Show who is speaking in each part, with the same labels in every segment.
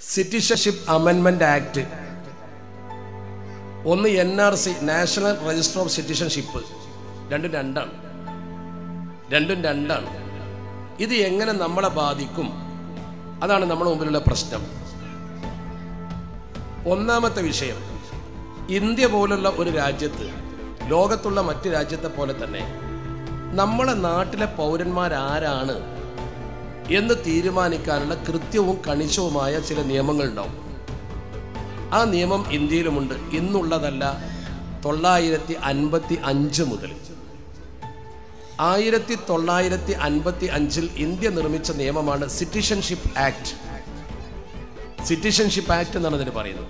Speaker 1: Citizenship അമെൻമെന്റ് act ഒന്ന് N R C national register of citizenship രണ്ടും രണ്ടാണ്. രണ്ടും രണ്ടാണ്. ഇത് എങ്ങനെ നമ്മളെ ബാധിക്കും? അതാണ് നമ്മുടെ മുമ്പിലുള്ള പ്രശ്നം. ഒന്നാമത്തെ വിഷയം ഇന്ത്യ പോലുള്ള ഒരു രാജ്യത്ത് ലോകത്തുള്ള മറ്റു രാജ്യത്തെ പോലെ തന്നെ നമ്മളെ നാട്ടിലെ പൗരന്മാരാരാണ് എന്ന് തീരുമാനിക്കാനുള്ള കൃത്യവും കണിശവുമായ ചില നിയമങ്ങളുണ്ടാവും. ആ നിയമം ഇന്ത്യയിലുമുണ്ട്. ഇന്നുള്ളതല്ല തൊള്ളായിരത്തി അൻപത്തി അഞ്ച് മുതൽ. ആയിരത്തി തൊള്ളായിരത്തി അൻപത്തി അഞ്ചിൽ ഇന്ത്യ നിർമ്മിച്ച നിയമമാണ് സിറ്റിസൺഷിപ്പ് ആക്ട് സിറ്റിസൺഷിപ്പ് ആക്ട് എന്നാണ് ഇതിന് പറയുന്നത്.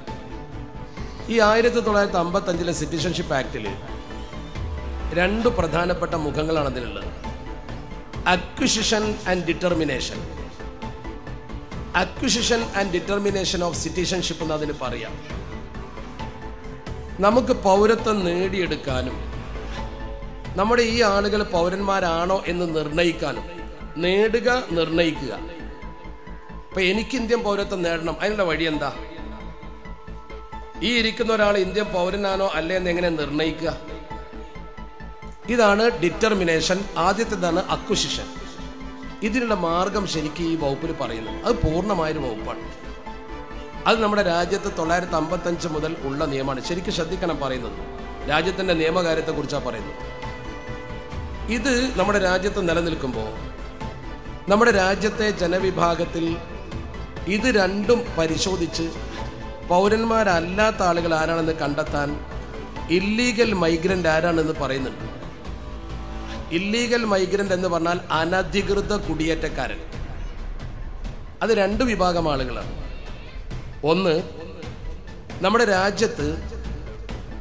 Speaker 1: ഈ ആയിരത്തി തൊള്ളായിരത്തി അമ്പത്തി അഞ്ചിലെ സിറ്റിസൺഷിപ്പ് ആക്ടിൽ രണ്ട് പ്രധാനപ്പെട്ട മുഖങ്ങളാണ് അതിലുള്ളത് acquisition and determination acquisition and determination of citizenship എന്ന് അതിന് പറയാം. നമുക്ക് പൗരത്വം നേടിയെടുക്കാനും നമ്മുടെ ഈ ആളുകൾ പൗരന്മാരാണോ എന്ന് നിർണയിക്കാനും നേടുക നിർണയിക്കുക. ഇപ്പൊ എനിക്ക് ഇന്ത്യൻ പൗരത്വം നേടണം. അതിനുള്ള വഴി എന്താ? ഈ ഇരിക്കുന്ന ഒരാൾ ഇന്ത്യൻ പൗരനാണോ അല്ലേ എന്ന് എങ്ങനെ നിർണയിക്കുക? ഇതാണ് ഡിറ്റർമിനേഷൻ ആദ്യത്തേതാണ് അക്വിസിഷൻ ഇതിനുള്ള മാർഗം ശരിക്കും ഈ വകുപ്പിൽ പറയുന്നു. അത് പൂർണമായൊരു വകുപ്പാണ്. അത് നമ്മുടെ രാജ്യത്ത് തൊള്ളായിരത്തി അമ്പത്തഞ്ച് മുതൽ ഉള്ള നിയമമാണ്. ശരിക്കും ശ്രദ്ധിക്കണം പറയുന്നത്. രാജ്യത്തിന്റെ നിയമകാര്യത്തെ കുറിച്ചാണ് പറയുന്നത്. ഇത് നമ്മുടെ രാജ്യത്ത് നിലനിൽക്കുമ്പോൾ നമ്മുടെ രാജ്യത്തെ ജനവിഭാഗത്തിൽ ഇത് രണ്ടും പരിശോധിച്ച് പൗരന്മാരല്ലാത്ത ആളുകൾ ആരാണെന്ന് കണ്ടെത്താൻ ഇല്ലീഗൽ മൈഗ്രന്റ് ആരാണെന്ന് പറയുന്നുണ്ട്. ഇല്ലീഗൽ മൈഗ്രന്റ് എന്ന് പറഞ്ഞാൽ അനധികൃത കുടിയേറ്റക്കാരൻ. അത് രണ്ട് വിഭാഗം ആളുകളാണ്. ഒന്ന് നമ്മുടെ രാജ്യത്ത്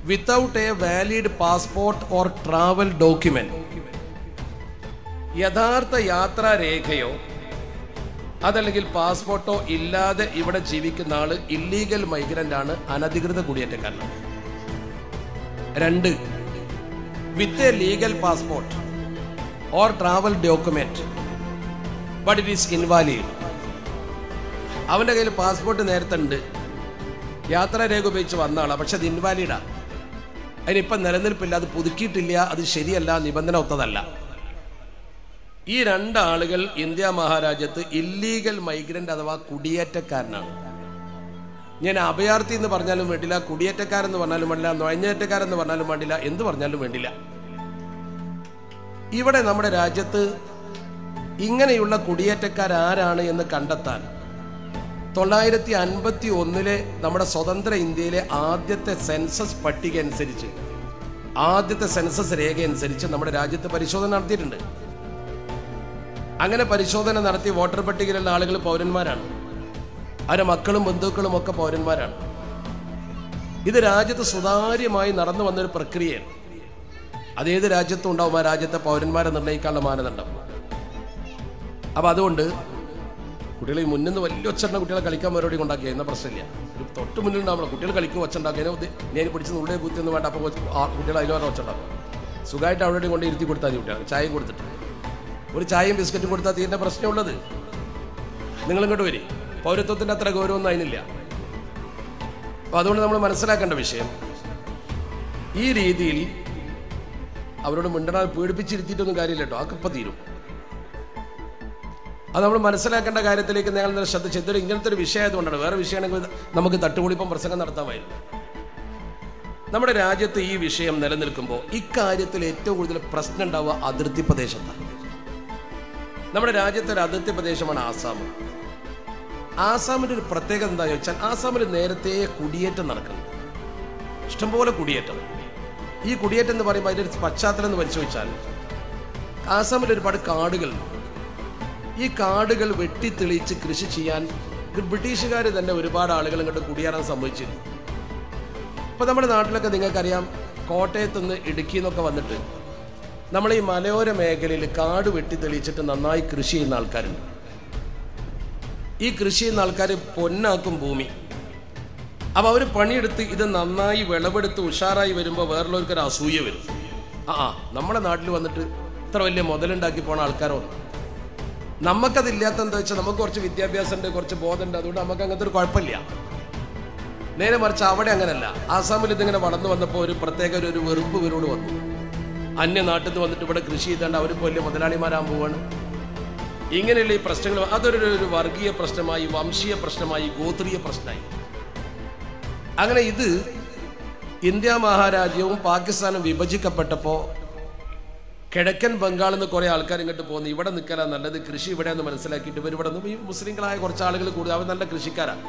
Speaker 1: without a valid passport or travel document യഥാർത്ഥ യാത്രാരേഖയോ അതല്ലെങ്കിൽ പാസ്പോർട്ടോ ഇല്ലാതെ ഇവിടെ ജീവിക്കുന്ന ആൾ ഇല്ലീഗൽ മൈഗ്രന്റ് ആണ് അനധികൃത കുടിയേറ്റക്കാരനാണ്. രണ്ട് with a legal passport or travel document but it is invalid അവന്റെ കയ്യിൽ പാസ്പോർട്ട് നേരത്തെ ഉണ്ട്. യാത്രാ രേഖ ഉപയോഗിച്ച് വന്ന ആളാണ് പക്ഷെ അത് ഇൻവാലിഡാ അതിനിപ്പം നിലനിൽപ്പില്ല അത് പുതുക്കിയിട്ടില്ല അത് ശരിയല്ല നിബന്ധന ഒത്തതല്ല. ഈ രണ്ടാളുകൾ ഇന്ത്യ മഹാരാജ്യത്ത് ഇല്ലീഗൽ മൈഗ്രന്റ് അഥവാ കുടിയേറ്റക്കാരനാണ്. ഞാൻ അഭയാർത്ഥി എന്ന് പറഞ്ഞാലും വേണ്ടില്ല കുടിയേറ്റക്കാരെന്ന് പറഞ്ഞാലും വേണ്ടില്ല നുഴഞ്ഞേറ്റക്കാരെന്ന് പറഞ്ഞാലും വേണ്ടില്ല എന്ത് പറഞ്ഞാലും വേണ്ടില്ല. ഇവിടെ നമ്മുടെ രാജ്യത്ത് ഇങ്ങനെയുള്ള കുടിയേറ്റക്കാരാരാണ് എന്ന് കണ്ടെത്താൻ തൊള്ളായിരത്തി അൻപത്തി ഒന്നിലെ നമ്മുടെ സ്വതന്ത്ര ഇന്ത്യയിലെ ആദ്യത്തെ സെൻസസ് പട്ടിക അനുസരിച്ച് ആദ്യത്തെ സെൻസസ് രേഖ അനുസരിച്ച് നമ്മുടെ രാജ്യത്ത് പരിശോധന നടത്തിയിട്ടുണ്ട്. അങ്ങനെ പരിശോധന നടത്തി വോട്ടർ പട്ടികയിലുള്ള ആളുകൾ പൗരന്മാരാണ്. അവരുടെ മക്കളും ബന്ധുക്കളും ഒക്കെ പൗരന്മാരാണ്. ഇത് രാജ്യത്ത് സുതാര്യമായി നടന്നു വന്നൊരു പ്രക്രിയയാണ്. അതേത് രാജ്യത്തും ഉണ്ടാവും ആ രാജ്യത്തെ പൗരന്മാരെ നിർണയിക്കാനുള്ള മാനദണ്ഡം. അപ്പൊ അതുകൊണ്ട് കുട്ടികൾ ഈ മുന്നിൽ നിന്ന് വലിയ ഒച്ചണ്ട കുട്ടികളെ കളിക്കാൻ മറുപടി ഉണ്ടാക്കിയ എന്ന പ്രശ്നമില്ല. ഒരു തൊട്ട് മുന്നിൽ ഉണ്ടാവണം കുട്ടികൾ കളിക്കും ഒച്ചുണ്ടാക്കിയ ഞാൻ പിടിച്ച് നുള്ളിയെ കുത്തിയൊന്നും വേണ്ട അപ്പോൾ ആ കുട്ടികൾ അതിലോരം ഒച്ചണ്ടാക്കും സുഖമായിട്ട് അവിടെ കൊണ്ട് ഇരുത്തി കൊടുത്താൽ മതി കുട്ടികൾ ചായയും കൊടുത്തിട്ട്. ഒരു ചായയും ബിസ്ക്കറ്റും കൊടുത്താൽ തീരുന്ന പ്രശ്നമുള്ളത്. നിങ്ങൾ ഇങ്ങോട്ട് വരി. പൗരത്വത്തിന്റെ അത്ര ഗൗരവമൊന്നും അതിനില്ല. അപ്പൊ അതുകൊണ്ട് നമ്മൾ മനസ്സിലാക്കേണ്ട വിഷയം ഈ രീതിയിൽ അവരോട് മിണ്ടണ പേടിപ്പിച്ചിരുത്തിയിട്ടൊന്നും കാര്യമില്ല കേട്ടോ അതൊക്കെ ഇപ്പം തീരും. അത് നമ്മൾ മനസ്സിലാക്കേണ്ട കാര്യത്തിലേക്ക് നിങ്ങൾ ഇന്നലെ ശ്രദ്ധ ഇതൊരു ഇങ്ങനത്തെ ഒരു വിഷയമായതുകൊണ്ടാണ്. വേറെ വിഷയമാണെങ്കിൽ നമുക്ക് തട്ടുപൊളിപ്പം പ്രസംഗം നടത്താമായിരുന്നു. നമ്മുടെ രാജ്യത്ത് ഈ വിഷയം നിലനിൽക്കുമ്പോൾ ഇക്കാര്യത്തിൽ ഏറ്റവും കൂടുതൽ പ്രശ്നം ഉണ്ടാവുക അതിർത്തി പ്രദേശത്താണ്. നമ്മുടെ രാജ്യത്തെ ഒരു അതിർത്തി പ്രദേശമാണ് ആസാം. ആസാമിന്റെ ഒരു പ്രത്യേകത എന്താ ചോദിച്ചാൽ ആസാമിൽ നേരത്തെ കുടിയേറ്റം നടക്കുന്നുണ്ട്. ഇഷ്ടംപോലെ കുടിയേറ്റം. ഈ കുടിയേറ്റം എന്ന് പറയുമ്പോൾ അതിന്റെ ഒരു പശ്ചാത്തലം എന്ന് പരിശോധിച്ചാൽ ആസാമിൽ ഒരുപാട് കാടുകൾ. ഈ കാടുകൾ വെട്ടിത്തെളിച്ച് കൃഷി ചെയ്യാൻ ബ്രിട്ടീഷുകാർ തന്നെ ഒരുപാട് ആളുകൾ ഇങ്ങോട്ട് കുടിയേറാൻ സംഭവിച്ചിരുന്നു ഇപ്പൊ നമ്മുടെ നാട്ടിലൊക്കെ നിങ്ങൾക്കറിയാം കോട്ടയത്ത് നിന്ന് ഇടുക്കി എന്നൊക്കെ വന്നിട്ട് നമ്മൾ ഈ മലയോര മേഖലയിൽ കാട് വെട്ടിത്തെളിച്ചിട്ട് നന്നായി കൃഷി ചെയ്യുന്ന ആൾക്കാരുണ്ട്. ഈ കൃഷി ചെയ്യുന്ന ആൾക്കാർ പൊന്നാക്കും ഭൂമി. അപ്പൊ അവർ പണിയെടുത്ത് ഇത് നന്നായി വിളവെടുത്ത് ഉഷാറായി വരുമ്പോൾ വേറുള്ളവർക്ക് ഒരു അസൂയ വരും. ആ നമ്മുടെ നാട്ടിൽ വന്നിട്ട് ഇത്ര വലിയ മുതലുണ്ടാക്കി പോണ ആൾക്കാരോ? നമുക്കതില്ലാത്ത എന്താ വെച്ചാൽ നമുക്ക് കുറച്ച് വിദ്യാഭ്യാസം ഉണ്ട് കുറച്ച് ബോധമുണ്ട് അതുകൊണ്ട് നമുക്ക് അങ്ങനത്തെ ഒരു കുഴപ്പമില്ല. നേരെ മറിച്ച് അവിടെ അങ്ങനല്ല. ആസാമിൽ ഇതിങ്ങനെ വളർന്നു വന്നപ്പോൾ ഒരു പ്രത്യേക ഒരു- ഒരു വെറുപ്പ് ഇവരോട് വന്നു. അന്യ നാട്ടിൽ നിന്ന് വന്നിട്ട് ഇവിടെ കൃഷി ചെയ്താണ്ട് അവർ വലിയ മുതലാളിമാരാൻ പോവാണ്. ഇങ്ങനെയുള്ള ഈ പ്രശ്നങ്ങൾ അതൊരു വർഗീയ പ്രശ്നമായി വംശീയ പ്രശ്നമായി ഗോത്രീയ പ്രശ്നമായി. അങ്ങനെ ഇത് ഇന്ത്യ മഹാരാജ്യവും പാകിസ്ഥാനും വിഭജിക്കപ്പെട്ടപ്പോൾ കിഴക്കൻ ബംഗാളിൽ നിന്ന് കുറേ ആൾക്കാർ ഇങ്ങോട്ട് പോകുന്നു ഇവിടെ നിൽക്കാനാണ് നല്ലത് കൃഷി ഇവിടെയെന്ന് മനസ്സിലാക്കിയിട്ട് ഇവർ ഇവിടെ നിന്ന് ഈ മുസ്ലിങ്ങളായ കുറച്ച് ആളുകൾ കൂടുതൽ അവർ നല്ല കൃഷിക്കാരാണ്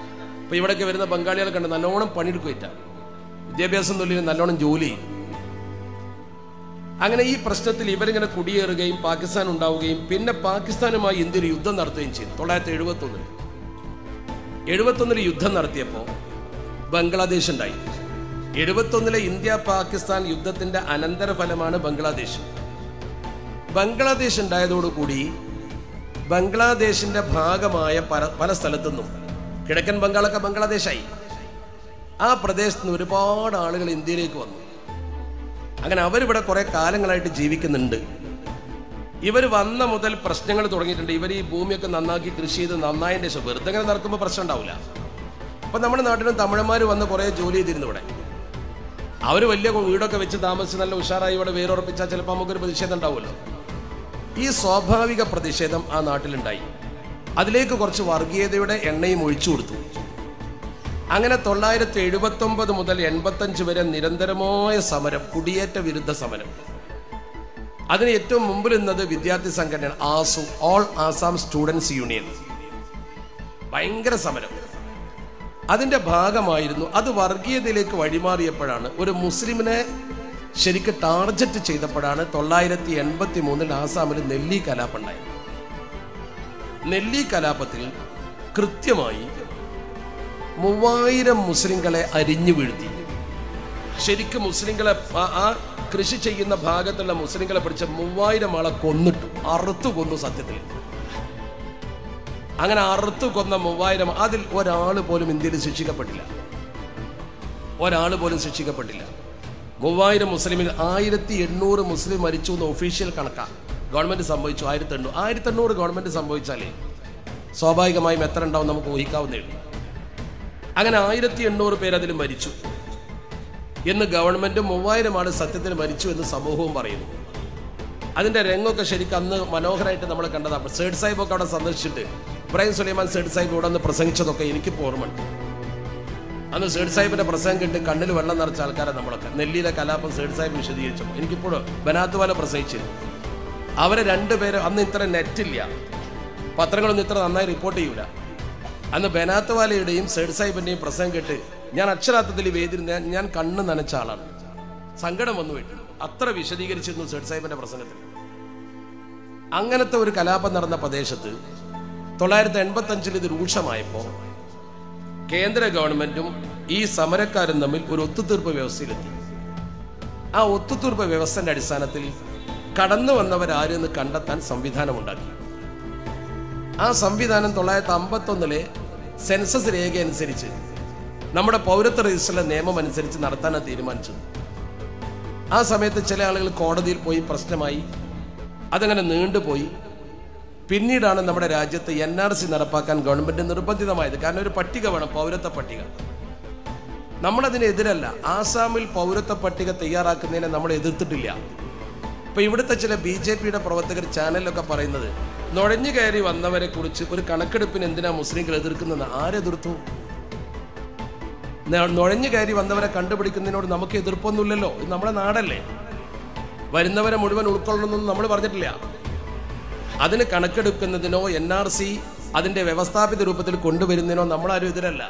Speaker 1: അപ്പോൾ ഇവിടേക്ക് വരുന്ന ബംഗാളികളെ കണ്ട് നല്ലോണം പണിയെടുക്കുക വിദ്യാഭ്യാസം തൊഴിലിന് നല്ലോണം ജോലി. അങ്ങനെ ഈ പ്രശ്നത്തിൽ ഇവരിങ്ങനെ കുടിയേറുകയും പാകിസ്ഥാൻ ഉണ്ടാവുകയും പിന്നെ പാകിസ്ഥാനുമായി ഇന്ത്യ യുദ്ധം നടത്തുകയും ചെയ്തു. തൊള്ളായിരത്തി എഴുപത്തി ഒന്നിൽ എഴുപത്തൊന്നിൽ യുദ്ധം നടത്തിയപ്പോൾ ബംഗ്ലാദേശ് ഉണ്ടായി. എഴുപത്തൊന്നിലെ ഇന്ത്യ പാകിസ്ഥാൻ യുദ്ധത്തിന്റെ അനന്തരഫലമാണ് ബംഗ്ലാദേശ്. ബംഗ്ലാദേശ് ഉണ്ടായതോടുകൂടി ബംഗ്ലാദേശിന്റെ ഭാഗമായ പല പല സ്ഥലത്തുനിന്നും കിഴക്കൻ ബംഗാളൊക്കെ ബംഗ്ലാദേശായി. ആ പ്രദേശത്ത് നിന്ന് ഒരുപാട് ആളുകൾ ഇന്ത്യയിലേക്ക് വന്നു. അങ്ങനെ അവരിവിടെ കുറെ കാലങ്ങളായിട്ട് ജീവിക്കുന്നുണ്ട്. ഇവർ വന്ന മുതൽ പ്രശ്നങ്ങൾ തുടങ്ങിയിട്ടുണ്ട്. ഇവർ ഈ ഭൂമിയൊക്കെ നന്നാക്കി കൃഷി ചെയ്ത് നന്നായതിന്റെ ശേഷം വെറുതെ ഇങ്ങനെ നടക്കുമ്പോൾ പ്രശ്നം ഉണ്ടാവില്ല അപ്പം നമ്മുടെ നാട്ടിലും തമിഴന്മാർ വന്ന് കുറേ ജോലി ചെയ്തിരുന്നു ഇവിടെ. അവർ വലിയ വീടൊക്കെ വെച്ച് താമസിച്ച് നല്ല ഉഷാറായി ഇവിടെ വേരുറപ്പിച്ചാൽ ചിലപ്പോൾ നമുക്കൊരു പ്രതിഷേധം ഉണ്ടാവുമല്ലോ. ഈ സ്വാഭാവിക പ്രതിഷേധം ആ നാട്ടിലുണ്ടായി. അതിലേക്ക് കുറച്ച് വർഗീയതയുടെ എണ്ണയും ഒഴിച്ചു കൊടുത്തു. അങ്ങനെ തൊള്ളായിരത്തി എഴുപത്തി ഒമ്പത് മുതൽ എൺപത്തഞ്ച് വരെ നിരന്തരമായ സമരം കുടിയേറ്റ വിരുദ്ധ സമരം. അതിന് ഏറ്റവും മുമ്പിൽ നിന്നത് വിദ്യാർത്ഥി സംഘടന AASU all Assam students union ഭയങ്കര സമരം. അതിന്റെ ഭാഗമായിരുന്നു അത് വർഗീയതയിലേക്ക് വഴിമാറിയപ്പോഴാണ് ഒരു മുസ്ലിമിനെ ശരിക്ക് ടാർജറ്റ് ചെയ്തപ്പോഴാണ് തൊള്ളായിരത്തി എൺപത്തി മൂന്നിൽ ആസാമിൽ നെല്ലി കലാപുണ്ടായത് നെല്ലി കലാപത്തിൽ കൃത്യമായി മൂവായിരം മുസ്ലിങ്ങളെ അരിഞ്ഞു വീഴ്ത്തി. ശരിക്കും മുസ്ലിങ്ങളെ ആ കൃഷി ചെയ്യുന്ന ഭാഗത്തുള്ള മുസ്ലിങ്ങളെ പിടിച്ച മൂവായിരം ആളെ കൊന്നിട്ടു. അറുത്തു കൊന്നു സത്യത്തിൽ. അങ്ങനെ അറുത്തു കൊന്ന മൂവായിരം അതിൽ ഒരാൾ പോലും ഇന്ത്യയിൽ ശിക്ഷിക്കപ്പെട്ടില്ല. ഒരാൾ പോലും ശിക്ഷിക്കപ്പെട്ടില്ല. മൂവായിരം മുസ്ലിമിൽ ആയിരത്തി എണ്ണൂറ് മുസ്ലിം മരിച്ചു എന്ന് ഒഫീഷ്യൽ കണക്കാ. ഗവൺമെന്റ് സംഭവിച്ചു ആയിരത്തി എണ്ണൂറ് ആയിരത്തി എണ്ണൂറ് ഗവൺമെന്റ് സംഭവിച്ചാലേ സ്വാഭാവികമായും എത്ര ഉണ്ടാവും നമുക്ക് ഊഹിക്കാവുന്നേ അങ്ങനെ ആയിരത്തി എണ്ണൂറ് പേര് അതിൽ മരിച്ചു. എന്ന് ഗവൺമെന്റ് മൂവായിരം ആൾ സത്യത്തിൽ മരിച്ചു എന്ന് സമൂഹവും പറയുന്നു. അതിന്റെ രംഗമൊക്കെ ശരിക്കും അന്ന് മനോഹരമായിട്ട് നമ്മൾ കണ്ടതാണ് സേഡ് സാഹിബ് ഒക്കെ അവിടെ സന്ദർശിച്ചിട്ട് ഇബ്രാഹിം സുലൈമാൻ സേഡ് സാഹിബ് ഇവിടെ നിന്ന് പ്രസംഗിച്ചതൊക്കെ എനിക്ക് ഓർമ്മയുണ്ട്. അന്ന് സേഡ് സാഹിബിന്റെ പ്രസംഗം കിട്ടി കണ്ണിൽ വെള്ളം നിറച്ച ആൾക്കാരെ നമ്മളൊക്കെ. നെല്ലിയിലെ കലാപം സേഡ് സാഹിബ് വിശദീകരിച്ചു എനിക്കിപ്പോഴും ബനാത്തുവാല പ്രസംഗിച്ചിരുന്നു. അവരെ രണ്ടുപേരും അന്ന് ഇത്ര നെറ്റില്ല. പത്രങ്ങളൊന്നും ഇത്ര നന്നായി റിപ്പോർട്ട് ചെയ്യൂല. അന്ന് ബനാത്തുവാലയുടെയും സേഡ് സാഹിബിന്റെയും പ്രസംഗം കേട്ട് ഞാൻ അക്ഷരാർത്ഥത്തിൽ വേദി ഞാൻ- ഞാൻ കണ്ണ് നനച്ച ആളാണ്. സങ്കടം വന്നു വീട്ടിൽ അത്ര വിശദീകരിച്ചിരുന്നു സേഡ് സാഹിബിന്റെ പ്രസംഗത്തിൽ. അങ്ങനത്തെ ഒരു കലാപം നടന്ന പ്രദേശത്ത് തൊള്ളായിരത്തി എൺപത്തി അഞ്ചിൽ ഇത് രൂക്ഷമായപ്പോൾ കേന്ദ്ര ഗവൺമെന്റും ഈ സമരക്കാരും തമ്മിൽ ഒരു ഒത്തുതീർപ്പ് വ്യവസ്ഥയിലെത്തി. ആ ഒത്തുതീർപ്പ് വ്യവസ്ഥന്റെ അടിസ്ഥാനത്തിൽ കടന്നു വന്നവരാരെന്ന് കണ്ടെത്താൻ സംവിധാനമുണ്ടാക്കി. ആ സംവിധാനം തൊള്ളായിരത്തി അമ്പത്തൊന്നിലെ സെൻസസ് രേഖ അനുസരിച്ച് നമ്മുടെ പൗരത്വ രജിസ്റ്ററിലെ നിയമം അനുസരിച്ച് നടത്താനാണ് തീരുമാനിച്ചത്. ആ സമയത്ത് ചില ആളുകൾ കോടതിയിൽ പോയി പ്രശ്നമായി അതങ്ങനെ നീണ്ടുപോയി പിന്നീടാണ് നമ്മുടെ രാജ്യത്ത് എൻ ആർ സി നടപ്പാക്കാൻ ഗവൺമെന്റ് നിർബന്ധിതമായത്. കാരണം ഒരു പട്ടിക വേണം പൗരത്വ പട്ടിക. നമ്മളതിനെതിരല്ല ആസാമിൽ പൗരത്വ പട്ടിക തയ്യാറാക്കുന്നതിനെ നമ്മൾ എതിർത്തിട്ടില്ല. ഇപ്പൊ ഇവിടുത്തെ ചില ബി ജെ പിയുടെ പ്രവർത്തകർ ചാനലിലൊക്കെ പറയുന്നത് നുഴഞ്ഞു കയറി വന്നവരെ കുറിച്ച് ഒരു കണക്കെടുപ്പിന് എന്തിനാ മുസ്ലിങ്ങൾ എതിർക്കുന്നത് ആരെതിർത്തു നുഴഞ്ഞു കയറി വന്നവരെ കണ്ടുപിടിക്കുന്നതിനോട് നമുക്ക് എതിർപ്പൊന്നുമില്ലല്ലോ. ഇത് നമ്മുടെ നാടല്ലേ? വരുന്നവരെ മുഴുവൻ ഉൾക്കൊള്ളണമെന്നൊന്നും നമ്മൾ പറഞ്ഞിട്ടില്ല. അതിന് കണക്കെടുക്കുന്നതിനോ എൻ ആർ സി അതിന്റെ വ്യവസ്ഥാപിത രൂപത്തിൽ കൊണ്ടുവരുന്നതിനോ നമ്മളാരും ഇതിലല്ല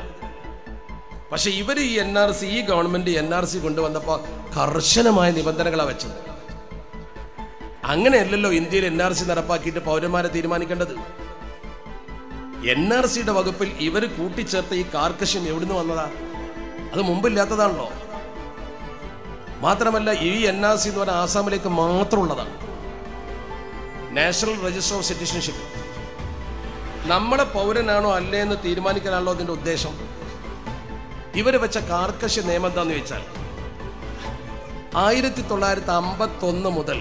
Speaker 1: പക്ഷെ ഇവർ ഈ എൻ ആർ സി ഈ ഗവൺമെന്റ് എൻ ആർ സി കൊണ്ടുവന്നപ്പോൾ കർശനമായ നിബന്ധനകളാണ് വെച്ചത്. അങ്ങനെയല്ലല്ലോ ഇന്ത്യയിൽ എൻ ആർ സി നടപ്പാക്കിയിട്ട് പൗരന്മാരെ തീരുമാനിക്കേണ്ടത്. എൻ ആർ സിയുടെ വകുപ്പിൽ ഇവർ കൂട്ടിച്ചേർത്ത ഈ കാർക്കശ്യം എവിടുന്ന് വന്നതാ? അത് മുമ്പില്ലാത്തതാണല്ലോ. മാത്രമല്ല ഈ എൻ ആർ സി എന്ന് പറഞ്ഞാൽ ആസാമിലേക്ക് മാത്രമുള്ളതാണ്. നാഷണൽ രജിസ്റ്റർ ഓഫ് സിറ്റിസൺഷിപ്പ് നമ്മളെ പൗരനാണോ അല്ലേ എന്ന് തീരുമാനിക്കാനാണല്ലോ അതിന്റെ ഉദ്ദേശം. ഇവർ വെച്ച കാർക്കശ്യ നിയമം എന്താന്ന് വെച്ചാൽ ആയിരത്തി തൊള്ളായിരത്തി അമ്പത്തൊന്ന് മുതൽ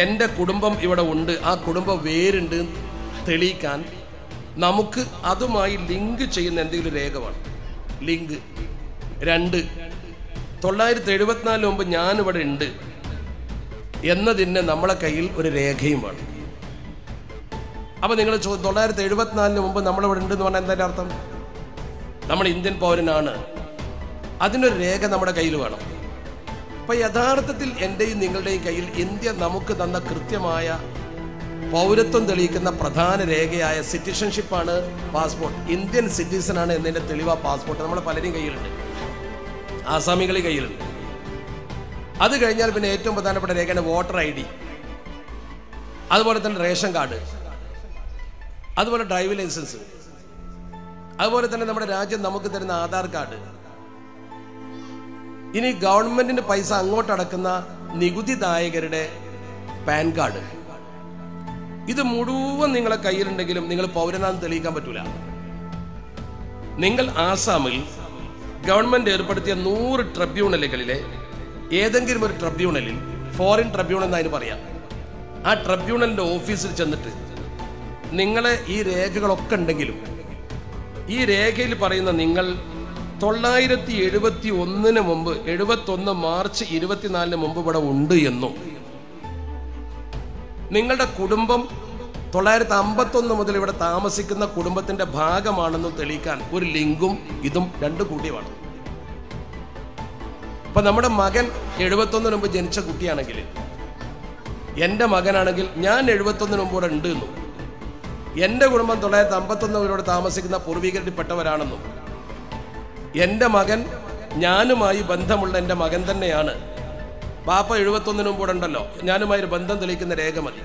Speaker 1: എന്റെ കുടുംബം ഇവിടെ ഉണ്ട് ആ കുടുംബം വേരുണ്ട് തെളിയിക്കാൻ നമുക്ക് അതുമായി ലിങ്ക് ചെയ്യുന്ന എന്തെങ്കിലും രേഖ വേണം. ലിങ്ക്. രണ്ട്. തൊള്ളായിരത്തി എഴുപത്തിനാലിന് മുമ്പ് ഞാനിവിടെ ഉണ്ട്. എന്നതിന് നമ്മളെ കയ്യിൽ ഒരു രേഖയും വേണം അപ്പൊ നിങ്ങൾ തൊള്ളായിരത്തി എഴുപത്തിനാലിന് മുമ്പ് നമ്മളിവിടെ ഉണ്ടെന്ന് പറഞ്ഞാൽ എന്താ അർത്ഥം നമ്മൾ ഇന്ത്യൻ പൗരനാണ്. അതിനൊരു രേഖ നമ്മുടെ കയ്യിൽ വേണം. അപ്പൊ യഥാർത്ഥത്തിൽ എന്റെയും നിങ്ങളുടെയും കയ്യിൽ ഇന്ത്യ നമുക്ക് തന്ന കൃത്യമായ പൗരത്വം തെളിയിക്കുന്ന പ്രധാന രേഖയായ സിറ്റിസൺഷിപ്പാണ് പാസ്പോർട്ട് ഇന്ത്യൻ സിറ്റിസൺ ആണ് എന്നതിന്റെ തെളിവാ പാസ്പോർട്ട് നമ്മൾ പലരും കയ്യിലുണ്ട്. ആസാമികളെ കയ്യിലുണ്ട്. അത് കഴിഞ്ഞാൽ പിന്നെ ഏറ്റവും പ്രധാനപ്പെട്ട രേഖയാണ് വോട്ടർ ഐ ഡി. അതുപോലെ തന്നെ റേഷൻ കാർഡ്. അതുപോലെ ഡ്രൈവിംഗ് ലൈസൻസ്. അതുപോലെ തന്നെ നമ്മുടെ രാജ്യം നമുക്ക് തരുന്ന ആധാർ കാർഡ്. ഇനി ഗവൺമെന്റിന്റെ പൈസ അങ്ങോട്ടടക്കുന്ന നികുതിദായകരുടെ പാൻ കാർഡ്. ഇത് മുഴുവൻ നിങ്ങളെ കയ്യിലുണ്ടെങ്കിലും നിങ്ങൾ പൗരനാന്ന് തെളിയിക്കാൻ പറ്റൂല. നിങ്ങൾ ആസാമിൽ ഗവൺമെന്റ് ഏർപ്പെടുത്തിയ നൂറ് ട്രിബ്യൂണലുകളിലെ ഏതെങ്കിലും ഒരു ട്രിബ്യൂണലിൽ ഫോറിൻ ട്രിബ്യൂണൽ എന്നതിന് പറയാം. ആ ട്രിബ്യൂണലിന്റെ ഓഫീസിൽ ചെന്നിട്ട് നിങ്ങളെ ഈ രേഖകളൊക്കെ ഉണ്ടെങ്കിലും ഈ രേഖയിൽ പറയുന്ന നിങ്ങൾ തൊള്ളായിരത്തി എഴുപത്തി ഒന്നിന് മുമ്പ് എഴുപത്തൊന്ന് മാർച്ച് ഇരുപത്തിനാലിന് മുമ്പ് ഇവിടെ ഉണ്ട് എന്നും നിങ്ങളുടെ കുടുംബം തൊള്ളായിരത്തി അമ്പത്തൊന്ന് മുതൽ ഇവിടെ താമസിക്കുന്ന കുടുംബത്തിന്റെ ഭാഗമാണെന്ന് തെളിയിക്കാൻ ഒരു ലിങ്കും ഇതും രണ്ടു കൂടി ഇപ്പൊ നമ്മുടെ മകൻ എഴുപത്തൊന്നിന് മുമ്പ് ജനിച്ച കുട്ടിയാണെങ്കിൽ എന്റെ മകനാണെങ്കിൽ ഞാൻ എഴുപത്തൊന്നിന് മുമ്പ് ഇവിടെ ഉണ്ട് എന്നും എന്റെ കുടുംബം തൊള്ളായിരത്തി അമ്പത്തൊന്ന് ഇവിടെ താമസിക്കുന്ന പൂർവികരിൽപ്പെട്ടവരാണെന്നും എന്റെ മകൻ ഞാനുമായി ബന്ധമുള്ള എന്റെ മകൻ തന്നെയാണ്. പാപ്പ എഴുപത്തൊന്നിന് മുമ്പ് ഇവിടെ ഉണ്ടല്ലോ ഞാനുമായി ഒരു ബന്ധം തെളിയിക്കുന്ന രേഖ മതി.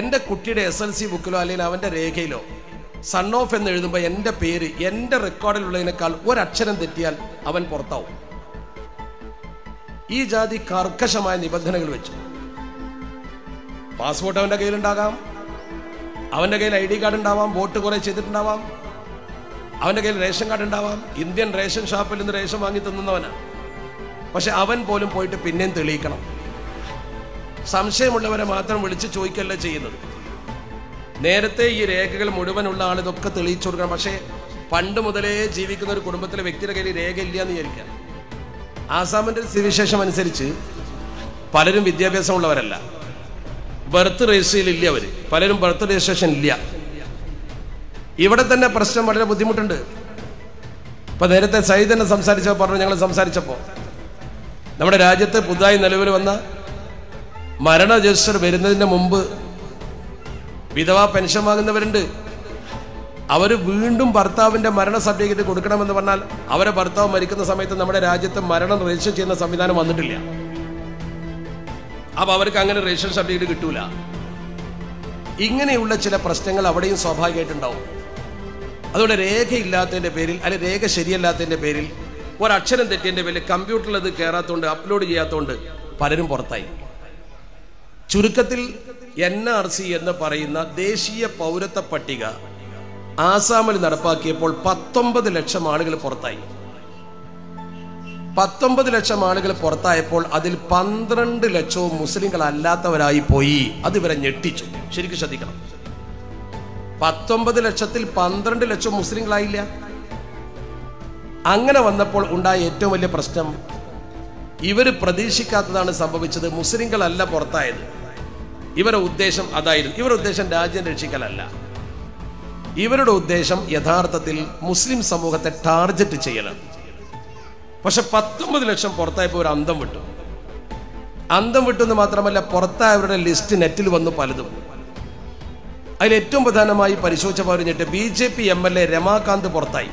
Speaker 1: എന്റെ കുട്ടിയുടെ എസ് എൽ സി ബുക്കിലോ അല്ലെങ്കിൽ അവന്റെ രേഖയിലോ സൺ ഓഫ് എന്ന് എഴുതുമ്പോൾ എന്റെ പേര് എന്റെ റെക്കോർഡിലുള്ളതിനേക്കാൾ ഒരക്ഷരം തെറ്റിയാൽ അവൻ പുറത്താവും. ഈ ജാതി കർക്കശമായ നിബന്ധനകൾ വെച്ചു. പാസ്പോർട്ട് അവന്റെ കയ്യിലുണ്ടാകാം. അവന്റെ കയ്യിൽ ഐ ഡി കാർഡ് ഉണ്ടാവാം വോട്ട് കുറെ ചെയ്തിട്ടുണ്ടാവാം. അവന്റെ കയ്യിൽ റേഷൻ കാർഡ് ഉണ്ടാവാം. ഇന്ത്യൻ റേഷൻ ഷാപ്പിൽ നിന്ന് റേഷൻ വാങ്ങി തന്നവനാണ് പക്ഷെ അവൻ പോലും പോയിട്ട് പിന്നെയും തെളിയിക്കണം. സംശയമുള്ളവരെ മാത്രം വിളിച്ച് ചോദിക്കല്ല ചെയ്യുന്നത്. നേരത്തെ ഈ രേഖകൾ മുഴുവനുള്ള ആൾ ഇതൊക്കെ തെളിയിച്ചു കൊടുക്കണം. പക്ഷേ പണ്ട് മുതലേ ജീവിക്കുന്ന ഒരു കുടുംബത്തിലെ വ്യക്തിയുടെ കയ്യിൽ രേഖ ഇല്ല എന്ന് വിചാരിക്കാം ആസാമിന്റെ സ്ഥിതിവിശേഷം അനുസരിച്ച് പലരും വിദ്യാഭ്യാസമുള്ളവരല്ല. ബർത്ത് രജിസ്ട്രിയിൽ ഇല്ല അവർ. പലരും ബർത്ത് രജിസ്ട്രേഷൻ ഇല്ല. ഇവിടെ തന്നെ പ്രശ്നം വളരെ ബുദ്ധിമുട്ടുണ്ട്. ഇപ്പൊ നേരത്തെ സയ്യിദ് തന്നെ സംസാരിച്ചപ്പോൾ പറഞ്ഞു ഞങ്ങൾ സംസാരിച്ചപ്പോൾ നമ്മുടെ രാജ്യത്ത് പുതുതായി നിലവിൽ വന്ന മരണ രജിസ്റ്റർ വരുന്നതിന് മുമ്പ് വിധവാ പെൻഷൻ വാങ്ങുന്നവരുണ്ട് അവർ വീണ്ടും ഭർത്താവിന്റെ മരണ സർട്ടിഫിക്കറ്റ് കൊടുക്കണമെന്ന് പറഞ്ഞാൽ അവരെ ഭർത്താവ് മരിക്കുന്ന സമയത്ത് നമ്മുടെ രാജ്യത്ത് മരണം രജിസ്റ്റർ ചെയ്യുന്ന സംവിധാനം വന്നിട്ടില്ല. അപ്പൊ അവർക്ക് അങ്ങനെ രജിസ്റ്റർ സർട്ടിഫിക്കറ്റ് കിട്ടൂല. ഇങ്ങനെയുള്ള ചില പ്രശ്നങ്ങൾ അവിടെയും സ്വാഭാവികമായിട്ടുണ്ടാവും. അതുകൊണ്ട് രേഖയില്ലാത്തതിന്റെ പേരിൽ അല്ലെങ്കിൽ രേഖ ശരിയല്ലാത്തതിന്റെ പേരിൽ ഒരക്ഷരം തെറ്റിയതിന്റെ പേരിൽ കമ്പ്യൂട്ടറിൽ അത് കയറാത്തോണ്ട് അപ്ലോഡ് ചെയ്യാത്തോണ്ട് പലരും പുറത്തായി. ചുരുക്കത്തിൽ എൻ ആർ സി എന്ന് പറയുന്ന ദേശീയ പൗരത്വ പട്ടിക ആസാമിൽ നടപ്പാക്കിയപ്പോൾ പത്തൊമ്പത് ലക്ഷം ആളുകൾ പുറത്തായി. പത്തൊമ്പത് ലക്ഷം ആളുകൾ പുറത്തായപ്പോൾ അതിൽ പന്ത്രണ്ട് ലക്ഷവും മുസ്ലിങ്ങൾ അല്ലാത്തവരായി പോയി. അത് ഇവരെ ഞെട്ടിച്ചു. ശരിക്കും ശ്രദ്ധിക്കണം. പത്തൊമ്പത് ലക്ഷത്തിൽ പന്ത്രണ്ട് ലക്ഷം മുസ്ലിങ്ങളായില്ല. അങ്ങനെ വന്നപ്പോൾ ഉണ്ടായ ഏറ്റവും വലിയ പ്രശ്നം ഇവർ പ്രതീക്ഷിക്കാത്തതാണ് സംഭവിച്ചത്. മുസ്ലിങ്ങളല്ല പുറത്തായത്. ഇവരുടെ ഉദ്ദേശം അതായിരുന്നു. ഇവരുടെ ഉദ്ദേശം രാജ്യം രക്ഷിക്കലല്ല. ഇവരുടെ ഉദ്ദേശം യഥാർത്ഥത്തിൽ മുസ്ലിം സമൂഹത്തെ ടാർഗറ്റ് ചെയ്യലാണ്. പക്ഷെ പത്തൊമ്പത് ലക്ഷം പുറത്തായപ്പോൾ ഒരു അന്തം വിട്ടു. അന്തം വിട്ടെന്ന് മാത്രമല്ല പുറത്തായവരുടെ ലിസ്റ്റ് നെറ്റിൽ വന്നു പലതും. അതിൽ ഏറ്റവും പ്രധാനമായി പരിശോധിച്ച പറഞ്ഞിട്ട് B J P M L A Ramakant പുറത്തായി.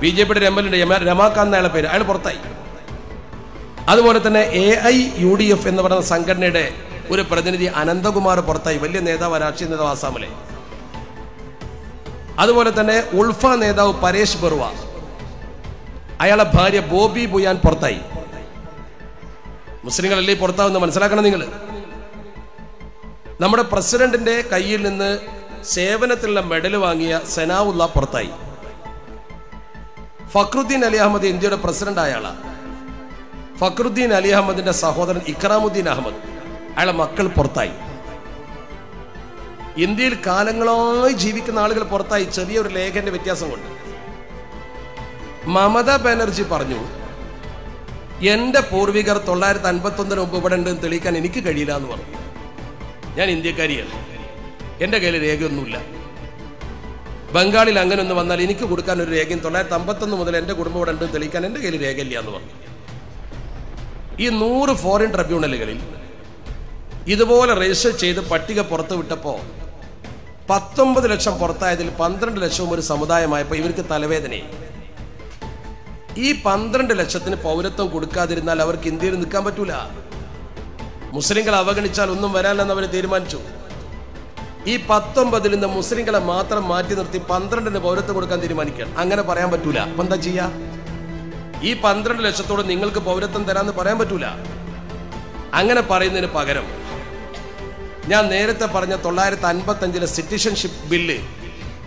Speaker 1: ബി ജെ പിയുടെ എം എൽ എ രമാകാന്ത് അയാളെ പേര്. അയാൾ പുറത്തായി. അതുപോലെ തന്നെ A I U D F എന്ന് പറയുന്ന സംഘടനയുടെ ഒരു പ്രതിനിധി അനന്തകുമാർ പുറത്തായി. വലിയ നേതാവ് രാഷ്ട്രീയ നേതാവ് ആസാമിലെ. അതുപോലെ തന്നെ ഉൾഫ നേതാവ് പരേഷ് ബറുവ. അയാളെ ഭാര്യ ബോബി ബുയാൻ പുറത്തായി. മുസ്ലിങ്ങളല്ലേ പുറത്താവുന്ന മനസ്സിലാക്കണം നിങ്ങൾ നമ്മുടെ പ്രസിഡന്റിന്റെ കയ്യിൽ നിന്ന് സേവനത്തിലുള്ള മെഡൽ വാങ്ങിയ സെനാവുള്ള പുറത്തായി. ഫക്രുദ്ദീൻ അലി അഹമ്മദ് ഇന്ത്യയുടെ പ്രസിഡന്റ് ആയ ആളാണ് ഫക്രുദ്ദീൻ അലി അഹമ്മദിന്റെ സഹോദരൻ ഇക്രാമുദ്ദീൻ അഹമ്മദ്. അയാളെ മക്കൾ പുറത്തായി. ഇന്ത്യയിൽ കാലങ്ങളായി ജീവിക്കുന്ന ആളുകൾ പുറത്തായി ചെറിയൊരു ലേഖന്റെ വ്യത്യാസം കൊണ്ട് മമത ബാനർജി പറഞ്ഞു എന്റെ പൂർവികർ തൊള്ളായിരത്തി അൻപത്തി ഒന്നിന് മുമ്പ് ഇവിടെ ഉണ്ടെന്ന് തെളിയിക്കാൻ എനിക്ക് കഴിയില്ല എന്ന് പറഞ്ഞു. ഞാൻ ഇന്ത്യക്കാരിയാണ്. എന്റെ കയ്യിൽ രേഖയൊന്നുമില്ല. ബംഗാളിൽ അങ്ങനെ ഒന്ന് വന്നാൽ എനിക്ക് കൊടുക്കാൻ ഒരു രേഖയും തൊള്ളായിരത്തി അമ്പത്തൊന്ന് മുതൽ എന്റെ കുടുംബം ഇവിടെ ഉണ്ടെന്ന് തെളിയിക്കാൻ എന്റെ കയ്യിൽ രേഖയില്ല എന്ന് പറഞ്ഞു. ഈ നൂറ് ഫോറിൻ ട്രിബ്യൂണലുകളിൽ ഇതുപോലെ രജിസ്റ്റർ ചെയ്ത് പട്ടിക പുറത്തു വിട്ടപ്പോൾ പത്തൊമ്പത് ലക്ഷം പുറത്തായതിൽ പന്ത്രണ്ട് ലക്ഷവും ഒരു സമുദായമായപ്പോൾ ഇവർക്ക് തലവേദനയായി. ഈ പന്ത്രണ്ട് ലക്ഷത്തിന് പൗരത്വം കൊടുക്കാതിരുന്നാൽ അവർക്ക് ഇന്ത്യയിൽ നിൽക്കാൻ പറ്റൂല. മുസ്ലിങ്ങൾ അവഗണിച്ചാൽ ഒന്നും വരാനെന്ന് അവർ തീരുമാനിച്ചു. ഈ പത്തൊമ്പതിൽ നിന്ന് മുസ്ലിങ്ങളെ മാത്രം മാറ്റി നിർത്തി പന്ത്രണ്ടിന് പൗരത്വം കൊടുക്കാൻ തീരുമാനിക്കുകയാണ്. അങ്ങനെ പറയാൻ പറ്റൂല. അപ്പൊ എന്താ ചെയ്യാ? ഈ പന്ത്രണ്ട് ലക്ഷത്തോട് നിങ്ങൾക്ക് പൗരത്വം തരാന്ന് പറയാൻ പറ്റൂല. അങ്ങനെ പറയുന്നതിന് പകരം ഞാൻ നേരത്തെ പറഞ്ഞ തൊള്ളായിരത്തി അൻപത്തി അഞ്ചിലെ സിറ്റിസൺഷിപ്പ് ബില്ല്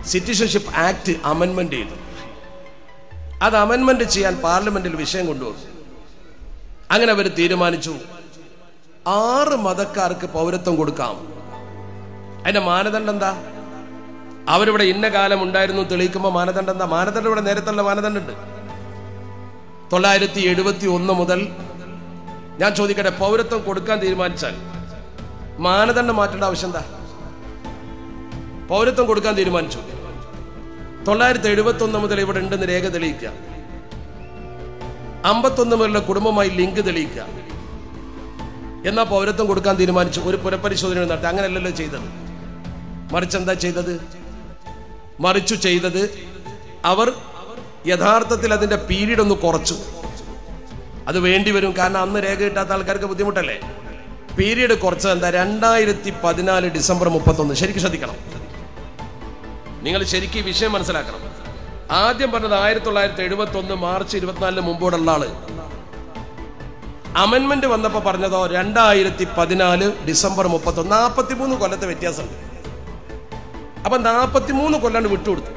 Speaker 1: സിറ്റിസൺഷിപ്പ് ആക്ട് അമെൻമെന്റ് ചെയ്തു. അത് അമെൻമെന്റ് ചെയ്യാൻ പാർലമെന്റിൽ വിഷയം കൊണ്ടുവന്നു. അങ്ങനെ അവർ തീരുമാനിച്ചു. ആറ് മതക്കാർക്ക് പൗരത്വം കൊടുക്കാം. അതിന്റെ മാനദണ്ഡം എന്താ? അവരിവിടെ ഇന്ന കാലം ഉണ്ടായിരുന്നു തെളിയിക്കുമ്പോൾ മാനദണ്ഡം എന്താ? മാനദണ്ഡം ഇവിടെ നേരത്തുള്ള മാനദണ്ഡം ഉണ്ട്. തൊള്ളായിരത്തി എഴുപത്തി ഒന്ന് മുതൽ ഞാൻ ചോദിക്കട്ടെ പൗരത്വം കൊടുക്കാൻ തീരുമാനിച്ചാൽ മാനദണ്ഡം മാറ്റേണ്ട ആവശ്യം എന്താ? പൗരത്വം കൊടുക്കാൻ തീരുമാനിച്ചു. തൊള്ളായിരത്തി എഴുപത്തി ഒന്ന് മുതൽ ഇവിടെ ഉണ്ടെന്ന് രേഖ തെളിയിക്കുക. അമ്പത്തൊന്ന് മുതലുള്ള കുടുംബമായി ലിങ്ക് തെളിയിക്കുക. എന്നാ പൗരത്വം കൊടുക്കാൻ തീരുമാനിച്ചു. ഒരു പുനഃപരിശോധന നടത്തി. അങ്ങനെയല്ലല്ലോ ചെയ്തത്. മറിച്ച് എന്താ ചെയ്തത്? മറിച്ചു ചെയ്തത് അവർ യഥാർത്ഥത്തിൽ അതിന്റെ പീരീഡ് ഒന്ന് കുറച്ചു. അത് വേണ്ടി വരും. കാരണം അന്ന് രേഖ കിട്ടാത്ത ആൾക്കാർക്ക് ബുദ്ധിമുട്ടല്ലേ? പീരീഡ് കുറച്ചത് എന്താ രണ്ടായിരത്തി പതിനാല് ഡിസംബർ മുപ്പത്തൊന്ന്. ശരിക്കും ശ്രദ്ധിക്കണം. നിങ്ങൾ ശരിക്കും വിഷയം മനസ്സിലാക്കണം. ആദ്യം പറഞ്ഞത് ആയിരത്തി തൊള്ളായിരത്തി എഴുപത്തി ഒന്ന് മാർച്ച് ഇരുപത്തിനാലിന് മുമ്പോടുള്ള ആൾ. അമെന്മെന്റ് വന്നപ്പോ പറഞ്ഞതോ രണ്ടായിരത്തി പതിനാല് ഡിസംബർ മുപ്പത്തൊന്ന്. നാൽപ്പത്തി മൂന്ന് കൊല്ലത്തെ വ്യത്യാസമുണ്ട്. അപ്പൊ നാൽപ്പത്തി മൂന്ന് കൊല്ലാണ്ട് വിട്ടുകൊടുത്തു.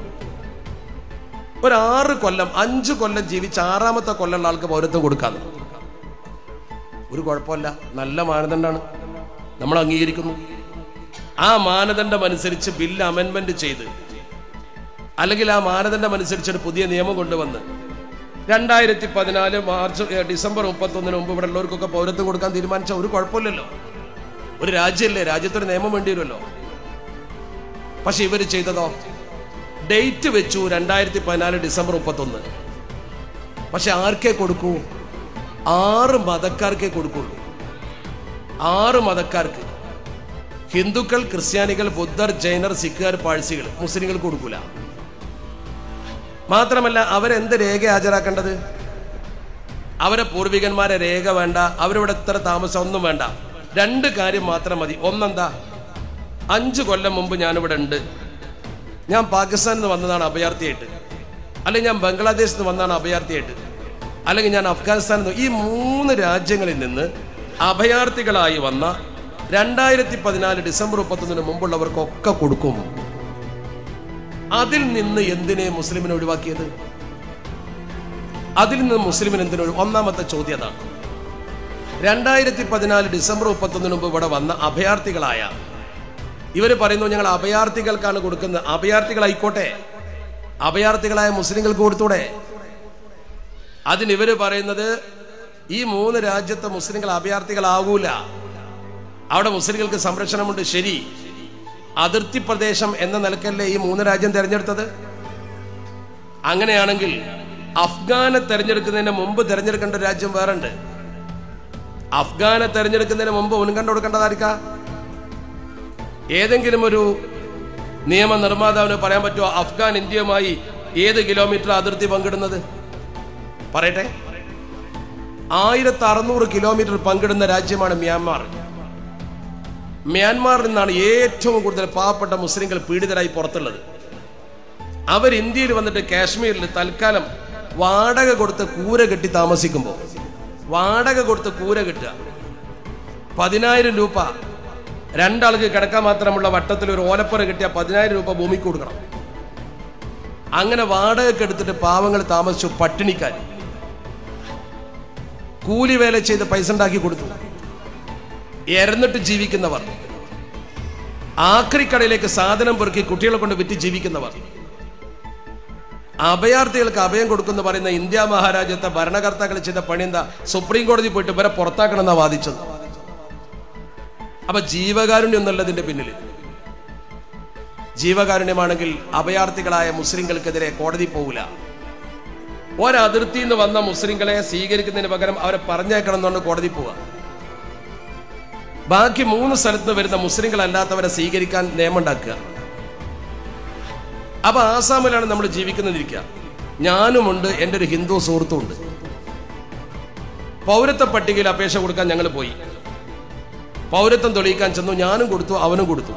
Speaker 1: ഒരു ആറ് കൊല്ലം അഞ്ച് കൊല്ലം ജീവിച്ച ആറാമത്തെ കൊല്ലമുള്ള ആൾക്ക് പൗരത്വം കൊടുക്കാന്ന്. ഒരു കുഴപ്പമില്ല. നല്ല മാനദണ്ഡമാണ് നമ്മൾ അംഗീകരിക്കുന്നു. ആ മാനദണ്ഡം അനുസരിച്ച് ബില്ല് അമെൻമെന്റ് ചെയ്ത് അല്ലെങ്കിൽ ആ മാനദണ്ഡം അനുസരിച്ച് ഒരു പുതിയ നിയമം കൊണ്ടുവന്ന് രണ്ടായിരത്തി പതിനാല് മാർച്ച് ഡിസംബർ മുപ്പത്തൊന്നിന് മുമ്പ് ഇവിടെ ഉള്ളവർക്കൊക്കെ പൗരത്വം കൊടുക്കാൻ തീരുമാനിച്ച ഒരു കുഴപ്പമില്ലല്ലോ. ഒരു രാജ്യമല്ലേ? രാജ്യത്തൊരു നിയമം വേണ്ടി വരുമല്ലോ പക്ഷെ ഇവർ ചെയ്തതോ? ഡേറ്റ് വെച്ചു രണ്ടായിരത്തി പതിനാല് ഡിസംബർ മുപ്പത്തൊന്ന്. പക്ഷെ ആർക്കേ കൊടുക്കൂ? ആറ് മതക്കാർക്കേ കൊടുക്കുള്ളൂ. ആറ് മതക്കാർക്ക്. ഹിന്ദുക്കൾ ക്രിസ്ത്യാനികൾ ബുദ്ധർ ജൈനർ സിഖുകാർ പാഴ്സികൾ മുസ്ലിങ്ങൾ കൊടുക്കൂല. മാത്രമല്ല അവരെന്ത് രേഖ ഹാജരാക്കേണ്ടത്? അവരെ പൂർവികന്മാരെ രേഖ വേണ്ട അവരിവിടെ എത്ര താമസം ഒന്നും വേണ്ട. രണ്ട് കാര്യം മാത്രം മതി. ഒന്നെന്താ? അഞ്ച് കൊല്ലം മുമ്പ് ഞാനിവിടെ ഉണ്ട്. ഞാൻ പാകിസ്ഥാനിൽ നിന്ന് വന്നതാണ് അഭയാർത്ഥിയായിട്ട്. അല്ലെങ്കിൽ ഞാൻ ബംഗ്ലാദേശിൽ നിന്ന് വന്നതാണ് അഭയാർത്ഥിയായിട്ട്. അല്ലെങ്കിൽ ഞാൻ അഫ്ഗാനിസ്ഥാനിൽ നിന്ന് ഈ മൂന്ന് രാജ്യങ്ങളിൽ നിന്ന് അഭയാർത്ഥികളായി വന്ന രണ്ടായിരത്തി പതിനാല് ഡിസംബർ മുപ്പത്തൊന്നിന് മുമ്പുള്ളവർക്കൊക്കെ കൊടുക്കും. അതിൽ നിന്ന് എന്തിനെ മുസ്ലിമിനെ ഒഴിവാക്കിയത്? അതിൽ നിന്ന് മുസ്ലിമിന് എന്തിനു ഒന്നാമത്തെ ചോദ്യം അതാണ് രണ്ടായിരത്തി പതിനാല് ഡിസംബർ മുപ്പത്തൊന്നിന് മുമ്പ് ഇവിടെ വന്ന അഭയാർത്ഥികളായ ഇവർ പറയുന്നു ഞങ്ങൾ അഭയാർത്ഥികൾക്കാണ് കൊടുക്കുന്നത്. അഭയാർത്ഥികളായിക്കോട്ടെ. അഭയാർത്ഥികളായ മുസ്ലിങ്ങൾക്ക് കൊടുത്തൂടെ. അതിന് ഇവർ പറയുന്നത് ഈ മൂന്ന് രാജ്യത്തെ മുസ്ലിങ്ങൾ അഭയാർത്ഥികളാകൂല അവിടെ മുസ്ലിങ്ങൾക്ക് സംരക്ഷണമുണ്ട് ശരി. അതിർത്തി പ്രദേശം എന്ന നിലക്കല്ലേ ഈ മൂന്ന് രാജ്യം തിരഞ്ഞെടുത്തത്? അങ്ങനെയാണെങ്കിൽ അഫ്ഗാനെ തെരഞ്ഞെടുക്കുന്നതിന് മുമ്പ് തിരഞ്ഞെടുക്കേണ്ട രാജ്യം വേറെ ഉണ്ട് അഫ്ഗാനെ തെരഞ്ഞെടുക്കുന്നതിന് മുമ്പ് മുൻകണ്ട കൊടുക്കേണ്ടതായിരിക്കാം? ഏതെങ്കിലും ഒരു നിയമ നിർമ്മാതാവിന് പറയാൻ പറ്റുമോ അഫ്ഗാൻ ഇന്ത്യയുമായി ഏത് കിലോമീറ്റർ അതിർത്തി പങ്കിടുന്നത്? പറയട്ടെ. ആയിരത്തി അറുന്നൂറ് കിലോമീറ്റർ പങ്കിടുന്ന രാജ്യമാണ് മ്യാൻമാർ. മ്യാൻമാറിൽ നിന്നാണ് ഏറ്റവും കൂടുതൽ പാവപ്പെട്ട മുസ്ലിങ്ങൾ പീഡിതരായി പുറത്തുള്ളത്. അവർ ഇന്ത്യയിൽ വന്നിട്ട് കാശ്മീരിൽ തൽക്കാലം വാടക കൊടുത്ത് കൂര കെട്ടി താമസിക്കുമ്പോൾ വാടക കൊടുത്ത് കൂര കെട്ടുക. പതിനായിരം രൂപ രണ്ടാൾക്ക് കിടക്കാൻ മാത്രമുള്ള വട്ടത്തിൽ ഒരു ഓലപ്പുര കിട്ടിയ പതിനായിരം രൂപ ഭൂമിക്ക് കൊടുക്കണം. അങ്ങനെ വാടകയ്ക്ക് എടുത്തിട്ട് പാവങ്ങൾ താമസിച്ചു പട്ടിണിക്കാർ കൂലി വേല ചെയ്ത് പൈസ ഉണ്ടാക്കി കൊടുത്തു. എരന്നിട്ട് ജീവിക്കുന്നവർ. ആക്രിക്കടയിലേക്ക് സാധനം പെറുക്കി കുട്ടികളെ കൊണ്ട് വിറ്റ് ജീവിക്കുന്നവർ. അഭയാർത്ഥികൾക്ക് അഭയം കൊടുക്കുന്ന പറയുന്ന ഇന്ത്യ മഹാരാജ്യത്തെ ഭരണകർത്താക്കൾ ചെയ്ത പണി എന്താ? സുപ്രീം കോടതി പോയിട്ട് ഇവരെ പുറത്താക്കണം എന്നാ വാദിച്ചത്. അപ്പൊ ജീവകാരുണ്യം എന്നുള്ളതിന്റെ പിന്നിൽ. ജീവകാരുണ്യമാണെങ്കിൽ അഭയാർത്ഥികളായ മുസ്ലിങ്ങൾക്കെതിരെ കോടതി പോകില്ല ഒരതിർത്തിയിൽ നിന്ന് വന്ന മുസ്ലിങ്ങളെ സ്വീകരിക്കുന്നതിന് പകരം അവരെ പറഞ്ഞേക്കണം എന്നുകൊണ്ട് കോടതി പോവുക ബാക്കി മൂന്ന് സ്ഥലത്ത് നിന്ന് വരുന്ന മുസ്ലിങ്ങളല്ലാത്തവരെ സ്വീകരിക്കാൻ നിയമം ഉണ്ടാക്കുക. അപ്പൊ ആസാമിലാണ് നമ്മൾ ജീവിക്കുന്നതിരിക്കുക ഞാനുമുണ്ട് എന്റെ ഒരു ഹിന്ദു സുഹൃത്തുമുണ്ട്. പൗരത്വ പട്ടികയിൽ അപേക്ഷ കൊടുക്കാൻ ഞങ്ങൾ പോയി. പൗരത്വം തെളിയിക്കാൻ ചെന്നു ഞാനും കൊടുത്തു അവനും കൊടുത്തു.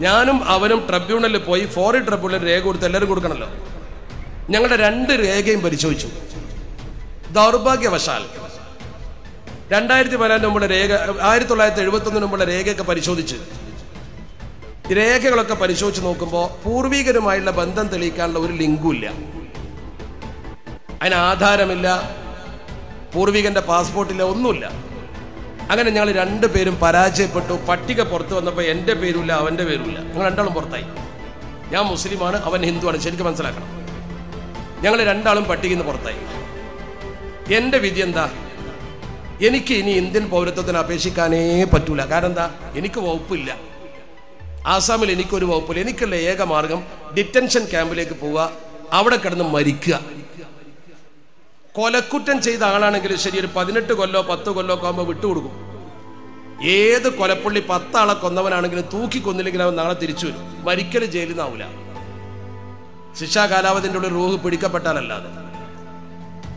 Speaker 1: ഞാനും അവനും ട്രിബ്യൂണലിൽ പോയി ഫോറിൻ ട്രിബ്യൂണലിൽ രേഖ കൊടുത്ത് എല്ലാവരും കൊടുക്കണമല്ലോ ഞങ്ങളുടെ രണ്ട് രേഖയും പരിശോധിച്ചു. ദൗർഭാഗ്യവശാൽ രണ്ടായിരത്തി പതിനാലിന് മുമ്പുള്ള രേഖ ആയിരത്തി തൊള്ളായിരത്തി എഴുപത്തി ഒന്നിന് മുമ്പുള്ള രേഖയൊക്കെ പരിശോധിച്ച് രേഖകളൊക്കെ പരിശോധിച്ച് നോക്കുമ്പോൾ പൂർവികരുമായുള്ള ബന്ധം തെളിയിക്കാനുള്ള ഒരു ലിങ്കും ഇല്ല. അതിന് ആധാരമില്ല പൂർവികന്റെ പാസ്പോർട്ടില്ല ഒന്നുമില്ല. അങ്ങനെ ഞങ്ങൾ രണ്ടുപേരും പരാജയപ്പെട്ടു. പട്ടിക പുറത്ത് വന്നപ്പോൾ എന്റെ പേരുമില്ല അവന്റെ പേരുമില്ല. ഞങ്ങൾ രണ്ടാളും പുറത്തായി. ഞാൻ മുസ്ലിമാണ് അവൻ ഹിന്ദുവാണ്. ശരിക്കും മനസ്സിലാക്കണം. ഞങ്ങൾ രണ്ടാളും പട്ടികയിൽ പുറത്തായി. എന്റെ വിധി എന്താ? എനിക്ക് ഇനി ഇന്ത്യൻ പൗരത്വത്തിന് അപേക്ഷിക്കാനേ പറ്റൂല. കാരണം എന്താ? എനിക്ക് വകുപ്പില്ല. ആസാമിൽ എനിക്കൊരു വകുപ്പില്ല. എനിക്കുള്ള ഏക മാർഗം ഡിറ്റൻഷൻ ക്യാമ്പിലേക്ക് പോവുക അവിടെ കിടന്ന് മരിക്കുക. കൊലക്കുറ്റം ചെയ്ത ആളാണെങ്കിൽ ശരി ഒരു പതിനെട്ട് കൊല്ലോ പത്ത് കൊല്ലോ ഒക്കെ ആകുമ്പോൾ വിട്ടുകൊടുക്കും. ഏത് കൊലപ്പള്ളി പത്താളെ കൊന്നവനാണെങ്കിലും തൂക്കി കൊന്നില്ലെങ്കിൽ അവൻ നാളെ തിരിച്ചു വരും. മരിക്കൽ ജയിലിൽ നിന്നാവൂല. ശിക്ഷാ കാലാവധിന്റെ ഉള്ളിൽ റൂഹ് പിടിക്കപ്പെട്ടാലല്ലാതെ.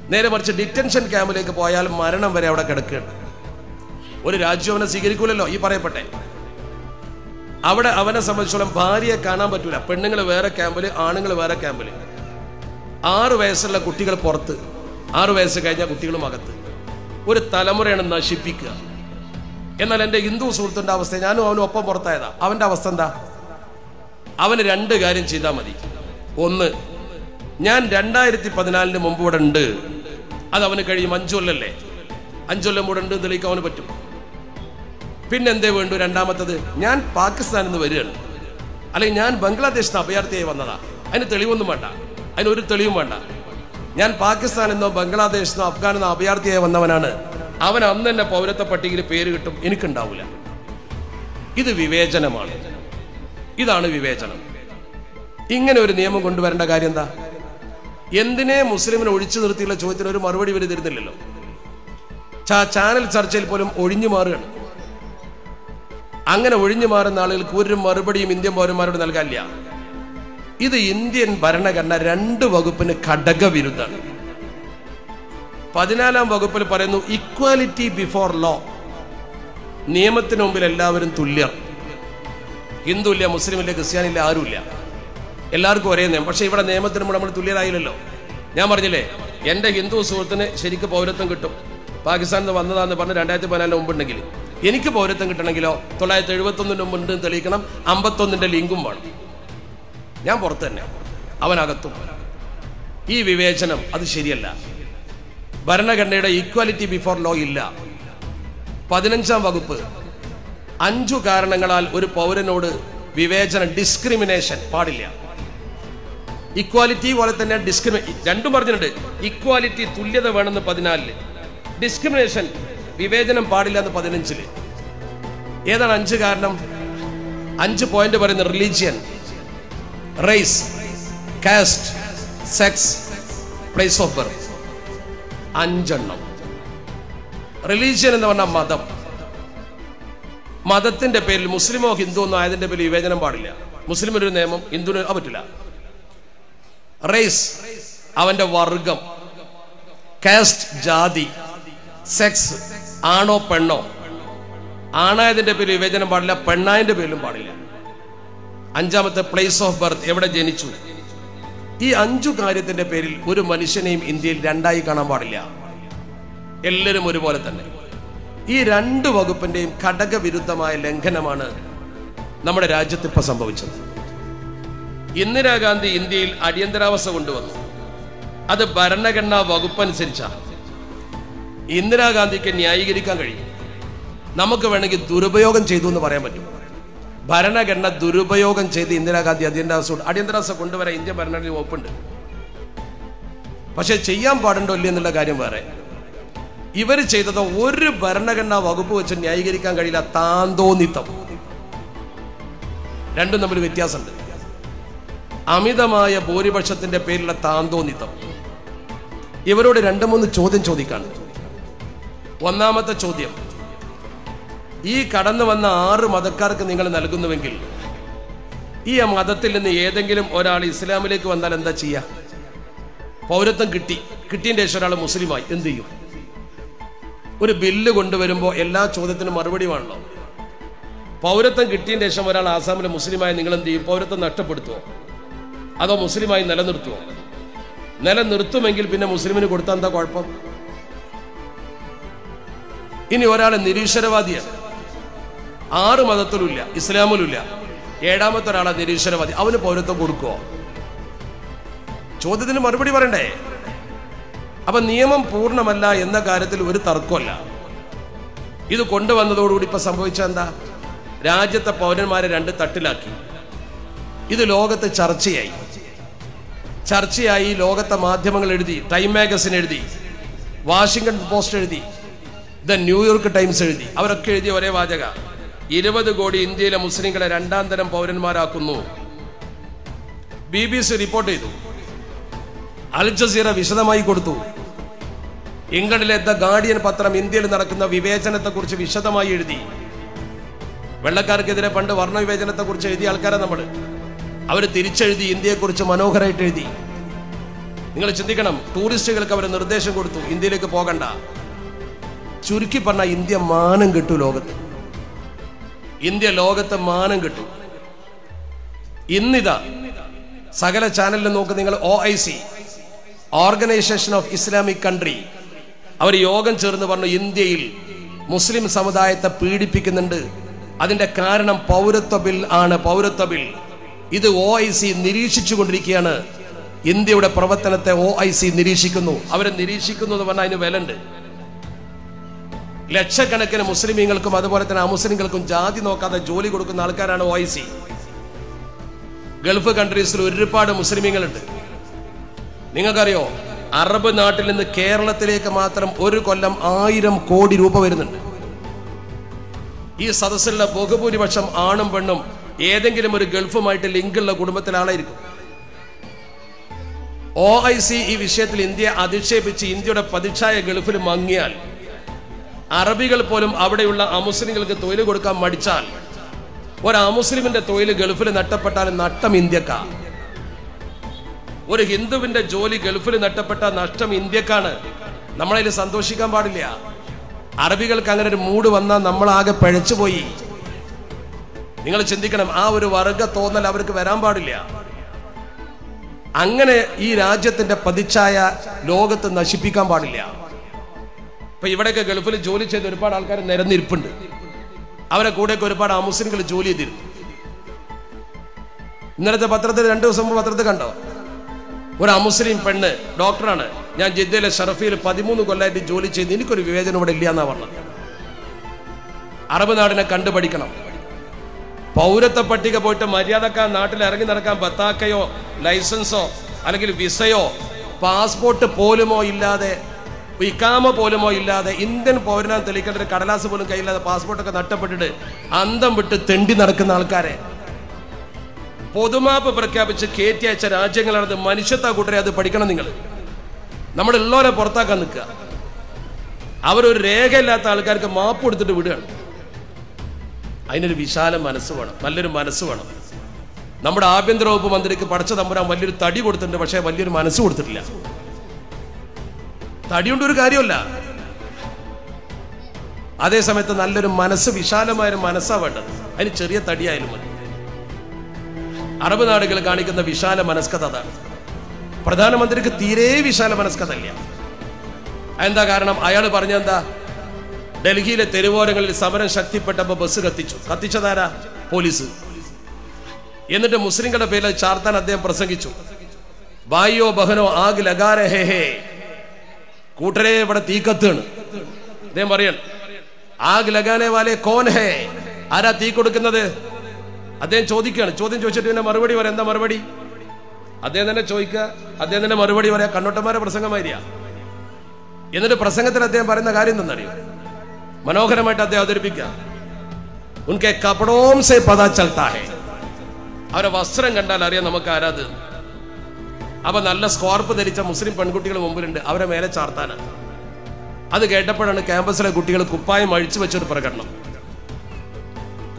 Speaker 1: നേരെ മറിച്ച് ഡിറ്റൻഷൻ ക്യാമ്പിലേക്ക് പോയാൽ മരണം വരെ അവിടെ കിടക്കുകയാണ്. ഒരു രാജ്യം അവനെ സ്വീകരിക്കൂലല്ലോ ഈ പറയപ്പെട്ടെ. അവിടെ അവനെ സംബന്ധിച്ചോളം ഭാര്യയെ കാണാൻ പറ്റൂല. പെണ്ണുങ്ങൾ വേറെ ക്യാമ്പിൽ ആണുങ്ങൾ വേറെ ക്യാമ്പിൽ ആറു വയസ്സുള്ള കുട്ടികൾ പുറത്ത്. ആറു വയസ്സ് കഴിഞ്ഞ കുട്ടികളും അകത്ത്. ഒരു തലമുറയാണ് നശിപ്പിക്കുക. എന്നാൽ എന്റെ ഹിന്ദു സുഹൃത്തിന്റെ അവസ്ഥ ഞാനും അവനും ഒപ്പം പുറത്തായതാ. അവന്റെ അവസ്ഥ എന്താ? അവന് രണ്ട് കാര്യം ചെയ്താൽ മതി. ഒന്ന് ഞാൻ രണ്ടായിരത്തി പതിനാലിന് മുമ്പ് ഇവിടെ ഉണ്ട്. അത് അവന് കഴിയും. അഞ്ചൊല്ലല്ലേ അഞ്ചൊല്ലം ഇവിടെ ഉണ്ട്. തെളിയിക്കാൻ അവന് പറ്റും. പിന്നെന്തേ വേണ്ടു? രണ്ടാമത്തത് ഞാൻ പാകിസ്ഥാനിൽ നിന്ന് വരികയാണ്. അല്ലെങ്കിൽ ഞാൻ ബംഗ്ലാദേശിൽ നിന്ന് അഭയാർത്ഥിയായി വന്നതാ. അതിന് തെളിവൊന്നും വേണ്ട. അതിനൊരു തെളിവും വേണ്ട. ഞാൻ പാകിസ്ഥാനിൽ നിന്നോ ബംഗ്ലാദേശിൽ നിന്നോ അഭയാർത്ഥിയായി വന്നവനാണ്. അവൻ അന്ന് തന്നെ പൗരത്വ പട്ടികയിൽ പേര് കിട്ടും. എനിക്കുണ്ടാവില്ല ഇത് വിവേചനമാണ്. ഇതാണ് വിവേചനം. ഇങ്ങനെ ഒരു നിയമം കൊണ്ടുവരേണ്ട കാര്യം എന്താ? എന്തിനെ മുസ്ലിമിനെ ഒഴിച്ചു നിർത്തിയുള്ള ചോദ്യത്തിന് ഒരു മറുപടി ഇവർ തരുന്നില്ലല്ലോ. ചാനൽ ചർച്ചയിൽ പോലും ഒഴിഞ്ഞു മാറുകയാണ്. അങ്ങനെ ഒഴിഞ്ഞു മാറുന്ന ആളുകൾക്ക് ഒരു മറുപടിയും ഇന്ത്യൻ പൗരന്മാരോട് നൽകാനില്ല. ഇത് ഇന്ത്യൻ ഭരണഘടന രണ്ട് വകുപ്പിന് ഘടകവിരുദ്ധാണ് പതിനാലാം വകുപ്പിൽ പറയുന്നു ഇക്വാലിറ്റി ബിഫോർ ലോ നിയമത്തിന് മുമ്പിൽ എല്ലാവരും തുല്യർ ഹിന്ദു ഇല്ല മുസ്ലിം ഇല്ല ക്രിസ്ത്യാനില്ല ആരുമില്ല. എല്ലാവർക്കും ഒരേ നിയമം. പക്ഷെ ഇവിടെ നിയമത്തിന് നമ്മൾ തുല്യരായില്ലല്ലോ. ഞാൻ പറഞ്ഞില്ലേ എന്റെ ഹിന്ദു സുഹൃത്തിന് ശരിക്ക് പൗരത്വം കിട്ടും. പാകിസ്ഥാനിൽ നിന്ന് വന്നതാന്ന് പറഞ്ഞ് രണ്ടായിരത്തി പതിനാലിന് മുമ്പുണ്ടെങ്കിൽ എനിക്ക് പൗരത്വം കിട്ടണമെങ്കിലോ തൊള്ളായിരത്തി എഴുപത്തൊന്നിന് മുമ്പ് തെളിയിക്കണം അമ്പത്തൊന്നിന്റെ ലിങ്കും വേണം. ഞാൻ പുറത്തു തന്നെ അവനകത്തും. ഈ വിവേചനം അത് ശരിയല്ല. ഭരണഘടനയുടെ ഈക്വാലിറ്റി ബിഫോർ ലോ ഇല്ല. പതിനഞ്ചാം വകുപ്പ് അഞ്ചു കാരണങ്ങളാൽ ഒരു പൗരനോട് വിവേചനം ഡിസ്ക്രിമിനേഷൻ പാടില്ല. ഇക്വാലിറ്റി പോലെ തന്നെ ഡിസ്ക്രിമി രണ്ടും പറഞ്ഞിട്ടുണ്ട്. ഇക്വാലിറ്റി തുല്യത വേണമെന്ന് പതിനാലിൽ. ഡിസ്ക്രിമിനേഷൻ വിവേചനം പാടില്ല എന്ന് പതിനഞ്ചിൽ. ഏതാണ് അഞ്ച് കാരണം? അഞ്ച് പോയിന്റ് പറയുന്ന religion race caste sex place of birth അഞ്ചെണ്ണം. റിലീജിയൻ എന്ന് പറഞ്ഞാൽ മതം. മതത്തിന്റെ പേരിൽ മുസ്ലിമോ ഹിന്ദു ഒന്നും ആയതിന്റെ പേരിൽ വിവേചനം പാടില്ല. മുസ്ലിമിന് ഒരു നിയമം ഹിന്ദുവിന് പറ്റില്ല. റേസ് അവന്റെ വർഗം. കാസ്റ്റ് ജാതി. സെക്സ് ആണോ പെണ്ണോ? ആണായതിന്റെ പേരിൽ വിവേചനം പാടില്ല പെണ്ണായതിന്റെ പേരിലും പാടില്ല. അഞ്ചാമത്തെ പ്ലേസ് ഓഫ് ബർത്ത് എവിടെ ജനിച്ചു? ഈ അഞ്ചു കാര്യത്തിന്റെ പേരിൽ ഒരു മനുഷ്യനെയും ഇന്ത്യയിൽ രണ്ടായി കാണാൻ പാടില്ല. എല്ലാവരും ഒരുപോലെ തന്നെ. ഈ രണ്ട് വകുപ്പിന്റെയും ഘടകവിരുദ്ധമായ ലംഘനമാണ് നമ്മുടെ രാജ്യത്ത് ഇപ്പൊ സംഭവിച്ചത്. ഇന്ദിരാഗാന്ധി ഇന്ത്യയിൽ അടിയന്തരാവസ്ഥ കൊണ്ടുവന്നു. അത് ഭരണഘടനാ വകുപ്പനുസരിച്ചാണ് ഇന്ദിരാഗാന്ധിക്ക് ന്യായീകരിക്കാൻ കഴിയും. നമുക്ക് വേണമെങ്കിൽ ദുരുപയോഗം ചെയ്തു എന്ന് പറയാൻ പറ്റും. ഭരണഘടന ദുരുപയോഗം ചെയ്ത് ഇന്ദിരാഗാന്ധി അടിയന്തരാവസ്ഥ അടിയന്തരാവസ്ഥ കൊണ്ടുവരാൻ ഇന്ത്യ ഭരണഘടനയിൽ വകുപ്പുണ്ട്. പക്ഷെ ചെയ്യാൻ പാടുണ്ടോ ഇല്ല എന്നുള്ള കാര്യം വേറെ. ഇവർ ചെയ്തത് ഒരു ഭരണഘടനാ വകുപ്പ് വെച്ച് ന്യായീകരിക്കാൻ കഴിയില്ല താന്തോന്നിത്തം. രണ്ടും തമ്മിൽ വ്യത്യാസമുണ്ട്. അമിതമായ ഭൂരിപക്ഷത്തിന്റെ പേരിലുള്ള താന്തോന്നിത്തം. ഇവരോട് രണ്ട് മൂന്ന് ചോദ്യം ചോദിക്കാണ്. ഒന്നാമത്തെ ചോദ്യം ഈ കടന്നു വന്ന ആറ് മതക്കാർക്ക് നിങ്ങൾ നൽകുന്നുവെങ്കിൽ ഈ മതത്തിൽ നിന്ന് ഏതെങ്കിലും ഒരാൾ ഇസ്ലാമിലേക്ക് വന്നാൽ എന്താ ചെയ്യുക പൗരത്വം കിട്ടി. കിട്ടിയ ശേഷം ഒരാൾ മുസ്ലിമായി എന്ത് ചെയ്യും? ഒരു ബില്ല് കൊണ്ടുവരുമ്പോൾ എല്ലാ ചോദ്യത്തിനും മറുപടി വേണല്ലോ. പൗരത്വം കിട്ടിയ ശേഷം ഒരാൾ ആസാമിലെ മുസ്ലിമായി നിങ്ങൾ എന്ത് ചെയ്യും? പൗരത്വം നഷ്ടപ്പെടുത്തുമോ അതോ മുസ്ലിമായി നിലനിർത്തുമോ നിലനിർത്തുമെങ്കിൽ പിന്നെ മുസ്ലിമിന് കൊടുത്താൽ എന്താ കുഴപ്പം? ഇനി ഒരാൾ നിരീശ്വരവാദിയാണ് ആറ് മതത്തിലുമില്ല ഇസ്ലാമിലുമില്ല. ഏഴാമത്തെ ഒരാളെ നിരീശ്വരവാദി. അവന് പൗരത്വം കൊടുക്കുമോ ചോദ്യത്തിന് മറുപടി പറയണ്ടേ? അപ്പൊ നിയമം പൂർണമല്ല എന്ന കാര്യത്തിൽ ഒരു തർക്കമല്ല. ഇത് കൊണ്ടുവന്നതോടുകൂടി ഇപ്പൊ സംഭവിച്ച എന്താ രാജ്യത്തെ പൗരന്മാരെ രണ്ട് തട്ടിലാക്കി. ഇത് ലോകത്തെ ചർച്ചയായി. ചർച്ചയായി ലോകത്തെ മാധ്യമങ്ങൾ എഴുതി ടൈം മാഗസിൻ എഴുതി വാഷിംഗ്ടൺ പോസ്റ്റ് എഴുതി ദ ന്യൂയോർക്ക് ടൈംസ് എഴുതി. അവരൊക്കെ എഴുതിയ ഒരേ വാചക ഇരുപത് കോടി ഇന്ത്യയിലെ മുസ്ലിങ്ങളെ രണ്ടാം തരം പൗരന്മാരാക്കുന്നു. ബി ബി സി റിപ്പോർട്ട് ചെയ്തു. അൽ ജസീറ വിശദമായി കൊടുത്തു. ഇംഗ്ലണ്ടിലെ ദ ഗാർഡിയൻ പത്രം ഇന്ത്യയിൽ നടക്കുന്ന വിവേചനത്തെക്കുറിച്ച് വിശദമായി എഴുതി. വെള്ളക്കാർക്കെതിരെ പണ്ട് വർണവിവേചനത്തെക്കുറിച്ച് എഴുതിയ ആൾക്കാരാണ് നമ്മൾ അവർ തിരിച്ചെഴുതി ഇന്ത്യയെക്കുറിച്ച് മനോഹരമായിട്ട് എഴുതി. നിങ്ങൾ ചിന്തിക്കണം ടൂറിസ്റ്റുകൾക്ക് അവർ നിർദ്ദേശം കൊടുത്തു ഇന്ത്യയിലേക്ക് പോകണ്ട. ചുരുക്കി പറഞ്ഞ ഇന്ത്യ മാനം കിട്ടു ലോകത്ത്. ഇന്ത്യ ലോകത്തെ മാനം കിട്ടു. ഇന്നിതാ സകല ചാനലിൽ നോക്ക് നിങ്ങൾ O I C organisation of Islamic country അവർ യോഗം ചേർന്ന് പറഞ്ഞു ഇന്ത്യയിൽ മുസ്ലിം സമുദായത്തെ പീഡിപ്പിക്കുന്നുണ്ട്. അതിന്റെ കാരണം പൗരത്വ ബിൽ ആണ് പൗരത്വ ബിൽ. ഇത് ഒ ഐ സി നിരീക്ഷിച്ചു കൊണ്ടിരിക്കുകയാണ്. ഇന്ത്യയുടെ പ്രവർത്തനത്തെ ഒ ഐ സി നിരീക്ഷിക്കുന്നു. അവരെ നിരീക്ഷിക്കുന്നു എന്ന് പറഞ്ഞാൽ അതിന് വിലണ്ട് ലക്ഷക്കണക്കിന് മുസ്ലിമീങ്ങൾക്കും അതുപോലെ തന്നെ അമുസ്ലിങ്ങൾക്കും ജാതി നോക്കാതെ ജോലി കൊടുക്കുന്ന ആൾക്കാരാണ് ഒ ഐ സി ഗൾഫ് കൺട്രീസിൽ ഒരുപാട് മുസ്ലിമീങ്ങളുണ്ട്. നിങ്ങൾക്കറിയോ? അറബ് നാട്ടിൽ നിന്ന് കേരളത്തിലേക്ക് മാത്രം ഒരു കൊല്ലം ആയിരം കോടി രൂപ വരുന്നുണ്ട്. ഈ സദസ്സിലുള്ള ബഹുഭൂരിപക്ഷം ആണും പെണ്ണും ഏതെങ്കിലും ഒരു ഗൾഫുമായിട്ട് ലിങ്കുള്ള കുടുംബത്തിലാളായിരിക്കും. ഒ ഐ സി ഈ വിഷയത്തിൽ ഇന്ത്യയെ അധിക്ഷേപിച്ച് ഇന്ത്യയുടെ പതിച്ചായ ഗൾഫിൽ മങ്ങിയാൽ അറബികൾ പോലും അവിടെയുള്ള അമുസ്ലിങ്ങൾക്ക് തൊഴിൽ കൊടുക്കാൻ മടിച്ചാൽ ഒരു അമുസ്ലിമിന്റെ തൊഴിൽ ഗൾഫിൽ നഷ്ടപ്പെട്ടാൽ നഷ്ടം ഇന്ത്യക്കാ. ഒരു ഹിന്ദുവിന്റെ ജോലി ഗൾഫിൽ നഷ്ടപ്പെട്ട നഷ്ടം ഇന്ത്യക്കാണ്. നമ്മളതിൽ സന്തോഷിക്കാൻ പാടില്ല. അറബികൾക്ക് അങ്ങനെ ഒരു മൂഡ് വന്നാൽ നമ്മളാകെ പഴച്ചുപോയി. നിങ്ങൾ ചിന്തിക്കണം ആ ഒരു വർഗ തോന്നൽ അവർക്ക് വരാൻ പാടില്ല. അങ്ങനെ ഈ രാജ്യത്തിന്റെ പതിച്ചായ ലോകത്ത് നശിപ്പിക്കാൻ പാടില്ല. ഇപ്പൊ ഇവിടെയൊക്കെ ഗൾഫിൽ ജോലി ചെയ്ത് ഒരുപാട് ആൾക്കാർ നിരന്നിരിപ്പുണ്ട്. അവരെ കൂടെയൊക്കെ ഒരുപാട് അമുസ്ലിങ്ങൾ ജോലി ചെയ്തിരുന്നു. ഇന്നലത്തെ പത്രത്തിൽ രണ്ടു ദിവസം മുമ്പ് പത്രത്തിൽ കണ്ടോ? ഒരു അമുസ്ലിം പെണ്ണ് ഡോക്ടറാണ്. ഞാൻ ജിദ്ദയിലെ ഷറഫിയിൽ പതിമൂന്ന് കൊല്ലമായിട്ട് ജോലി ചെയ്ത് എനിക്കൊരു വിവേചനം ഇവിടെ ഇല്ല എന്നാ പറഞ്ഞത്. അറബ് നാടിനെ കണ്ടുപഠിക്കണം. പൗരത്വ പട്ടിക പോയിട്ട് മര്യാദക്കാൻ നാട്ടിൽ ഇറങ്ങി നടക്കാൻ ബത്താക്കയോ ലൈസൻസോ അല്ലെങ്കിൽ വിസയോ പാസ്പോർട്ട് പോലുമോ ഇല്ലാതെ ഇക്കാമ പോലുമോ ഇല്ലാതെ ഇന്ത്യൻ പൗരനാൻ തെളിയിക്കേണ്ട ഒരു കടലാസ് പോലും കയ്യില്ലാതെ പാസ്പോർട്ടൊക്കെ നഷ്ടപ്പെട്ടിട്ട് അന്തം വിട്ട് തെണ്ടി നടക്കുന്ന ആൾക്കാരെ. പൊതുമാപ്പ് പ്രഖ്യാപിച്ച് കയറ്റി അയച്ച രാജ്യങ്ങളാണത് മനുഷ്യത്വ കൂട്ടരെ അത് പഠിക്കണം നിങ്ങൾ. നമ്മളുള്ളവരെ പുറത്താക്കാൻ നിൽക്കുക. അവരൊരു രേഖയില്ലാത്ത ആൾക്കാർക്ക് മാപ്പ് കൊടുത്തിട്ട് വിടുകയാണ്. അതിനൊരു വിശാല മനസ്സ് വേണം നല്ലൊരു മനസ്സ് വേണം. നമ്മുടെ ആഭ്യന്തര വകുപ്പ് മന്ത്രിക്ക് പടച്ച തമ്പുരാൻ വലിയൊരു തടി കൊടുത്തിട്ടുണ്ട് പക്ഷേ വലിയൊരു മനസ്സ് കൊടുത്തിട്ടില്ല. തടി കൊണ്ട് ഒരു കാര്യമല്ല. അതേ സമയത്ത് നല്ലൊരു മനസ്സ് വിശാലമായൊരു മനസ്സാ വേണ്ടത്. അതിന് ചെറിയ തടിയായാലും മതി. അറബ് നാടുകൾ കാണിക്കുന്ന വിശാല മനസ്കത അതാണ്. പ്രധാനമന്ത്രിക്ക് തീരെ വിശാല മനസ്കഥ ഇല്ല. എന്താ കാരണം? അയാൾ പറഞ്ഞെന്താ ഡൽഹിയിലെ തെരുവോരങ്ങളിൽ സമരം ശക്തിപ്പെട്ടപ്പോൾ ബസ് കത്തിച്ചു. കത്തിച്ചതാരാ? പോലീസ്. എന്നിട്ട് മുസ്ലിങ്ങളുടെ പേരിൽ ചാർത്താൻ അദ്ദേഹം പ്രസംഗിച്ചു. ബായിയോ ബഹനോ ആഗ് ലഗാരെ ഹേ കൂട്ടരെ ഇവിടെ തീ കത്തുകയാണ് അദ്ദേഹം പറയണം ആഗ് ലഗാനെ വാലെ കോൻ ഹേ? ആരാ തീ കൊടുക്കുന്നത്? അദ്ദേഹം ചോദിക്കുകയാണ്. ചോദ്യം ചോദിച്ചിട്ട് പിന്നെ മറുപടി പറയാം. എന്താ മറുപടി? അദ്ദേഹം തന്നെ ചോദിക്കുക. അദ്ദേഹം തന്നെ മറുപടി പറയാ. കണ്ണോട്ടന്മാരെ പ്രസംഗമായിരിക്കാം എന്നിട്ട് പ്രസംഗത്തിൽ അദ്ദേഹം പറയുന്ന കാര്യം എന്തെന്നറിയോ മനോഹരമായിട്ട് അദ്ദേഹം അവതരിപ്പിക്കുക. ഉൻകെ കപടോം സെ പതാ ചൽത്താ ഹെ. അവരെ വസ്ത്രം കണ്ടാൽ അറിയാം നമുക്ക് ആരാത് അപ്പൊ നല്ല സ്കോർപ്പ് ധരിച്ച മുസ്ലിം പെൺകുട്ടികൾ മുമ്പിലുണ്ട് അവരെ മേലെ ചാർത്താനാണ് അത് കേട്ടപ്പോഴാണ് ക്യാമ്പസിലെ കുട്ടികൾ കുപ്പായം അഴിച്ചു വെച്ചൊരു പ്രകടനം.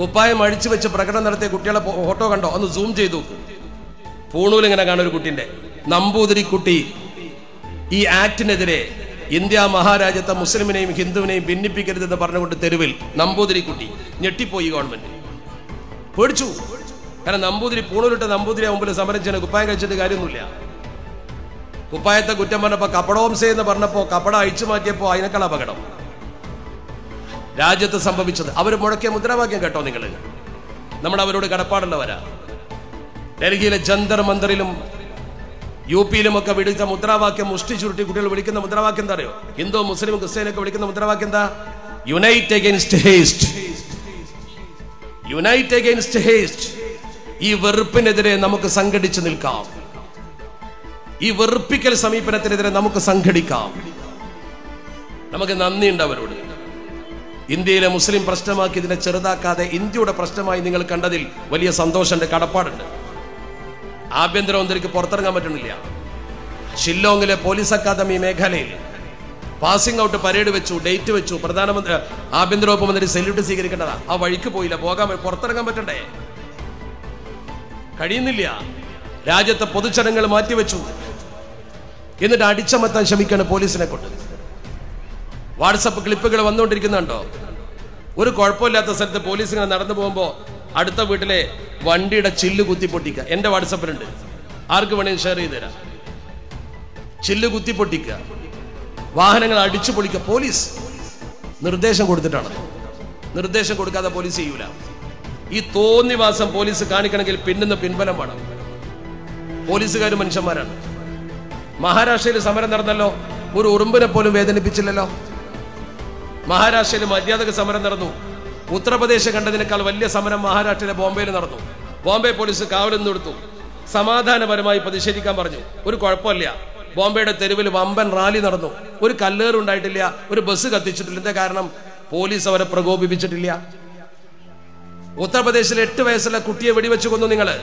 Speaker 1: കുപ്പായം അഴിച്ചു വെച്ച് പ്രകടനം നടത്തിയ കുട്ടികളെ ഫോട്ടോ കണ്ടോ? ഒന്ന് സൂം ചെയ്തു പൂണൂലിങ്ങനെ പൂണൂൽ ഇങ്ങനെ കാണും ഒരു കുട്ടിന്റെ. നമ്പൂതിരി കുട്ടി ഈ ആക്ടിനെതിരെ ഇന്ത്യ മഹാരാജ്യത്തെ മുസ്ലിമിനെയും ഹിന്ദുവിനെയും ഭിന്നിപ്പിക്കരുതെന്ന് പറഞ്ഞുകൊണ്ട് തെരുവിൽ നമ്പൂതിരി കുട്ടി ഞെട്ടിപ്പോയി ഗവൺമെന്റ്. പേടിച്ചു. കാരണം നമ്പൂതിരി പൂണൂരിട്ട നമ്പൂതിരി മുമ്പിൽ സമരം ചെയ്യണ കുപ്പായം കഴിച്ചിട്ട് കാര്യമൊന്നുമില്ല. കുപ്പായത്തെ കുറ്റം പറഞ്ഞപ്പോ കപടോംസേ എന്ന് പറഞ്ഞപ്പോ കപട അഴിച്ചു മാറ്റിയപ്പോ അതിനേക്കാൾ അപകടം. രാജ്യത്ത് സംഭവിച്ചത്. അവർ മുഴക്കിയ മുദ്രാവാക്യം കേട്ടോ നിങ്ങൾ നമ്മൾ അവരോട് കടപ്പാടുള്ളവരാ. ഡൽഹിയിലെ ജന്തർ മന്ദറിലും യു പിയിലും ഒക്കെ വിളിച്ച മുദ്രാവാക്യം മുഷ്ടി ചുരുട്ടി കുട്ടികൾ വിളിക്കുന്ന മുദ്രാവാക്യം എന്താ അറിയോ? ഹിന്ദു മുസ്ലിം ക്രിസ്ത്യനൊക്കെ വിളിക്കുന്ന മുദ്രാവാക്യം എന്താ? Unite against hate unite against hate ഈ വെറുപ്പിനെതിരെ നമുക്ക് സംഘടിച്ചു നിൽക്കാം. ഈ വെറുപ്പിക്കൽ സമീപനത്തിനെതിരെ നമുക്ക് സംഘടിക്കാം. നമുക്ക് നന്ദിയുണ്ട് അവരോട്. ഇന്ത്യയിലെ മുസ്ലിം പ്രശ്നമാക്കി ഇതിനെ ചെറുതാക്കാതെ ഇന്ത്യയുടെ പ്രശ്നമായി നിങ്ങൾ കണ്ടതിൽ വലിയ സന്തോഷമുണ്ട് കടപ്പാടുണ്ട്. ആഭ്യന്തരമന്ത്രിക്ക് പുറത്തിറങ്ങാൻ പറ്റുന്നില്ല. ഷില്ലോങ്ങിലെ പോലീസ് അക്കാദമി മേഖലയിൽ പാസിംഗ് ഔട്ട് പരേഡ് വെച്ചു ഡേറ്റ് വെച്ചു പ്രധാനമന്ത്രി ആഭ്യന്തര വകുപ്പ് മന്ത്രി സെല്യൂട്ട് സ്വീകരിക്കേണ്ടതാ. ആ വഴിക്ക് പോയില്ല പോകാൻ പുറത്തിറങ്ങാൻ പറ്റണ്ടേ? കഴിയുന്നില്ല. രാജ്യത്തെ പൊതുചടങ്ങൾ മാറ്റിവെച്ചു എന്നിട്ട് അടിച്ചമർത്താൻ ശ്രമിക്കാണ് പോലീസിനെ കൊണ്ട്. വാട്സപ്പ് ക്ലിപ്പുകൾ വന്നുകൊണ്ടിരിക്കുന്നുണ്ടോ? ഒരു കുഴപ്പമില്ലാത്ത സ്ഥലത്ത് പോലീസ് ഇങ്ങനെ നടന്നു പോകുമ്പോൾ അടുത്ത വീട്ടിലെ വണ്ടിയുടെ ചില്ല് കുത്തി പൊട്ടിക്കുക. എന്റെ വാട്സപ്പിലുണ്ട് ആർക്ക് വേണേലും ഷെയർ ചെയ്ത് തരാം. ചില്ല് കുത്തി പൊട്ടിക്കുക. വാഹനങ്ങൾ അടിച്ചു പൊളിക്കുക. പോലീസ് നിർദ്ദേശം കൊടുത്തിട്ടാണ്. നിർദ്ദേശം കൊടുക്കാതെ പോലീസ് ചെയ്യൂല. ഈ തോന്നിവാസം പോലീസ് കാണിക്കണമെങ്കിൽ പിന്നുന്ന പിൻബലം വേണം. പോലീസുകാർ മനുഷ്യന്മാരാണ്. മഹാരാഷ്ട്രയിൽ സമരം നടന്നല്ലോ. ഒരു ഉറുമ്പിനെ പോലും വേദനിപ്പിച്ചില്ലല്ലോ. മഹാരാഷ്ട്രയിൽ മര്യാദക സമരം നടന്നു. ഉത്തർപ്രദേശ് കണ്ടതിനേക്കാൾ വലിയ സമരം മഹാരാഷ്ട്രയിലെ ബോംബെയിൽ നടന്നു. ബോംബെ പോലീസ് കാവലിൽ നിന്നെടുത്തു സമാധാനപരമായി പ്രതിഷേധിക്കാൻ പറഞ്ഞു. ഒരു കുഴപ്പമില്ല. ബോംബെയുടെ തെരുവിൽ വമ്പൻ റാലി നടന്നു. ഒരു കല്ലേറുണ്ടായിട്ടില്ല ഒരു ബസ് കത്തിച്ചിട്ടില്ല. എന്താ കാരണം? പോലീസ് അവരെ പ്രകോപിപ്പിച്ചിട്ടില്ല. ഉത്തർപ്രദേശിലെ എട്ട് വയസ്സുള്ള കുട്ടിയെ വെടിവെച്ച് കൊന്നു നിങ്ങൾ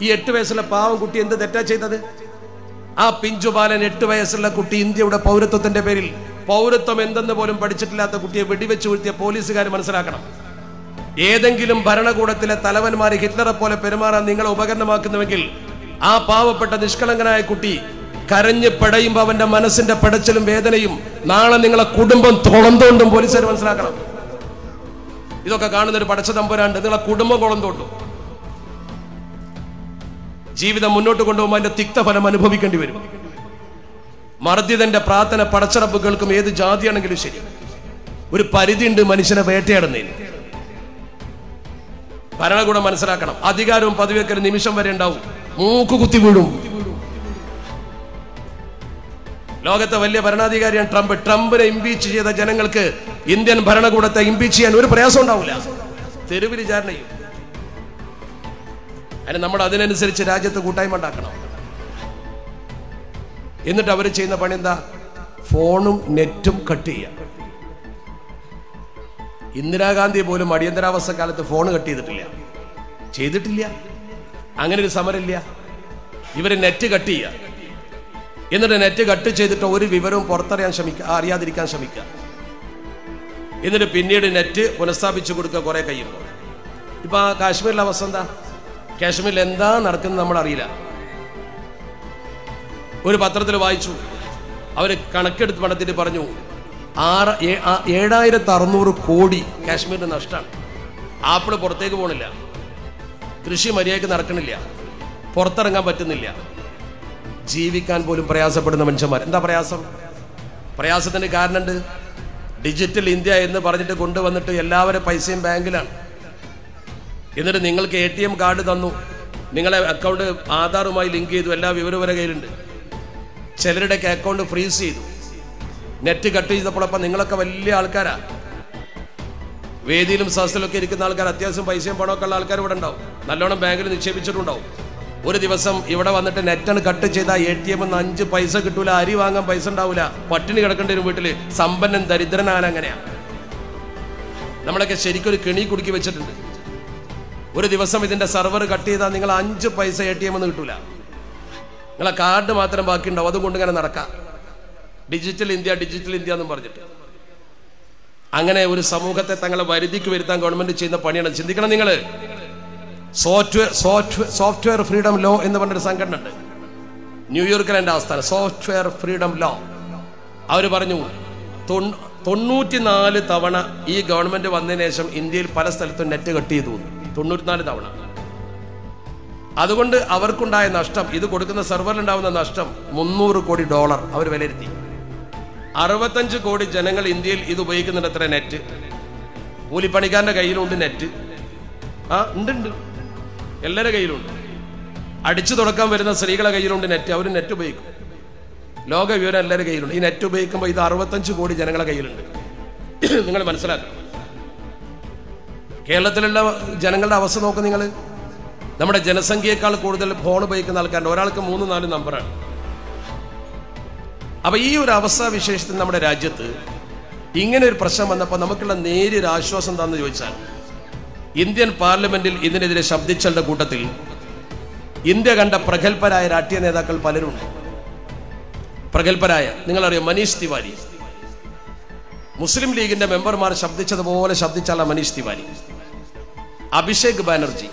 Speaker 1: ഈ എട്ട് വയസ്സുള്ള പാവം കുട്ടി എന്ത് തെറ്റാ ചെയ്തത്? ആ പിഞ്ചു ബാലൻ എട്ട് വയസ്സുള്ള കുട്ടി ഇന്ത്യയുടെ പൗരത്വത്തിന്റെ പേരിൽ പൗരത്വം എന്തെന്ന് പോലും പഠിച്ചിട്ടില്ലാത്ത കുട്ടിയെ വെടിവെച്ച് വീഴ്ത്തിയ പോലീസുകാർ മനസ്സിലാക്കണം. ഏതെങ്കിലും ഭരണകൂടത്തിലെ തലവന്മാർ ഹിറ്റ്ലറെ പോലെ പെരുമാറാൻ നിങ്ങളെ ഉപകരണമാക്കുന്നുവെങ്കിൽ ആ പാവപ്പെട്ട നിഷ്കളങ്കനായ കുട്ടി കരഞ്ഞ് പടയുമ്പോ അവന്റെ മനസ്സിന്റെ പടച്ചിലും വേദനയും നാളെ നിങ്ങളെ കുടുംബം തുളന്തോണ്ടും പോലീസുകാർ മനസ്സിലാക്കണം. ഇതൊക്കെ കാണുന്ന ഒരു പടച്ച തമ്പുരാണ്ട് നിങ്ങളെ കുടുംബം കുളന്തോണ്ടും ജീവിതം മുന്നോട്ട് കൊണ്ടുപോകുമ്പോൾ അതിന്റെ തിക്തഫലം അനുഭവിക്കേണ്ടി വരും. മർദ്ദിതന്റെ പ്രാർത്ഥന പടച്ചറപ്പ് കേൾക്കും ഏത് ജാതിയാണെങ്കിലും ശരി. ഒരു പരിധിയുണ്ട് മനുഷ്യനെ വേട്ടയാടുന്നതിന്. ഭരണകൂടം മനസ്സിലാക്കണം. അധികാരവും പദവിയൊക്കെ നിമിഷം വരെ ഉണ്ടാവും. മൂക്ക് കുത്തി വീഴും. ലോകത്തെ വലിയ ഭരണാധികാരിയാണ് ട്രംപ്. ട്രംപിനെ ഇംപീച്ച് ചെയ്ത ജനങ്ങൾക്ക് ഇന്ത്യൻ ഭരണകൂടത്തെ ഇംപീച്ച് ചെയ്യാൻ ഒരു പ്രയാസം ഉണ്ടാവില്ല. തെരുവ് വിചാരണ ചെയ്യും. അതിന് നമ്മൾ അതിനനുസരിച്ച് രാജ്യത്ത് കൂട്ടായ്മ ഉണ്ടാക്കണം. എന്നിട്ട് അവർ ചെയ്യുന്ന പണി എന്താ ഫോണും നെറ്റും കട്ട് ചെയ്യാം. ഇന്ദിരാഗാന്ധി പോലും അടിയന്തരാവസ്ഥ കാലത്ത് ഫോൺ കട്ട് ചെയ്തിട്ടില്ല. ചെയ്തിട്ടില്ല. അങ്ങനെ ഒരു സമരമില്ല. ഇവർ നെറ്റ് കട്ട് ചെയ്യുക എന്നിട്ട് നെറ്റ് കട്ട് ചെയ്തിട്ട് ഒരു വിവരവും പുറത്തറിയാൻ ശ്രമിക്കുക അറിയാതിരിക്കാൻ ശ്രമിക്കുക എന്നിട്ട് പിന്നീട് നെറ്റ് പുനഃസ്ഥാപിച്ചു കൊടുക്കുക കുറെ കഴിയുമ്പോൾ. ഇപ്പൊ ആ കാശ്മീരിലെ അവസ്ഥ എന്താ? കാശ്മീരിൽ എന്താ നടക്കുന്നത് നമ്മൾ അറിയില്ല ഒരു പത്രത്തിൽ വായിച്ചു. അവർ കണക്കെടുത്ത് പണത്തിട്ട് പറഞ്ഞു ആറ് ഏഴായിരത്തി അറുന്നൂറ് കോടി കാശ്മീരിന് നഷ്ടമാണ്. ആപ്പിൾ പുറത്തേക്ക് പോകണില്ല കൃഷി മര്യാദയ്ക്ക് നടക്കണില്ല. പുറത്തിറങ്ങാൻ പറ്റുന്നില്ല. ജീവിക്കാൻ പോലും പ്രയാസപ്പെടുന്ന മനുഷ്യന്മാർ എന്താ പ്രയാസം? പ്രയാസത്തിന് കാരണമുണ്ട് ഡിജിറ്റൽ ഇന്ത്യ എന്ന് പറഞ്ഞിട്ട് കൊണ്ടുവന്നിട്ട് എല്ലാവരും പൈസയും ബാങ്കിലാണ്. എന്നിട്ട് നിങ്ങൾക്ക് എ കാർഡ് തന്നു. നിങ്ങളെ അക്കൗണ്ട് ആധാറുമായി ലിങ്ക് ചെയ്തു. എല്ലാ വിവരവും വരെ കയ്യിലുണ്ട്. ചിലരുടെയൊക്കെ അക്കൗണ്ട് ഫ്രീസ് ചെയ്തു. നെറ്റ് കട്ട് ചെയ്തപ്പോൾ അപ്പം നിങ്ങളൊക്കെ വലിയ ആൾക്കാരാ. വേദിയിലും സദസ്സിലൊക്കെ ഇരിക്കുന്ന ആൾക്കാർ അത്യാവശ്യം പൈസയും പണമൊക്കെ ഉള്ള ആൾക്കാർ ഇവിടെ ഉണ്ടാവും. നല്ലോണം ബാങ്കിൽ നിക്ഷേപിച്ചിട്ടുണ്ടാവും. ഒരു ദിവസം ഇവിടെ വന്നിട്ട് നെറ്റാണ് കട്ട് ചെയ്താൽ എ ടി എം അഞ്ച് പൈസ കിട്ടൂല അരി വാങ്ങാൻ പൈസ ഉണ്ടാവില്ല പട്ടിണി കിടക്കേണ്ടി വരും വീട്ടിൽ. സമ്പന്നൻ ദരിദ്രനാണ് അങ്ങനെയാ. നമ്മളൊക്കെ ശരിക്കൊരു കെണി കുടുക്കി വെച്ചിട്ടുണ്ട്. ഒരു ദിവസം ഇതിന്റെ സെർവർ കട്ട് ചെയ്താൽ നിങ്ങൾ അഞ്ച് പൈസ എ ടി എം ഒന്നും കിട്ടൂല. നിങ്ങളെ കാർഡ് മാത്രം ബാക്കി ഉണ്ടാവും അതുകൊണ്ട് ഇങ്ങനെ നടക്കാം. ഡിജിറ്റൽ ഇന്ത്യ ഡിജിറ്റൽ ഇന്ത്യ എന്നും പറഞ്ഞിട്ട്. അങ്ങനെ ഒരു സമൂഹത്തെ തങ്ങളെ വരുതിക്ക് വരുത്താൻ ഗവൺമെന്റ് ചെയ്യുന്ന പണിയാണ്. ചിന്തിക്കണം നിങ്ങൾ software software software freedom law എന്ന് പറഞ്ഞൊരു സംഘടന ഉണ്ട്. ന്യൂയോർക്കിൽ എന്റെ ആസ്ഥാനം. സോഫ്റ്റ്വെയർ ഫ്രീഡം ലോ അവർ പറഞ്ഞു തൊണ്ണൂ- തൊണ്ണൂറ്റിനാല് തവണ ഈ ഗവൺമെന്റ് വന്നതിന് ശേഷം ഇന്ത്യയിൽ പല സ്ഥലത്തും നെറ്റ് കട്ട് ചെയ്തു. തൊണ്ണൂറ്റിനാല് തവണ. അതുകൊണ്ട് അവർക്കുണ്ടായ നഷ്ടം ഇത് കൊടുക്കുന്ന സെർവറിലുണ്ടാവുന്ന നഷ്ടം മുന്നൂറ് കോടി ഡോളർ അവർ വിലയിരുത്തി. അറുപത്തഞ്ച് കോടി ജനങ്ങൾ ഇന്ത്യയിൽ ഇത് ഉപയോഗിക്കുന്നുണ്ട് അത്ര നെറ്റ്. കൂലിപ്പണിക്കാരന്റെ കയ്യിലുണ്ട് നെറ്റ്. ആ ഉണ്ട് ഉണ്ട്. എല്ലാവരുടെ കയ്യിലുണ്ട്. അടിച്ചു തുടക്കാൻ വരുന്ന സ്ത്രീകളെ കയ്യിലുണ്ട് നെറ്റ് അവർ നെറ്റ് ഉപയോഗിക്കും. ലോക വിവരം എല്ലാവരുടെ കയ്യിലുണ്ട്. ഈ നെറ്റ് ഉപയോഗിക്കുമ്പോൾ ഇത് അറുപത്തഞ്ച് കോടി ജനങ്ങളെ കയ്യിലുണ്ട്. നിങ്ങൾ മനസ്സിലാക്കണം. കേരളത്തിലുള്ള ജനങ്ങളുടെ അവസ്ഥ നോക്ക് നിങ്ങൾ നമ്മുടെ ജനസംഖ്യയേക്കാൾ കൂടുതൽ ഫോൺ ഉപയോഗിക്കുന്ന ആൾക്കാരുണ്ട്. ഒരാൾക്ക് മൂന്ന് നാല് നമ്പറാണ് അപ്പൊ ഈ ഒരു അവസ്ഥ വിശേഷത്തിൽ നമ്മുടെ രാജ്യത്ത് ഇങ്ങനെ ഒരു പ്രശ്നം വന്നപ്പോൾ നമുക്കുള്ള നേരിയൊരു ആശ്വാസം എന്താണെന്ന് ചോദിച്ചാൽ ഇന്ത്യൻ പാർലമെന്റിൽ ഇതിനെതിരെ ശബ്ദിച്ചളുടെ കൂട്ടത്തിൽ ഇന്ത്യ കണ്ട പ്രഗത്ഭരായ രാഷ്ട്രീയ നേതാക്കൾ പലരുണ്ട്. പ്രഗത്ഭരായ നിങ്ങളറിയോ മനീഷ് തിവാരി? മുസ്ലിം ലീഗിന്റെ മെമ്പർമാർ ശബ്ദിച്ചതുപോലെ ശബ്ദിച്ചാല മനീഷ് തിവാരി. അഭിഷേക് ബാനർജി.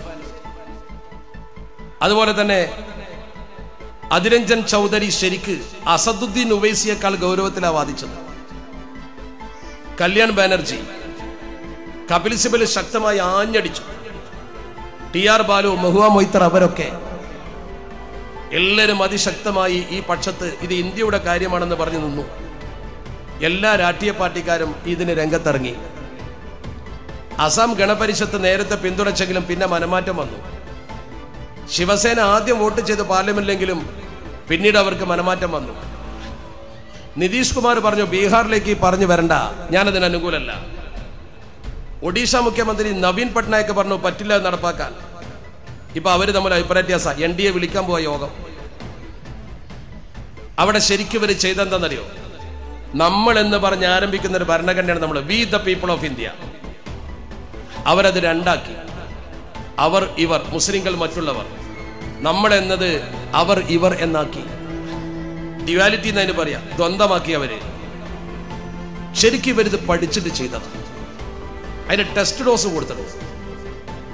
Speaker 1: അതുപോലെ തന്നെ അതിരഞ്ജൻ ചൗധരി ശരിക്ക് അസദുദ്ദീൻ ഉവൈസിയേക്കാൾ ഗൗരവത്തിലാണ് വാദിച്ചത്. കല്യാൺ ബാനർജി കപിൽ സിബൽ ശക്തമായി ആഞ്ഞടിച്ചു. ടി ആർ ബാലു മഹുവ മൊയ്ത്തർ അവരൊക്കെ എല്ലാവരും അതിശക്തമായി ഈ പക്ഷത്ത് ഇത് ഇന്ത്യയുടെ കാര്യമാണെന്ന് പറഞ്ഞു നിന്നു. എല്ലാ രാഷ്ട്രീയ പാർട്ടിക്കാരും ഇതിന് രംഗത്തിറങ്ങി. അസം ഗണപരിഷത്ത് നേരത്തെ പിന്തുണച്ചെങ്കിലും പിന്നെ മനമാറ്റം വന്നു. ശിവസേന ആദ്യം വോട്ട് ചെയ്ത് പാർലമെന്റിലെങ്കിലും പിന്നീട് അവർക്ക് മനമാറ്റം വന്നു. നിതീഷ് കുമാർ പറഞ്ഞു ബീഹാറിലേക്ക് പറഞ്ഞു വരണ്ട. ഞാനതിന് അനുകൂലമല്ല ഒഡീഷ മുഖ്യമന്ത്രി നവീൻ പട്നായക് പറഞ്ഞു പറ്റില്ല നടപ്പാക്കാൻ. ഇപ്പൊ അവർ തമ്മിൽ അഭിപ്രായ വ്യത്യാസ. എൻ ഡി എ വിളിക്കാൻ പോയ യോഗം. അവിടെ ശരിക്കും ഇവർ ചെയ്തെന്താണെന്നറിയോ നമ്മൾ എന്ന് പറഞ്ഞ് ആരംഭിക്കുന്ന ഒരു ഭരണഘടനയാണ് നമ്മൾ we the people of India അവരത് രണ്ടാക്കി. അവർ ഇവർ മുസ്ലിങ്ങൾ മറ്റുള്ളവർ. നമ്മൾ എന്നത് അവർ ഇവർ എന്നാക്കി. ഡ്യുവാലിറ്റി എന്നതിന് പറയാം ദ്വന്ദ്മാക്കി അവർ. ശരിക്കും ഇവരിത് പഠിച്ചിട്ട് ചെയ്തത്. അതിന് ടെസ്റ്റ് ഡോസ് കൊടുത്തത്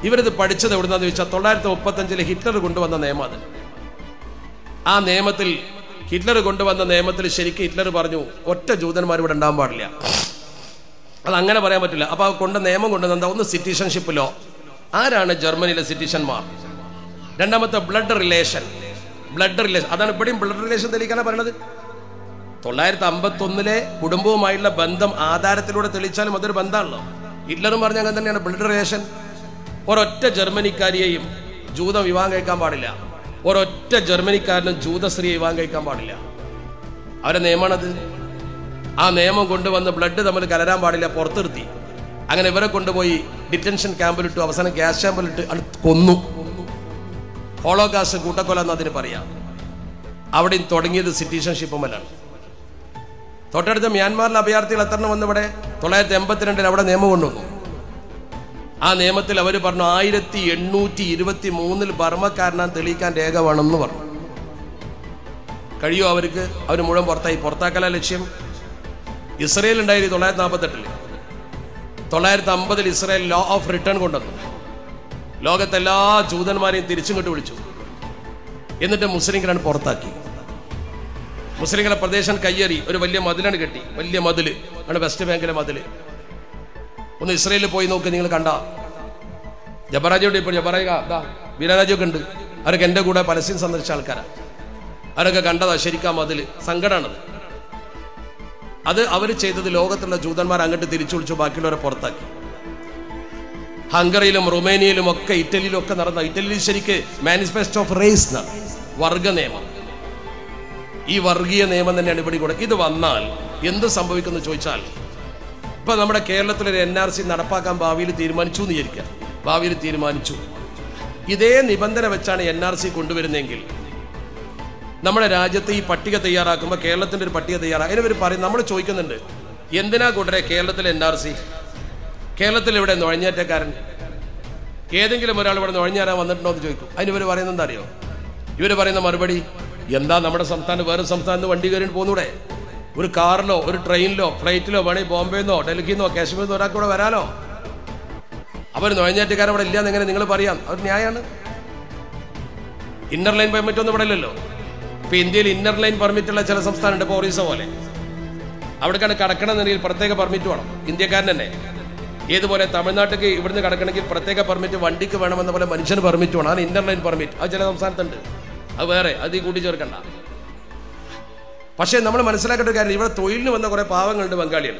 Speaker 1: ഇവരിത് പഠിച്ചത് എവിടുന്നാന്ന് ചോദിച്ചാൽ തൊള്ളായിരത്തി മുപ്പത്തഞ്ചിലെ ഹിറ്റ്ലർ കൊണ്ടുവന്ന നിയമം ആ നിയമത്തിൽ ഹിറ്റ്ലർ കൊണ്ടുവന്ന നിയമത്തിൽ ശരിക്കും ഹിറ്റ്ലർ പറഞ്ഞു ഒറ്റ ജൂതന്മാർ ഇവിടെ ഉണ്ടാകാൻ പാടില്ല. അത് അങ്ങനെ പറയാൻ പറ്റില്ല. അപ്പൊ ആ കൊണ്ട് നിയമം കൊണ്ടുവന്ന ഒന്ന് സിറ്റിസൺഷിപ്പ് ലോ ആരാണ് ജർമ്മനിയിലെ സിറ്റിസൺമാർ രണ്ടാമത്തെ ബ്ലഡ് റിലേഷൻ ബ്ലഡ് റിലേഷൻ അതാണ് ഇപ്പോഴും ബ്ലഡ് റിലേഷൻ തെളിയിക്കാനാണ് പറയുന്നത് തൊള്ളായിരത്തി അമ്പത്തി ഒന്നിലെ കുടുംബവുമായുള്ള ബന്ധം ആധാരത്തിലൂടെ തെളിയിച്ചാലും അതൊരു ബന്ധമാണല്ലോ ഹിറ്റ്ലറും പറഞ്ഞ അങ്ങനെ തന്നെയാണ് ബ്ലഡ് റിലേഷൻ ഒരൊറ്റ ജർമ്മനിക്കാരിയെയും ജൂതം വിവാഹം കഴിക്കാൻ പാടില്ല. ഒരൊറ്റ ജർമ്മനിക്കാരനും ജൂതസ്ത്രീയെ വിവാഹം കഴിക്കാൻ പാടില്ല. അവരെ നിയമമാണത്. ആ നിയമം കൊണ്ടുവന്ന് ബ്ലഡ് തമ്മിൽ കലരാൻ പാടില്ല പുറത്തിരുത്തി. അങ്ങനെ ഇവരെ കൊണ്ടുപോയി ഡിറ്റൻഷൻ ക്യാമ്പിലിട്ടു അവസാനം ഗ്യാസ് ക്യാമ്പിലിട്ട് കൊന്നു. ഹോളോകാസ്റ്റ് കൂട്ടക്കൊല എന്ന് അതിന് പറയാം. അവിടെ തുടങ്ങിയത് സിറ്റിസൺഷിപ്പ് തൊട്ടടുത്ത മ്യാൻമാറിലെ അഭയാർത്ഥികൾ എത്രണം വന്നിവിടെ തൊള്ളായിരത്തി എൺപത്തിരണ്ടിൽ അവിടെ നിയമം കൊണ്ടുവന്നു. ആ നിയമത്തിൽ അവർ പറഞ്ഞു ആയിരത്തി എണ്ണൂറ്റി ഇരുപത്തി മൂന്നിൽ ബർമ്മക്കാരനാൻ തെളിയിക്കാൻ രേഖ വേണമെന്ന് പറഞ്ഞു. കഴിയോ അവർക്ക്? അവർ മുഴുവൻ പുറത്തായി. പുറത്താക്കല ലക്ഷ്യം. ഇസ്രയേൽ ഉണ്ടായിരുന്നു തൊള്ളായിരത്തി നാൽപ്പത്തെട്ടിൽ തൊള്ളായിരത്തി അമ്പതിൽ ഇസ്രയേൽ ലോ ഓഫ് റിട്ടേൺ കൊണ്ടുവന്നു. ലോകത്തെ എല്ലാ ജൂതന്മാരെയും തിരിച്ചും വിളിച്ചു. എന്നിട്ട് മുസ്ലിങ്ങളാണ് പുറത്താക്കി. മുസ്ലിങ്ങളെ പ്രദേശം കയ്യേറി ഒരു വലിയ മതിലാണ് കെട്ടി. വലിയ മതിൽ. ആണ് വെസ്റ്റ് ബാങ്കിലെ മതിൽ. ഒന്ന് ഇസ്രയേലിൽ പോയി നോക്ക് നിങ്ങൾ കണ്ട. ജബറാജിയോട് ഇപ്പോൾ ജബറാജ ദാ വീരരാജൊക്കെ ഉണ്ട്. അവരൊക്കെ എന്റെ കൂടെ പലസ്തീൻ സന്ദർശിച്ച ആൾക്കാരാണ് അവരൊക്കെ കണ്ടതാ ശരിക്കാ മതിൽ. സങ്കടമാണത് അത് അവർ ചെയ്തത് ലോകത്തുള്ള ജൂതന്മാർ അങ്ങോട്ട് തിരിച്ചു വിളിച്ചു ബാക്കിയുള്ളവരെ പുറത്താക്കി. ഹംഗറിയിലും റൊമേനിയയിലും ഒക്കെ ഇറ്റലിയിലും ഒക്കെ നടന്ന ഇറ്റലിയിൽ ശരിക്ക് മാനിഫെസ്റ്റോ ഓഫ് റേസ് എന്നാണ് വർഗ നിയമം. ഈ വർഗീയ നിയമം തന്നെയാണ് ഇവിടെ കൂടെ ഇത് വന്നാൽ എന്ത് സംഭവിക്കുന്നു ചോദിച്ചാൽ ഇപ്പൊ നമ്മുടെ കേരളത്തിലൊരു എൻ ആർ സി നടപ്പാക്കാൻ ഭാവിയിൽ തീരുമാനിച്ചു എന്ന് വിചാരിക്കാം ഭാവിയിൽ തീരുമാനിച്ചു. ഇതേ നിബന്ധന വെച്ചാണ് എൻ ആർ സി കൊണ്ടുവരുന്നതെങ്കിൽ നമ്മുടെ രാജ്യത്ത് ഈ പട്ടിക തയ്യാറാക്കുമ്പോൾ കേരളത്തിന്റെ ഒരു പട്ടിക തയ്യാറാക്കുക അതിനവർ പറയും നമ്മൾ ചോദിക്കുന്നുണ്ട് എന്തിനാ കൂട്ടരെ കേരളത്തിലെ എൻ ആർ സി കേരളത്തിൽ ഇവിടെ നുഴഞ്ഞേറ്റക്കാരൻ? ഏതെങ്കിലും ഒരാൾ ഇവിടെ നുഴഞ്ഞേറാൻ വന്നിട്ടുണ്ടോ എന്ന് ചോദിക്കും. അതിന് ഇവർ പറയുന്നത് എന്താ അറിയോ ഇവർ പറയുന്ന മറുപടി എന്താ നമ്മുടെ സംസ്ഥാനം വേറെ സംസ്ഥാനത്ത് വണ്ടി കയറി പോകുന്നൂടെ? ഒരു കാറിലോ ഒരു ട്രെയിനിലോ ഫ്ലൈറ്റിലോ വേണമെങ്കിൽ ബോംബെന്നോ ഡൽഹിന്നോ കാശ്മീരിൽ നിന്നോ ഒരാൾക്ക് ഇവിടെ വരാലോ അവർ നുഴഞ്ഞേറ്റക്കാരൻ ഇവിടെ ഇല്ലാന്ന് എങ്ങനെ നിങ്ങൾ പറയാം? അവർ ന്യായമാണ് ഇന്നർ ലൈൻ പെർമിറ്റ് ഒന്നും ഇവിടെ ഇല്ലല്ലോ. ഇപ്പൊ ഇന്ത്യയിൽ ഇന്നർ ലൈൻ പെർമിറ്റ് ഉള്ള ചില സംസ്ഥാനമുണ്ട്. ഇപ്പോൾ ഒറീസ പോലെ. അവിടേക്കാണ് കടക്കണമെന്നുണ്ടെങ്കിൽ പ്രത്യേക പെർമിറ്റ് വേണം. ഇന്ത്യക്കാരൻ തന്നെ. ഏതുപോലെ തമിഴ്നാട്ടിലേക്ക് ഇവിടുന്ന് കിടക്കണമെങ്കിൽ പ്രത്യേക പെർമിറ്റ് വണ്ടിക്ക് വേണമെന്ന പോലെ മനുഷ്യന് പെർമിറ്റ് വേണം. അതിന് ഇന്റർലൈൻ പെർമിറ്റ് അത് ചില സംസ്ഥാനത്തുണ്ട്. അത് വേറെ അത് ഈ കൂട്ടി ചേർക്കണ്ട. പക്ഷേ നമ്മൾ മനസ്സിലാക്കേണ്ട ഒരു കാര്യം ഇവിടെ തൊഴിലിന് വന്ന കുറെ പാവങ്ങളുണ്ട് ബംഗാളികൾ.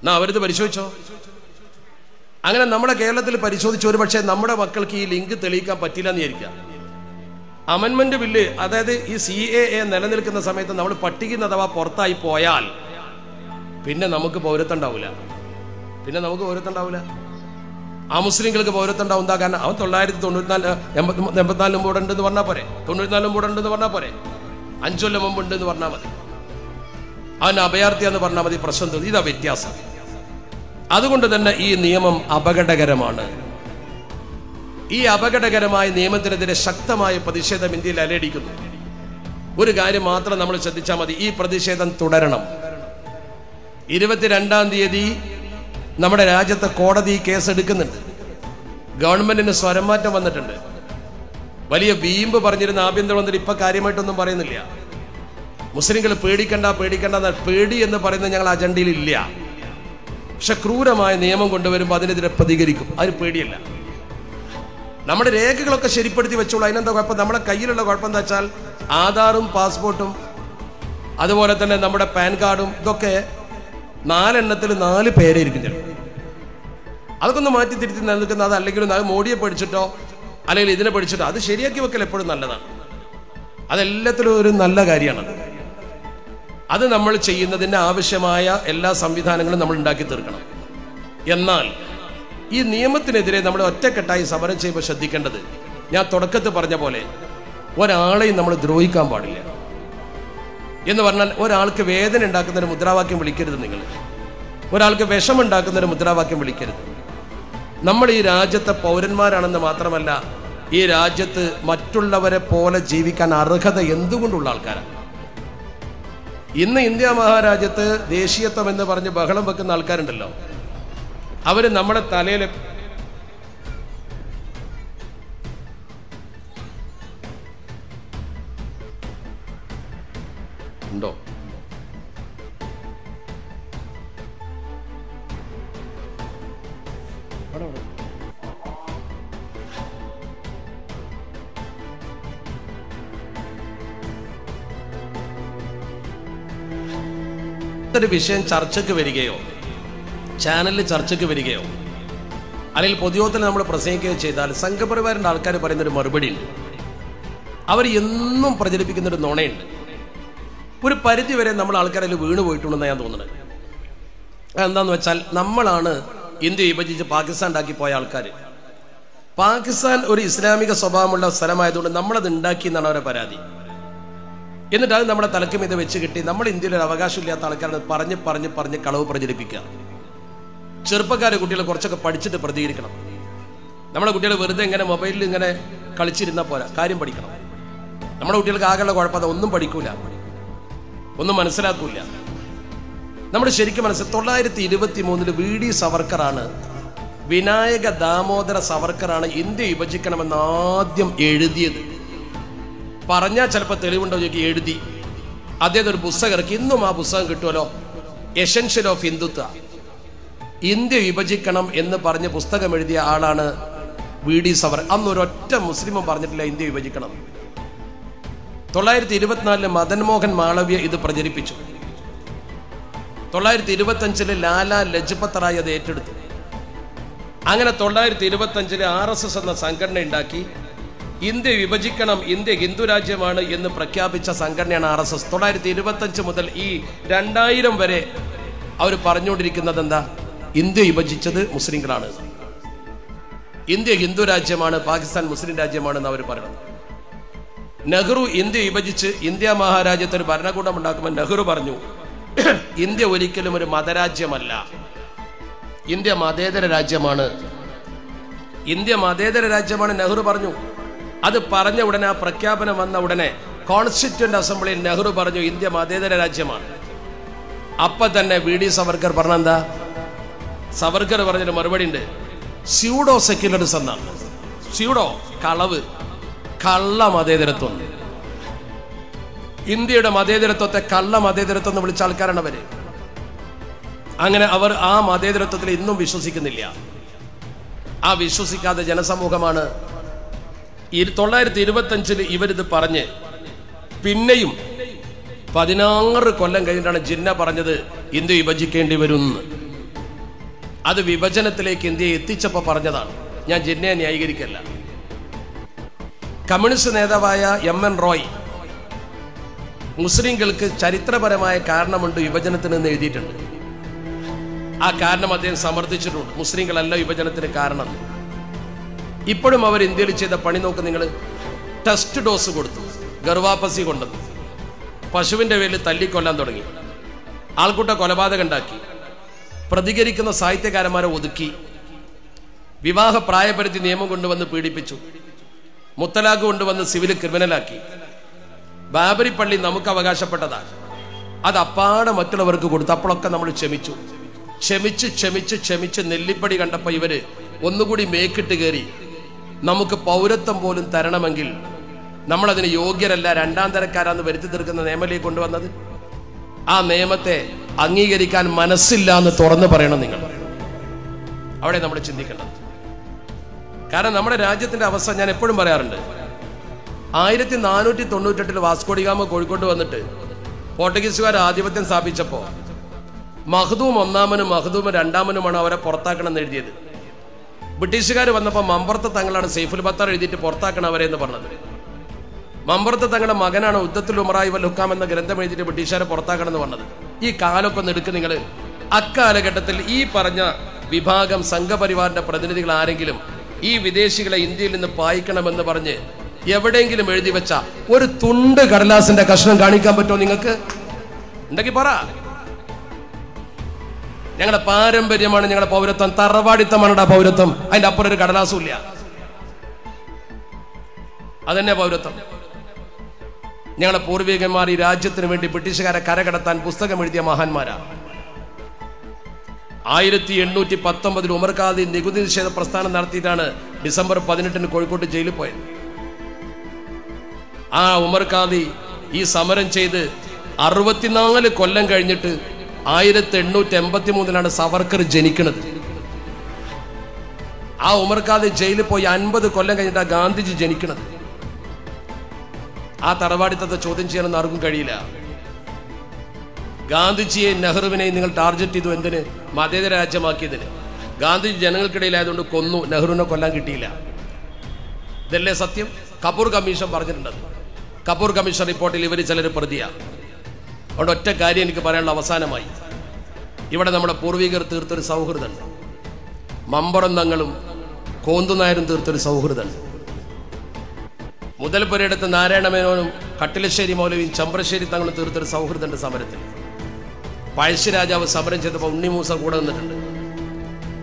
Speaker 1: എന്നാ അവരിത് പരിശോധിച്ചോ? അങ്ങനെ നമ്മുടെ കേരളത്തിൽ പരിശോധിച്ച ഒരു പക്ഷേ നമ്മുടെ മക്കൾക്ക് ഈ ലിങ്ക് തെളിയിക്കാൻ പറ്റില്ല എന്ന് വിചാരിക്കാം അമൻമെന്റ് ബില്ല് അതായത് ഈ സി എ എ നിലനിൽക്കുന്ന സമയത്ത് നമ്മൾ പട്ടികയിൽ നിന്ന് അഥവാ പുറത്തായി പോയാൽ പിന്നെ നമുക്ക് പൗരത്വം ഉണ്ടാവില്ല പിന്നെ നമുക്ക് പൗരത്വം ഉണ്ടാവില്ല ആ മുസ്ലിങ്ങൾക്ക് പൗരത്വം ഉണ്ടാവും എന്താ കാരണം? അവൻ തൊള്ളായിരത്തി തൊണ്ണൂറ്റിനാല് എൺപത്തി എൺപത്തിനാല് മുമ്പ് ഇവിടെ ഉണ്ടെന്ന് പറഞ്ഞാൽ പോരെ. തൊണ്ണൂറ്റിനാല് മുമ്പ് ഇവിടെ ഉണ്ടെന്ന് പറഞ്ഞാൽ പോരെ. അഞ്ചൊല്ലം മുമ്പ് ഉണ്ടെന്ന് പറഞ്ഞാൽ മതി. അവൻ അഭയാർത്ഥിയാന്ന് പറഞ്ഞാൽ മതി പ്രശ്നം തോന്നി ഇതാ വ്യത്യാസം. അതുകൊണ്ട് തന്നെ ഈ നിയമം അപകടകരമാണ്. ഈ അപകടകരമായ നിയമത്തിനെതിരെ ശക്തമായ പ്രതിഷേധം ഇന്ത്യയിൽ അലയടിക്കുന്നു. ഒരു കാര്യം മാത്രം നമ്മൾ ശ്രദ്ധിച്ചാൽ മതി. ഈ പ്രതിഷേധം തുടരണം. ഇരുപത്തിരണ്ടാം തീയതി നമ്മുടെ രാജ്യത്തെ കോടതി കേസ് എടുക്കുന്നുണ്ട് ഗവൺമെന്റിന് സ്വരംമാറ്റം വന്നിട്ടുണ്ട്. വലിയ വീമ്പ് പറഞ്ഞിരുന്ന ആഭ്യന്തരമന്ത്രി ഇപ്പൊ കാര്യമായിട്ടൊന്നും പറയുന്നില്ല. മുസ്ലിങ്ങൾ പേടിക്കണ്ട പേടിക്കണ്ട പേടി എന്ന് പറയുന്നത് ഞങ്ങൾ അജണ്ടയിൽ ഇല്ല പക്ഷെ ക്രൂരമായ നിയമം കൊണ്ടുവരുമ്പോൾ അതിനെതിരെ പ്രതികരിക്കും. അതിന് പേടിയല്ല. നമ്മുടെ രേഖകളൊക്കെ ശരിപ്പെടുത്തി വെച്ചോളൂ. അതിനെന്താ കുഴപ്പം? നമ്മുടെ കയ്യിലുള്ള കുഴപ്പം എന്താ വെച്ചാൽ ആധാറും പാസ്പോർട്ടും അതുപോലെ തന്നെ നമ്മുടെ പാൻ കാർഡും ഇതൊക്കെ നാലെണ്ണത്തിൽ നാല് പേരായിരിക്കും ചിലപ്പോൾ അതൊക്കെ ഒന്ന് മാറ്റി തിരുത്തി നിൽക്കുന്ന അത് അല്ലെങ്കിൽ അത് മോഡിയെ പഠിച്ചിട്ടോ അല്ലെങ്കിൽ ഇതിനെ പഠിച്ചിട്ടോ അത് ശരിയാക്കി വെക്കൽ എപ്പോഴും നല്ലതാണ്. അതെല്ലാത്തിലും ഒരു നല്ല കാര്യമാണ്. അത് നമ്മൾ ചെയ്യുന്നതിന് ആവശ്യമായ എല്ലാ സംവിധാനങ്ങളും നമ്മൾ ഉണ്ടാക്കി തീർക്കണം. എന്നാൽ ഈ നിയമത്തിനെതിരെ നമ്മൾ ഒറ്റക്കെട്ടായി സമരം ചെയ്യുമ്പോൾ ശ്രദ്ധിക്കേണ്ടത് ഞാൻ തുടക്കത്തിൽ പറഞ്ഞ പോലെ ഒരാളെയും നമ്മൾ ദ്രോഹിക്കാൻ പാടില്ല. എന്ന് പറഞ്ഞാൽ ഒരാൾക്ക് വേദന ഉണ്ടാക്കുന്നൊരു മുദ്രാവാക്യം വിളിക്കരുത് നിങ്ങൾ. ഒരാൾക്ക് വിഷമുണ്ടാക്കുന്നൊരു മുദ്രാവാക്യം വിളിക്കരുത്. നമ്മൾ ഈ രാജ്യത്തെ പൗരന്മാരാണെന്ന് മാത്രമല്ല ഈ രാജ്യത്ത് മറ്റുള്ളവരെ പോലെ ജീവിക്കാൻ അർഹത എന്തുകൊണ്ടുള്ള ആൾക്കാരാണ് ഇന്ന് ഇന്ത്യ മഹാരാജ്യത്ത് ദേശീയത്വം എന്ന് പറഞ്ഞ് ബഹളം വെക്കുന്ന ആൾക്കാരുണ്ടല്ലോ. അവർ നമ്മുടെ തലയിൽ ഒരു വിഷയം ചർച്ചയ്ക്ക് വരികയോ ചാനലിൽ ചർച്ചയ്ക്ക് വരികയോ അല്ലെങ്കിൽ പൊതുയോഗത്തിൽ നമ്മൾ പ്രസംഗിക്കുകയോ ചെയ്താൽ സംഘപരിവാരന്റെ ആൾക്കാർ പറയുന്ന ഒരു മറുപടി ഉണ്ട് അവർ എന്നും പ്രചരിപ്പിക്കുന്ന ഒരു നുണയുണ്ട്. ഒരു പരിധി വരെ നമ്മൾ ആൾക്കാരിൽ വീണു പോയിട്ടുണ്ടെന്ന് ഞാൻ തോന്നുന്നത്. എന്താന്ന് വെച്ചാൽ നമ്മളാണ് ഇന്ത്യ വിഭജിച്ച് പാകിസ്ഥാൻ ഉണ്ടാക്കി പോയ ആൾക്കാർ. പാകിസ്ഥാൻ ഒരു ഇസ്ലാമിക സ്വഭാവമുള്ള സ്ഥലമായതുകൊണ്ട് നമ്മളത് ഉണ്ടാക്കി എന്നാണ് അവരുടെ പരാതി. എന്നിട്ട് അത് നമ്മുടെ തലക്കും ഇത് വെച്ച് കിട്ടി. നമ്മൾ ഇന്ത്യയിൽ ഒരു അവകാശമില്ലാത്ത ആൾക്കാരാണ് പറഞ്ഞ് പറഞ്ഞ് പറഞ്ഞ് കളവ് പ്രചരിപ്പിക്കുക. ചെറുപ്പക്കാരെ കുട്ടികളെ കുറച്ചൊക്കെ പഠിച്ചിട്ട് പ്രതികരിക്കണം. നമ്മുടെ കുട്ടികൾ വെറുതെ ഇങ്ങനെ മൊബൈലിൽ ഇങ്ങനെ കളിച്ചിരുന്ന പോരാ. കാര്യം പഠിക്കണം. നമ്മുടെ കുട്ടികൾക്ക് ആകെയുള്ള കുഴപ്പമില്ല ഒന്നും പഠിക്കൂല. ഒന്നും മനസ്സിലാക്കൂല. നമ്മുടെ ശരിക്കും മനസ്സിൽ തൊള്ളായിരത്തി ഇരുപത്തി മൂന്നിൽ വി ഡി സവർക്കറാണ് വിനായക ദാമോദര സവർക്കറാണ് ഇന്ത്യ വിഭജിക്കണമെന്ന് ആദ്യം എഴുതിയത്. പറഞ്ഞാൽ ചിലപ്പോൾ തെളിവുണ്ടോ ചോദിക്കും എഴുതി. അദ്ദേഹം ഒരു പുസ്തകം ഇറക്കി. ഇന്നും ആ പുസ്തകം കിട്ടുമല്ലോ. Essential of Hindutva. ഇന്ത്യ വിഭജിക്കണം എന്ന് പറഞ്ഞ് പുസ്തകം എഴുതിയ ആളാണ് വി ഡി സവർ. അന്ന് ഒരൊറ്റ മുസ്ലിമും പറഞ്ഞിട്ടില്ല ഇന്ത്യ വിഭജിക്കണം. തൊള്ളായിരത്തി ഇരുപത്തിനാലിൽ മദൻമോഹൻ മാളവ്യ ഇത് പ്രചരിപ്പിച്ചു. തൊള്ളായിരത്തി ഇരുപത്തി അഞ്ചിൽ ലാല ലജ്പത് റായ് അത് ഏറ്റെടുത്തു. അങ്ങനെ തൊള്ളായിരത്തി ഇരുപത്തി അഞ്ചിൽ ആർ എസ് എസ് എന്ന സംഘടന ഉണ്ടാക്കി ഇന്ത്യ വിഭജിക്കണം ഇന്ത്യ ഹിന്ദു രാജ്യമാണ് എന്ന് പ്രഖ്യാപിച്ച സംഘടനയാണ് ആർ എസ് എസ്. തൊള്ളായിരത്തി ഇരുപത്തഞ്ച് മുതൽ ഈ രണ്ടായിരം വരെ അവർ പറഞ്ഞുകൊണ്ടിരിക്കുന്നത് എന്താ? ഇന്ത്യ വിഭജിച്ചത് മുസ്ലിങ്ങളാണ്. ഇന്ത്യ ഹിന്ദു രാജ്യമാണ് പാകിസ്ഥാൻ മുസ്ലിം രാജ്യമാണെന്ന് അവർ പറയുന്നത്. നെഹ്റു ഇന്ത്യ വിഭജിച്ച് ഇന്ത്യ മഹാരാജ്യത്തെ ഒരു ഭരണകൂടം ഉണ്ടാക്കുമ്പോൾ നെഹ്റു പറഞ്ഞു ഇന്ത്യ ഒരിക്കലും ഒരു മതരാജ്യമല്ല. ഇന്ത്യ മതേതര രാജ്യമാണ്. ഇന്ത്യ മതേതര രാജ്യമാണ് നെഹ്റു പറഞ്ഞു. അത് പറഞ്ഞ ഉടനെ ആ പ്രഖ്യാപനം വന്ന ഉടനെ കോൺസ്റ്റിറ്റ്യൂന്റ് അസംബ്ലിയിൽ നെഹ്റു പറഞ്ഞു ഇന്ത്യ മതേതര രാജ്യമാണ്. അപ്പൊ തന്നെ വി ഡി സവർക്കർ പറഞ്ഞെന്താ? സവർക്കർ പറഞ്ഞൊരു മറുപടി ഉണ്ട്. സ്യൂഡോ സെക്യുലറിസം എന്നാണ്. സ്യൂഡോ കളവ് കള്ള മതേതരത്വം. ഇന്ത്യയുടെ മതേതരത്വത്തെ കള്ള മതേതരത്വം എന്ന് വിളിച്ച ആൾക്കാരാണ് അവർ. അങ്ങനെ അവർ ആ മതേതരത്വത്തിൽ ഇന്നും വിശ്വസിക്കുന്നില്ല. ആ വിശ്വസിക്കാത്ത ജനസമൂഹമാണ് തൊള്ളായിരത്തി ഇരുപത്തി അഞ്ചിൽ ഇവരിത് പറഞ്ഞ് പിന്നെയും പതിനാറ് കൊല്ലം കഴിഞ്ഞിട്ടാണ് ജിന്ന പറഞ്ഞത് ഇന്ത്യ വിഭജിക്കേണ്ടി വരും അത് വിഭജനത്തിലേക്ക് ഇന്ത്യയെ എത്തിച്ചപ്പോ പറഞ്ഞതാണ്. ഞാൻ ജിന്നയെ ന്യായീകരിക്കല്ല. കമ്മ്യൂണിസ്റ്റ് നേതാവായ എം എൻ റോയ് മുസ്ലിങ്ങൾക്ക് ചരിത്രപരമായ കാരണമുണ്ട് വിഭജനത്തിന് എന്ന് എഴുതിയിട്ടുണ്ട്. ആ കാരണം അദ്ദേഹം സമർത്ഥിച്ചിട്ടുണ്ട്. മുസ്ലിങ്ങളല്ല വിഭജനത്തിന് കാരണം. ഇപ്പോഴും അവർ ഇന്ത്യയിൽ ചെയ്ത പണി നോക്ക് നിങ്ങൾ. ടെസ്റ്റ് ഡോസ് കൊടുത്തു. ഗർവാപ്പസി കൊണ്ടത് പശുവിന്റെ പേരിൽ തല്ലിക്കൊല്ലാൻ തുടങ്ങി. ആൾക്കൂട്ട കൊലപാതകം ഉണ്ടാക്കി. പ്രതികരിക്കുന്ന സാഹിത്യകാരന്മാരെ ഒതുക്കി. വിവാഹ പ്രായപരിധി നിയമം കൊണ്ടുവന്ന് പീഡിപ്പിച്ചു. മുത്തലാഖ് കൊണ്ടുവന്ന് സിവിൽ ക്രിമിനലാക്കി. ബാബരി പള്ളി നമുക്ക് അവകാശപ്പെട്ടതാണ്. അത് അപ്പാടെ മറ്റുള്ളവർക്ക് കൊടുത്തു അപ്പോഴൊക്കെ നമ്മൾ ക്ഷമിച്ചു. ക്ഷമിച്ച് ക്ഷമിച്ച് ക്ഷമിച്ച് നെല്ലിപ്പടി കണ്ടപ്പോൾ ഇവർ ഒന്നുകൂടി മേക്കിട്ട് കയറി നമുക്ക് പൗരത്വം പോലും തരണമെങ്കിൽ നമ്മളതിന് യോഗ്യരല്ല രണ്ടാം തരക്കാരാന്ന് വരുത്തി തീർക്കുന്ന നിയമലേക്ക് കൊണ്ടുവന്നത്? ആ നിയമത്തെ അംഗീകരിക്കാൻ മനസ്സില്ല എന്ന് തുറന്നു പറയണം നിങ്ങൾ. അവിടെ നമ്മൾ ചിന്തിക്കേണ്ടത്. കാരണം നമ്മുടെ രാജ്യത്തിന്റെ അവസ്ഥ ഞാൻ എപ്പോഴും പറയാറുണ്ട്. ആയിരത്തി നാനൂറ്റി തൊണ്ണൂറ്റെട്ടിൽ വാസ്കോഡിഗാമ കോഴിക്കോട്ട് വന്നിട്ട് പോർട്ടുഗീസുകാർ ആധിപത്യം സ്ഥാപിച്ചപ്പോൾ മഹദൂം ഒന്നാമനും മഹദൂം രണ്ടാമനുമാണ് അവരെ പുറത്താക്കണം എന്ന് എഴുതിയത്. ബ്രിട്ടീഷുകാർ വന്നപ്പോൾ മമ്പറത്ത് തങ്ങളാണ് സെയ്ഫുൽ ബത്താർ എഴുതിയിട്ട് പുറത്താക്കണം അവരെ എന്ന് പറഞ്ഞത്. മമ്പറത്ത് തങ്ങളുടെ മകനാണ് ഉദ്ദത്തുൽ ഉമറായി വല്ലുക്കാം എന്ന ഗ്രന്ഥം എഴുതിയിട്ട് ബ്രിട്ടീഷുകാരെ പുറത്താക്കണം എന്ന് പറഞ്ഞത്. ഈ കാലൊക്കെ ഒന്ന് നിങ്ങൾ അക്കാലഘട്ടത്തിൽ ഈ പറഞ്ഞ വിഭാഗം സംഘപരിവാറിന്റെ പ്രതിനിധികൾ ആരെങ്കിലും ഈ വിദേശികളെ ഇന്ത്യയിൽ നിന്ന് പായിക്കണമെന്ന് പറഞ്ഞ് എവിടെയെങ്കിലും എഴുതി വെച്ച ഒരു തുണ്ട് കടലാസിന്റെ കഷ്ണം കാണിക്കാൻ പറ്റുമോ നിങ്ങൾക്ക്? ഉണ്ടെങ്കിൽ പറ. ഞങ്ങളുടെ പാരമ്പര്യമാണ് ഞങ്ങളുടെ പൗരത്വം. തറവാടിത്തമാണ് പൗരത്വം. അതിന്റെ അപ്പുറം ഒരു കടലാസും ഇല്ല അതന്നെ പൗരത്വം. ഞങ്ങളുടെ പൂർവികന്മാർ ഈ രാജ്യത്തിന് വേണ്ടി ബ്രിട്ടീഷുകാരെ കരകടത്താൻ പുസ്തകം എഴുതിയ മഹാന്മാരാണ് ആയിരത്തി എണ്ണൂറ്റി പത്തൊമ്പതിൽ ഉമർ ഖാദി നികുതി നിഷേധ പ്രസ്ഥാനം നടത്തിയിട്ടാണ് ഡിസംബർ പതിനെട്ടിന് കോഴിക്കോട്ട് ജയിലിൽ പോയത്. ആ ഉമർ ഖാദി ഈ സമരം ചെയ്ത് അറുപത്തിനാല് കൊല്ലം കഴിഞ്ഞിട്ട് ആയിരത്തി എണ്ണൂറ്റി എൺപത്തി മൂന്നിലാണ് സവർക്കർ ജനിക്കുന്നത്. ആ ഉമർ ഖാദി ജയിലിൽ പോയി അൻപത് കൊല്ലം കഴിഞ്ഞിട്ടാണ് ഗാന്ധിജി ജനിക്കുന്നത്. ആ തറവാടിത്തത്തെ ചോദ്യം ചെയ്യാനൊന്നും ആർക്കും കഴിയില്ല. ഗാന്ധിജിയെ നെഹ്റുവിനെയും നിങ്ങൾ ടാർഗറ്റ് ചെയ്തു എന്തിന്? മതേതര രാജ്യമാക്കിയതിന്. ഗാന്ധിജി ജനങ്ങൾക്കിടയിലായതുകൊണ്ട് കൊന്നു നെഹ്റുവിനെ കൊല്ലാൻ കിട്ടിയില്ല. ഇതല്ലേ സത്യം? കപൂർ കമ്മീഷൻ പറഞ്ഞിട്ടുണ്ടത്. കപൂർ കമ്മീഷൻ റിപ്പോർട്ടിൽ ഇവർ ചിലർ പ്രതിയാണ് അതുകൊണ്ട് ഒറ്റ കാര്യം എനിക്ക് പറയാനുള്ള അവസാനമായി. ഇവിടെ നമ്മുടെ പൂർവികർ തീർത്തൊരു സൗഹൃദമുണ്ട്. മമ്പറം തങ്ങളും കോന്തുനായരും തീർത്തൊരു സൗഹൃദമുണ്ട്. മുതൽപുരയെടുത്ത് നാരായണമേനോനും കട്ടിലശ്ശേരി മൗലവിയും ചമ്പ്രശ്ശേരി തങ്ങളും തീർത്തൊരു സൗഹൃദമുണ്ട് സമരത്തിൽ. പഴശ്ശിരാജാവ് സമരം ചെയ്തപ്പോൾ ഉണ്ണിമൂസ കൂടെ നിന്നിട്ടുണ്ട്.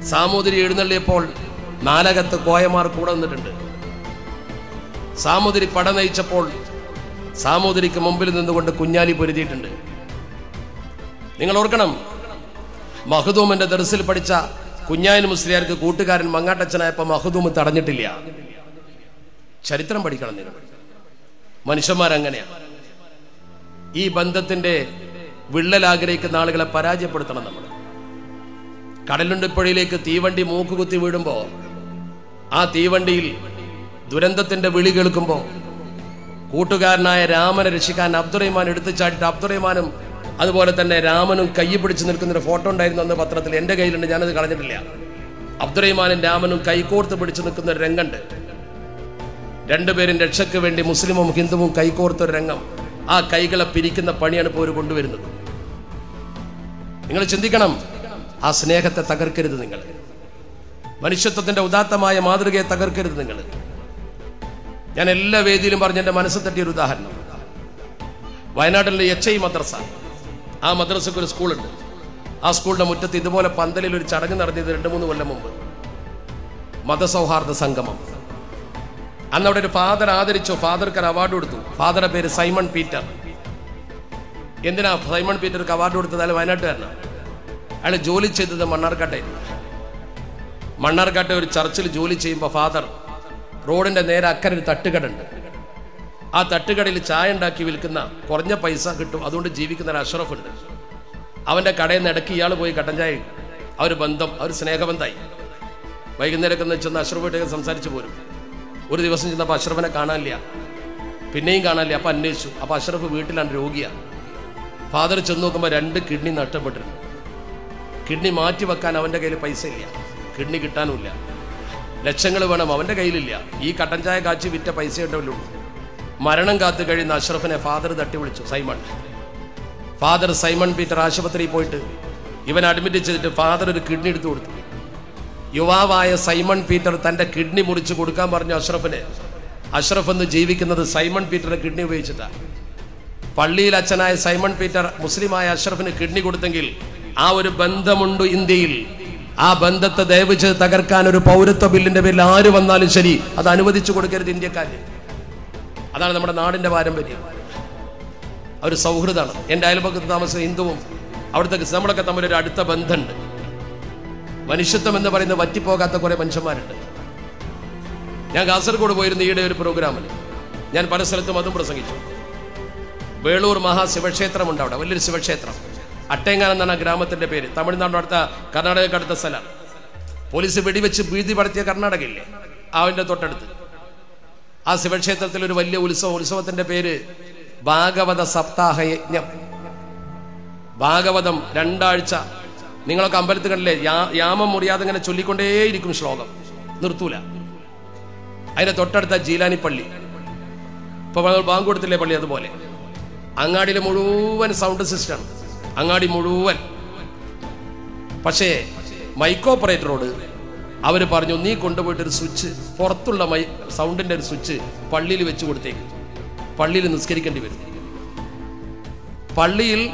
Speaker 1: സാമൂതിരി എഴുന്നള്ളിയപ്പോൾ നാലകത്ത് കോയമാർ കൂടെ നിന്നിട്ടുണ്ട്. സാമൂതിരി പട നയിച്ചപ്പോൾ സാമൂതിരിക്ക് മുമ്പിൽ നിന്നുകൊണ്ട് കുഞ്ഞാലി പൊരുതിയിട്ടുണ്ട്. നിങ്ങൾ ഓർക്കണം മഹദൂമിന്റെ ദർസിൽ പഠിച്ച കുഞ്ഞായൻ മുസ്ലിയാർക്ക് കൂട്ടുകാരൻ മങ്ങാട്ടച്ചനായപ്പോ മഹദൂമ് തടഞ്ഞിട്ടില്ല. ചരിത്രം പഠിക്കണം നിങ്ങൾ. മനുഷ്യന്മാരങ്ങനെയാണ് ഈ ബന്ധത്തിന്റെ വിള്ളൽ ആഗ്രഹിക്കുന്ന ആളുകളെ പരാജയപ്പെടുത്തണം നമ്മൾ. കടലുണ്ടിപ്പുഴയിലേക്ക് തീവണ്ടി മൂക്കുകുത്തി വീഴുമ്പോ ആ തീവണ്ടിയിൽ ദുരന്തത്തിന്റെ വിളി കേൾക്കുമ്പോ കൂട്ടുകാരനായ രാമനെ രക്ഷിക്കാൻ അബ്ദുറഹിമാൻ എടുത്തു ചാടിയിട്ട് അബ്ദുറഹിമാനും അതുപോലെ തന്നെ രാമനും കൈ പിടിച്ച് നിൽക്കുന്ന ഒരു ഫോട്ടോ ഉണ്ടായിരുന്നു അന്ന് പത്രത്തിൽ. എന്റെ കയ്യിലുണ്ട് ഞാനത് കളഞ്ഞിട്ടില്ല. അബ്ദുറഹിമാനും രാമനും കൈകോർത്ത് പിടിച്ചു നിൽക്കുന്ന ഒരു രംഗമുണ്ട്. രണ്ടുപേരും രക്ഷയ്ക്ക് വേണ്ടി മുസ്ലിമും ഹിന്ദുവും കൈകോർത്ത ഒരു രംഗം. ആ കൈകളെ പിരിക്കുന്ന പണിയാണ് ഇപ്പോൾ കൊണ്ടുവരുന്നത്. നിങ്ങൾ ചിന്തിക്കണം ആ സ്നേഹത്തെ തകർക്കരുത് നിങ്ങൾ. മനുഷ്യത്വത്തിന്റെ ഉദാത്തമായ മാതൃകയെ തകർക്കരുത് നിങ്ങൾ. ഞാൻ എല്ലാ വേദിയിലും പറഞ്ഞ എന്റെ മനസ്സിൽ തട്ടിയ ഒരു ഉദാഹരണം. വയനാട്ടിലെ എച്ച് ഐ മദ്രസ. ആ മദ്രസക്ക് ഒരു സ്കൂളുണ്ട്. ആ സ്കൂളിന്റെ മുറ്റത്ത് ഇതുപോലെ പന്തലിൽ ഒരു ചടങ്ങ് നടത്തിയത് രണ്ട് മൂന്ന് കൊല്ലം മുമ്പ്. മതസൗഹാർദ്ദ സംഗമം. അന്ന് അവിടെ ഒരു ഫാദർ ആദരിച്ചു. ഫാദർക്ക് ഒരു അവാർഡ് കൊടുത്തു. ഫാദറുടെ പേര് സൈമൺ പീറ്റർ. എന്തിനാ സൈമൺ പീറ്റർക്ക് അവാർഡ് കൊടുത്തത്? അയാൾ വയനാട്ടുകാരനാണ് അയാൾ ജോലി ചെയ്തത് മണ്ണാർക്കാട്ടായിരുന്നു. മണ്ണാർക്കാട്ടെ ഒരു ചർച്ചിൽ ജോലി ചെയ്യുമ്പോൾ ഫാദർ റോഡിന്റെ നേരെ അക്കരെ ഒരു തട്ടുകടുണ്ട്. ആ തട്ടുകടയിൽ ചായ ഉണ്ടാക്കി വിൽക്കുന്ന കുറഞ്ഞ പൈസ കിട്ടും. അതുകൊണ്ട് ജീവിക്കുന്ന ഒരു അഷറഫ് ഉണ്ട് അവന്റെ കടയിൽ നിന്ന് ഇടയ്ക്ക് ഇയാൾ പോയി കട്ടൻ ചായ ആ ഒരു ബന്ധം ആ ഒരു സ്നേഹബന്ധമായി വൈകുന്നേരമൊക്കെ ഒന്ന് ചെന്ന് അഷ്റഫായിട്ട് സംസാരിച്ചു പോരും. ഒരു ദിവസം ചെന്നപ്പോൾ അഷറഫിനെ കാണാനില്ല. പിന്നെയും കാണാനില്ല. അപ്പൊ അന്വേഷിച്ചു. അപ്പൊ അഷറഫ് വീട്ടിലാണ് രോഗിയാണ് ഫാദർ ചെന്ന് നോക്കുമ്പോൾ രണ്ട് കിഡ്നി നഷ്ടപ്പെട്ടിരുന്നു കിഡ്നി മാറ്റി വെക്കാൻ അവന്റെ കയ്യിൽ പൈസ ഇല്ല കിഡ്നി കിട്ടാനുമില്ല. ലക്ഷങ്ങൾ വേണം അവന്റെ കയ്യിലില്ല. ഈ കട്ടൻ ചായ കാച്ചി വിറ്റ പൈസ ഉണ്ടല്ലോ മരണം കാത്തു കഴിയുന്ന അഷ്റഫിനെ ഫാദർ തട്ടി വിളിച്ചു സൈമൺ. ഫാദർ സൈമൺ പീറ്റർ ആശുപത്രിയിൽ പോയിട്ട് ഇവൻ അഡ്മിറ്റ് ചെയ്തിട്ട് ഫാദർ ഒരു കിഡ്നി എടുത്തു കൊടുത്തു. യുവാവായ സൈമൺ പീറ്റർ തന്റെ കിഡ്നി മുറിച്ച് കൊടുക്കാൻ പറഞ്ഞു അഷ്റഫിന്. അഷ്റഫ് എന്ന് ജീവിക്കുന്നത് സൈമൺ പീറ്ററിന്റെ കിഡ്നി ഉപയോഗിച്ചിട്ടാണ് പള്ളിയിൽ അച്ഛനായ സൈമൺ പീറ്റർ മുസ്ലിമായ അഷ്റഫിന് കിഡ്നി കൊടുത്തെങ്കിൽ ആ ഒരു ബന്ധമുണ്ട് ഇന്ത്യയിൽ. ആ ബന്ധത്തെ ദയവ് ചെയ്ത് തകർക്കാൻ ഒരു പൗരത്വ ബില്ലിന്റെ പേരിൽ ആര് വന്നാലും ശരി അത് അനുവദിച്ചു കൊടുക്കരുത് ഇന്ത്യക്കാര്. അതാണ് നമ്മുടെ നാടിന്റെ പാരമ്പര്യം. അവർ സൗഹൃദമാണ്. എന്റെ അയൽപക്കത്ത് താമസിക്കുന്ന ഹിന്ദുവും അവിടുത്തെ നമ്മളൊക്കെ തമ്മിൽ ഒരു അടുത്ത ബന്ധമുണ്ട്. മനുഷ്യത്വം എന്ന് പറയുന്ന വറ്റിപ്പോകാത്ത കുറെ മനുഷ്യന്മാരുണ്ട്. ഞാൻ കാസർഗോഡ് പോയിരുന്ന ഈയിടെ ഒരു പ്രോഗ്രാമിൽ. ഞാൻ പല സ്ഥലത്തും അതും പ്രസംഗിച്ചു. വേളൂർ മഹാശിവക്ഷേത്രമുണ്ട് അവിടെ വലിയൊരു ശിവക്ഷേത്രം. അട്ടേങ്ങാൻ എന്നാണ് ആ ഗ്രാമത്തിന്റെ പേര്. തമിഴ്നാട് അടുത്ത കർണാടകയ്ക്ക് അടുത്ത സ്ഥലം. പോലീസ് വെടിവെച്ച് ഭീതി പടത്തിയ കർണാടകയില്ലേ? അവന്റെ തൊട്ടടുത്ത്. ആ ശിവക്ഷേത്രത്തിൽ ഒരു വലിയ ഉത്സവം. ഉത്സവത്തിന്റെ പേര് ഭാഗവത സപ്താഹ യജ്ഞം. ഭാഗവതം രണ്ടാഴ്ച. നിങ്ങളൊക്കെ അമ്പലത്തിൽ കണ്ടില്ലേ? യാമം മുറിയാതെ ഇങ്ങനെ ചൊല്ലിക്കൊണ്ടേയിരിക്കും ശ്ലോകം. നിർത്തൂല. അതിന്റെ തൊട്ടടുത്ത ജീലാനി പള്ളി ഇപ്പൊ ബാങ്ക് പള്ളി അതുപോലെ? അങ്ങാടിയിലെ മുഴുവൻ സൗണ്ട് സിസ്റ്റം അങ്ങാടി മുഴുവൻ. പക്ഷേ മൈക്ക് ഓപ്പറേറ്ററോട് അവർ പറഞ്ഞു നീ കൊണ്ടുപോയിട്ട് ഒരു സ്വിച്ച് പുറത്തുള്ള മൈ സൗണ്ടിന്റെ ഒരു സ്വിച്ച് പള്ളിയിൽ വെച്ച് കൊടുത്തേക്ക്. പള്ളിയിൽ നിസ്കരിക്കേണ്ടി വരും. പള്ളിയിൽ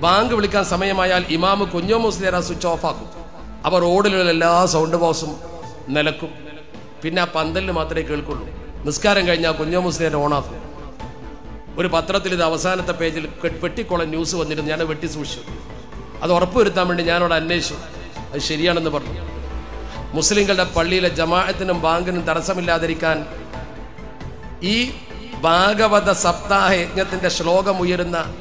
Speaker 1: ബാങ്ക് വിളിക്കാൻ സമയമായാൽ ഇമാമ് കുഞ്ഞോ മുസ്ലിയാർ സ്വിച്ച് ഓഫ് ആക്കും അപ്പോൾ റോഡിലുള്ള എല്ലാ സൗണ്ട് ബോക്സും നിലക്കും. പിന്നെ ആ പന്തലിന് മാത്രമേ കേൾക്കുള്ളൂ. നിസ്കാരം കഴിഞ്ഞാൽ കുഞ്ഞോ മുസ്ലിയാർ ഓണാക്കും. ഒരു പത്രത്തിൽ ഇത് അവസാനത്തെ പേജിൽ വെട്ടിക്കോളം ന്യൂസ് വന്നിരുന്നു. ഞാൻ വെട്ടി സൂക്ഷിച്ചു. അത് ഉറപ്പുവരുത്താൻ വേണ്ടി ഞാനവിടെ അന്വേഷിച്ചു. അത് ശരിയാണെന്ന് പറഞ്ഞു. മുസ്ലിങ്ങളുടെ പള്ളിയിലെ ജമാഅത്തിനും ബാങ്കിനും തടസ്സമില്ലാതിരിക്കാൻ ഈ ഭാഗവത സപ്താഹ യജ്ഞത്തിന്റെ ശ്ലോകം ഉയരുന്ന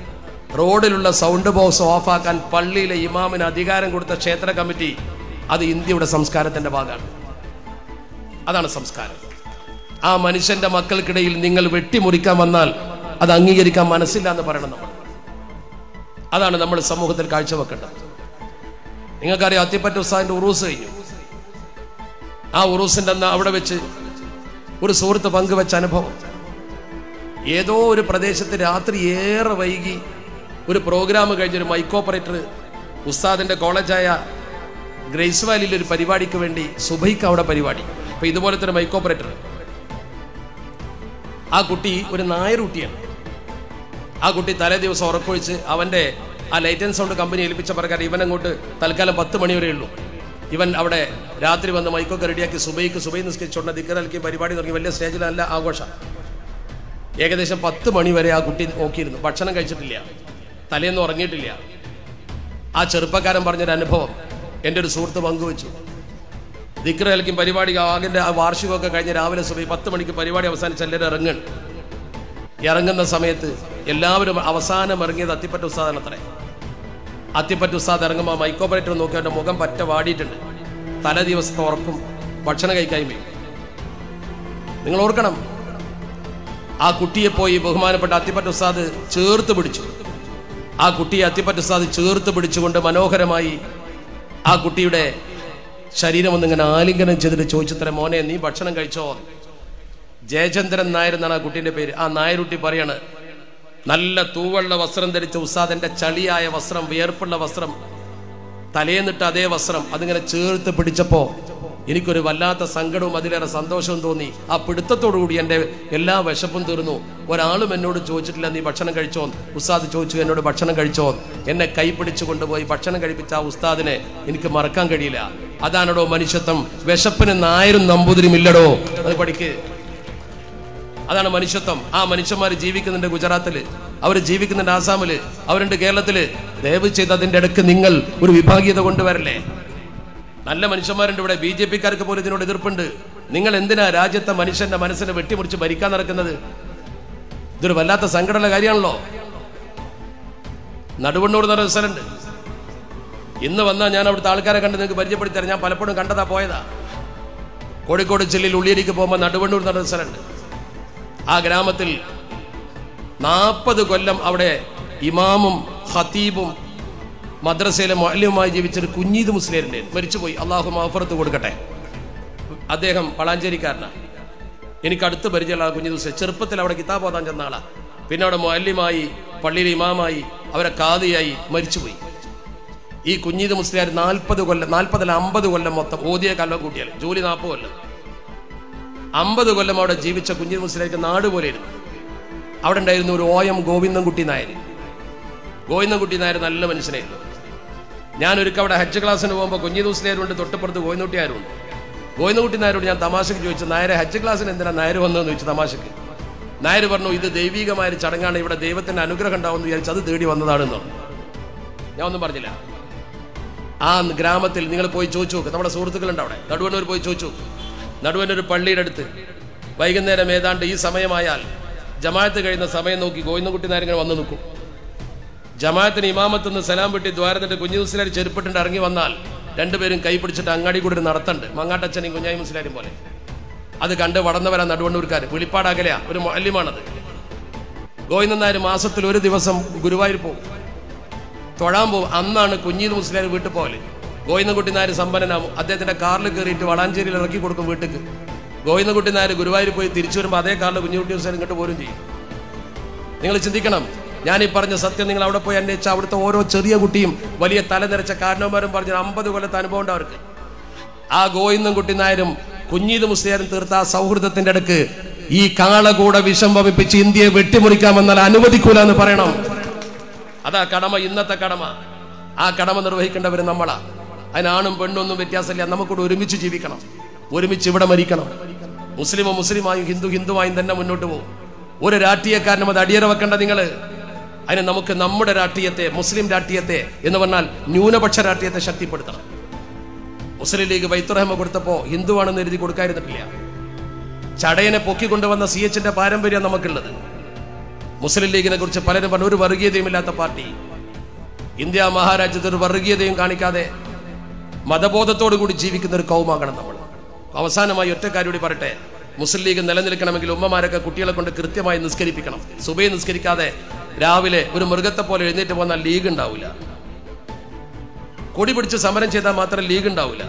Speaker 1: റോഡിലുള്ള സൗണ്ട് ബോക്സ് ഓഫാക്കാൻ പള്ളിയിലെ ഇമാമിന് അധികാരം കൊടുത്ത ക്ഷേത്ര കമ്മിറ്റി അത് ഇന്ത്യയുടെ സംസ്കാരത്തിന്റെ ഭാഗമാണ്. അതാണ് സംസ്കാരം. ആ മനുഷ്യന്റെ മക്കൾക്കിടയിൽ നിങ്ങൾ വെട്ടിമുറിക്കാൻ വന്നാൽ അത് അംഗീകരിക്കാൻ മനസ്സില്ല എന്ന് പറയണം നമ്മൾ. അതാണ് നമ്മൾ സമൂഹത്തിൽ കാഴ്ചവെക്കേണ്ടത്. നിങ്ങൾക്കറിയാം അത്തിപ്പറ്റ ഉസ്താദിന്റെ ഉറൂസ് കഴിഞ്ഞു. ആ ഉറൂസിന്റെ അന്ന് അവിടെ വെച്ച് ഒരു സുഹൃത്ത് പങ്കുവെച്ച അനുഭവം. ഏതോ ഒരു പ്രദേശത്ത് രാത്രി ഏറെ വൈകി ഒരു പ്രോഗ്രാം കഴിഞ്ഞൊരു മൈക്ക് ഓപ്പറേറ്റർ ഉസ്താദിന്റെ കോളേജായ ഗ്രേസ് വാലിയിൽ ഒരു പരിപാടിക്ക് വേണ്ടി സുബൈക്ക് അവിടെ പരിപാടി. അപ്പൊ ഇതുപോലത്തെ ഒരു മൈക്ക് ഓപ്പറേറ്റർ ആ കുട്ടി ഒരു നായർ കുട്ടിയാണ് ആ കുട്ടി തലേ ദിവസം ഉറക്കൊഴിച്ച് അവന്റെ ആ ലൈറ്റ് ആൻഡ് സൗണ്ട് കമ്പനി ഏൽപ്പിച്ച പ്രകാരം ഇവൻ അങ്ങോട്ട് തൽക്കാലം പത്ത് മണി വരെ ഉള്ളൂ. ഇവൻ അവിടെ രാത്രി വന്ന് മൈക്കൊക്കെ റെഡിയാക്കി സുബൈക്ക് സുബൈ നിസ്കരിച്ചോണ്ട് ദിക്കർ നൽകി പരിപാടി തുടങ്ങി. വലിയ സ്റ്റേജിലല്ല ആഘോഷം. ഏകദേശം പത്ത് മണി വരെ ആ കുട്ടി നോക്കിയിരുന്നു. ഭക്ഷണം കഴിച്ചിട്ടില്ല. തലേന്ന് ഉറങ്ങിയിട്ടില്ല. ആ ചെറുപ്പക്കാരൻ പറഞ്ഞൊരു അനുഭവം എന്റെ ഒരു സുഹൃത്ത് പങ്കുവെച്ചു. ദിക്ര കളിക്കും പരിപാടി ആകിന്റെ ആ വാർഷികമൊക്കെ കഴിഞ്ഞ് രാവിലെ സമയം പത്ത് മണിക്ക് പരിപാടി അവസാനിച്ച് എല്ലാവരും ഇറങ്ങണം ഇറങ്ങുന്ന സമയത്ത് എല്ലാവരും അവസാനം ഇറങ്ങിയത് അത്തിപ്പറ്റ ഉസ്താദാണ് അത്രേ. അത്തിപ്പറ്റ ഉസ്താദ് ഇറങ്ങുമ്പോൾ മൈക്കോപ്പറേറ്റർ നോക്കി അവന്റെ മുഖം പറ്റ വാടിയിട്ടുണ്ട്. തല ദിവസത്തെ ഉറക്കും ഭക്ഷണം കഴിക്കായ്മയും നിങ്ങൾ ഓർക്കണം ആ കുട്ടിയെ പോയി ബഹുമാനപ്പെട്ട അത്തിപ്പറ്റ ഉസ്താദ് ചേർത്ത് പിടിച്ചു. ആ കുട്ടിയെ അത്തിപ്പറ്റ ഉസ്താദ് ചേർത്ത് പിടിച്ചുകൊണ്ട് മനോഹരമായി ആ കുട്ടിയുടെ ശരീരം ഒന്നിങ്ങനെ ആലിംഗനം ചെയ്തിട്ട് ചോദിച്ചത്ര മോനെ നീ ഭക്ഷണം കഴിച്ചോ? ജയചന്ദ്രൻ നായർ എന്നാണ് ആ കുട്ടീന്റെ പേര്. ആ നായരുട്ടി പറയാണ് നല്ല തൂവള്ള വസ്ത്രം ധരിച്ച ഉസ്താദിന്റെ ചളിയായ വസ്ത്രം വിയർപ്പുള്ള വസ്ത്രം തലേന്നിട്ട് അതേ വസ്ത്രം അതിങ്ങനെ ചേർത്ത് പിടിച്ചപ്പോ എനിക്കൊരു വല്ലാത്ത സങ്കടവും അതിലേറെ സന്തോഷവും തോന്നി. ആ കൂടി എന്റെ എല്ലാ വിശപ്പും തീർന്നു. ഒരാളും എന്നോട് ചോദിച്ചിട്ടില്ല നീ ഭക്ഷണം കഴിച്ചോ? ഉസ്താദ് ചോദിച്ചു എന്നോട് ഭക്ഷണം കഴിച്ചോ? എന്നെ കൈ പിടിച്ചു കൊണ്ടുപോയി ഭക്ഷണം കഴിപ്പിച്ച ആ ഉസ്താദിനെ എനിക്ക് മറക്കാൻ കഴിയില്ല. അതാണടോ മനുഷ്യത്വം. വിശപ്പിന് നായരും നമ്പൂതിരിയും ഇല്ലടോ. അത് പഠിക്ക്. അതാണ് മനുഷ്യത്വം. ആ മനുഷ്യന്മാർ ജീവിക്കുന്നുണ്ട് ഗുജറാത്തിൽ. അവർ ജീവിക്കുന്നുണ്ട് ആസാമിൽ. അവരുണ്ട് കേരളത്തിൽ. ദയവ് ചെയ്ത് അതിന്റെ ഇടയ്ക്ക് നിങ്ങൾ ഒരു വിഭാഗീയത കൊണ്ടുവരല്ലേ. നല്ല മനുഷ്യന്മാരുണ്ട് ഇവിടെ. ബി ജെ പിക്കാർക്ക് പോലും ഇതിനോട് എതിർപ്പുണ്ട്. നിങ്ങൾ എന്തിനാ രാജ്യത്തെ മനുഷ്യന്റെ മനസ്സിനെ വെട്ടിമുറിച്ച് ഭരിക്കാൻ നടക്കുന്നത്? ഇതൊരു വല്ലാത്ത സങ്കടമുള്ള കാര്യമാണല്ലോ. നടുവണ്ണൂർ എന്ന് പറഞ്ഞ സ്ഥലമുണ്ട്. ഇന്ന് വന്നാൽ ഞാൻ അവിടുത്തെ ആൾക്കാരെ കണ്ട് നിങ്ങൾക്ക് പരിചയപ്പെടുത്തി തരാം. ഞാൻ പലപ്പോഴും കണ്ടതാ പോയതാ. കോഴിക്കോട് ജില്ലയിൽ ഉള്ളിയരിക്ക് പോകുമ്പോൾ നടുവണ്ണൂർ എന്ന് പറഞ്ഞ സ്ഥലമുണ്ട്. ആ ഗ്രാമത്തിൽ നാൽപ്പത് കൊല്ലം അവിടെ ഇമാമും ഖത്തീബും മദ്രസയിലെ മൊല്യവുമായി ജീവിച്ചൊരു കുഞ്ഞീത് മുസ്ലിമിന്റെ മരിച്ചുപോയി. അള്ളാഹു മാഫറത്ത് കൊടുക്കട്ടെ. അദ്ദേഹം പളാഞ്ചേരിക്കാരനാണ് എനിക്ക് അടുത്ത് പരിചയമുള്ള കുഞ്ഞീത് മുസ്ലിം. ചെറുപ്പത്തിൽ അവിടെ കിതാബ് ഓതാൻ ചെന്ന ആളാണ് പിന്നെ അവിടെ മൊല്യമായി പള്ളിയിലെ ഇമാമായി അവരെ കാതിയായി മരിച്ചുപോയി. ഈ കുഞ്ഞീത് മുസ്ലിയാർ നാൽപ്പത് കൊല്ലം നാൽപ്പതല്ല അമ്പത് കൊല്ലം മൊത്തം ഓതിയ കാലം കൂട്ടിയാൽ ജോലി നാൽപ്പത് കൊല്ലം. അമ്പത് കൊല്ലം അവിടെ ജീവിച്ച കുഞ്ഞീത് മുസ്ലിയാർക്ക് നാട് പോലെ ഇരുന്നു. അവിടെ ഉണ്ടായിരുന്നു ഒരു ഓ എം ഗോവിന്ദൻകുട്ടി നായർ. ഗോവിന്ദൻകുട്ടി നായർ നല്ല മനുഷ്യനായിരുന്നു. ഞാൻ ഒരിക്കൽ അവിടെ ഹജ്ജ് ക്ലാസ്സിന് പോകുമ്പോൾ കുഞ്ഞീത് മുസ്ലിയാരുണ്ട് തൊട്ടപ്പുറത്ത് ഗോവിന്ദകുട്ടിയാരുണ്ട് ഗോവിന്ദകുട്ടി നായരോട് ഞാൻ തമാശക്ക് ചോദിച്ചു നായരെ ഹജ്ജ് ക്ലാസ്സിന് എന്തിനാ നായർ വന്നതെന്ന് ചോദിച്ചു തമാശക്ക്? നായർ പറഞ്ഞു ഇത് ദൈവികമായ ചടങ്ങാണ് ഇവിടെ ദൈവത്തിന്റെ അനുഗ്രഹം ഉണ്ടാവുമെന്ന് വിചാരിച്ചു അത് തേടി വന്നതാണെന്ന്. ഞാൻ ഒന്നും പറഞ്ഞില്ല. ആ ഗ്രാമത്തിൽ നിങ്ങൾ പോയി ചോദിച്ചു നോക്ക്. നമ്മുടെ സുഹൃത്തുക്കളുണ്ട് അവിടെ. നടുവനൂർ പോയി ചോദിച്ചു നോക്ക്. നടുവനൂർ പള്ളിയുടെ അടുത്ത്. വൈകുന്നേരം ഏതാണ്ട് ഈ സമയമായാൽ ജമാഅത്ത് കഴിയുന്ന സമയം നോക്കി ഗോവിന്ദൻകുട്ടി നായരിങ്ങനെ വന്ന് നിൽക്കും. ജമാഅത്തിന് ഇമാമത്ത് നിന്ന് സലാം വെട്ടി ദ്വാരത്തിന്റെ കുഞ്ഞു മുസ്ലിയാർ ചെരുപ്പിട്ടുണ്ട് ഇറങ്ങി വന്നാൽ രണ്ടുപേരും കൈ പിടിച്ചിട്ട് അങ്ങാടി കൂടി നടത്തുന്നുണ്ട് മങ്ങാട്ടച്ചനെയും കുഞ്ഞായി മുസ്ലിയാരും പോലെ. അത് കണ്ട് വടന്നവരാ നടുവണ്ണൂർക്കാർ പുലിപ്പാടാകലയാ ഒരു മല്യമാണത് ഗോവിന്ദൻ നായർ മാസത്തിൽ ഒരു ദിവസം ഗുരുവായൂർ പോകും. തൊഴാൻ പോകും അന്നാണ് കുഞ്ഞീത് മുസ്ലിം വീട്ടിൽ പോകൽ ഗോവിന്ദൻകുട്ടി നായർ സമ്പന്നനാവും. അദ്ദേഹത്തിന്റെ കാറിൽ കയറിയിട്ട് വളാഞ്ചേരിയിൽ ഇറക്കി കൊടുക്കും വീട്ടിക്ക്. ഗോവിന്ദൻകുട്ടി നായർ ഗുരുവായൂർ പോയി തിരിച്ചു വരുമ്പോൾ അതേ കാറിൽ കുഞ്ഞുകുട്ടി മുസ്ലിം ഇങ്ങോട്ട് പോരും ചെയ്യും. നിങ്ങൾ ചിന്തിക്കണം. ഞാൻ ഈ പറഞ്ഞ സത്യം നിങ്ങൾ അവിടെ പോയി അന്വേഷിച്ച അവിടുത്തെ ഓരോ ചെറിയ കുട്ടിയും വലിയ തല നിറച്ച കാരണവന്മാരും പറഞ്ഞ അമ്പത് കൊല്ലത്തെ അനുഭവം ഉണ്ട് അവർക്ക്. ആ ഗോവിന്ദൻകുട്ടി നായരും കുഞ്ഞീത് മുസ്ലിയാരും തീർത്ത ആ സൗഹൃദത്തിന്റെ അടുക്ക് ഈ കാളകൂട വിഷം വമിപ്പിച്ച് ഇന്ത്യയെ വെട്ടിമുറിക്കാമെന്നാൽ അനുവദിക്കൂല എന്ന് പറയണം. അതാ കടമ ഇന്നത്തെ കടമ. ആ കടമ നിർവഹിക്കേണ്ടവർ നമ്മളാ. അതിനാണും പെണ്ണും ഒന്നും വ്യത്യാസമില്ല. നമുക്കൂടെ ഒരുമിച്ച് ജീവിക്കണം. ഒരുമിച്ച് ഇവിടെ മരിക്കണം. മുസ്ലിമോ മുസ്ലിമായും ഹിന്ദു ഹിന്ദുവായും തന്നെ മുന്നോട്ട് പോകും. ഒരു രാഷ്ട്രീയക്കാരനും അത് അടിയറ വെക്കേണ്ട നിങ്ങൾ അതിന് നമുക്ക് നമ്മുടെ രാഷ്ട്രീയത്തെ മുസ്ലിം രാഷ്ട്രീയത്തെ എന്ന് പറഞ്ഞാൽ ന്യൂനപക്ഷ രാഷ്ട്രീയത്തെ ശക്തിപ്പെടുത്തണം. മുസ്ലിം ലീഗ് വൈത്തുറഹമ കൊടുത്തപ്പോ ഹിന്ദുവാണെന്ന് എഴുതി കൊടുക്കാതിരുന്നിട്ടില്ല. ചടയനെ പൊക്കിക്കൊണ്ടുവന്ന സി എച്ചിന്റെ പാരമ്പര്യം നമുക്കുള്ളത്. മുസ്ലിം ലീഗിനെ കുറിച്ച് പലരും പറഞ്ഞു ഒരു വർഗീയതയും ഇല്ലാത്ത പാർട്ടി. ഇന്ത്യ മഹാരാജ്യത്ത് ഒരു വർഗീയതയും കാണിക്കാതെ മതബോധത്തോടു കൂടി ജീവിക്കുന്ന ഒരു കൗമാകണം നമ്മൾ. അവസാനമായി ഒറ്റക്കാരോടി പറയട്ടെ. മുസ്ലിം ലീഗ് നിലനിൽക്കണമെങ്കിൽ ഉമ്മമാരൊക്കെ കുട്ടികളെ കൊണ്ട് കൃത്യമായി നിസ്കരിപ്പിക്കണം. സുബൈ നിസ്കരിക്കാതെ രാവിലെ ഒരു മൃഗത്തെ പോലെ എഴുന്നേറ്റ് പോന്നാൽ ലീഗ് ഉണ്ടാവില്ല. കൊടി പിടിച്ച് സമരം ചെയ്താൽ മാത്രം ലീഗ് ഉണ്ടാവില്ല.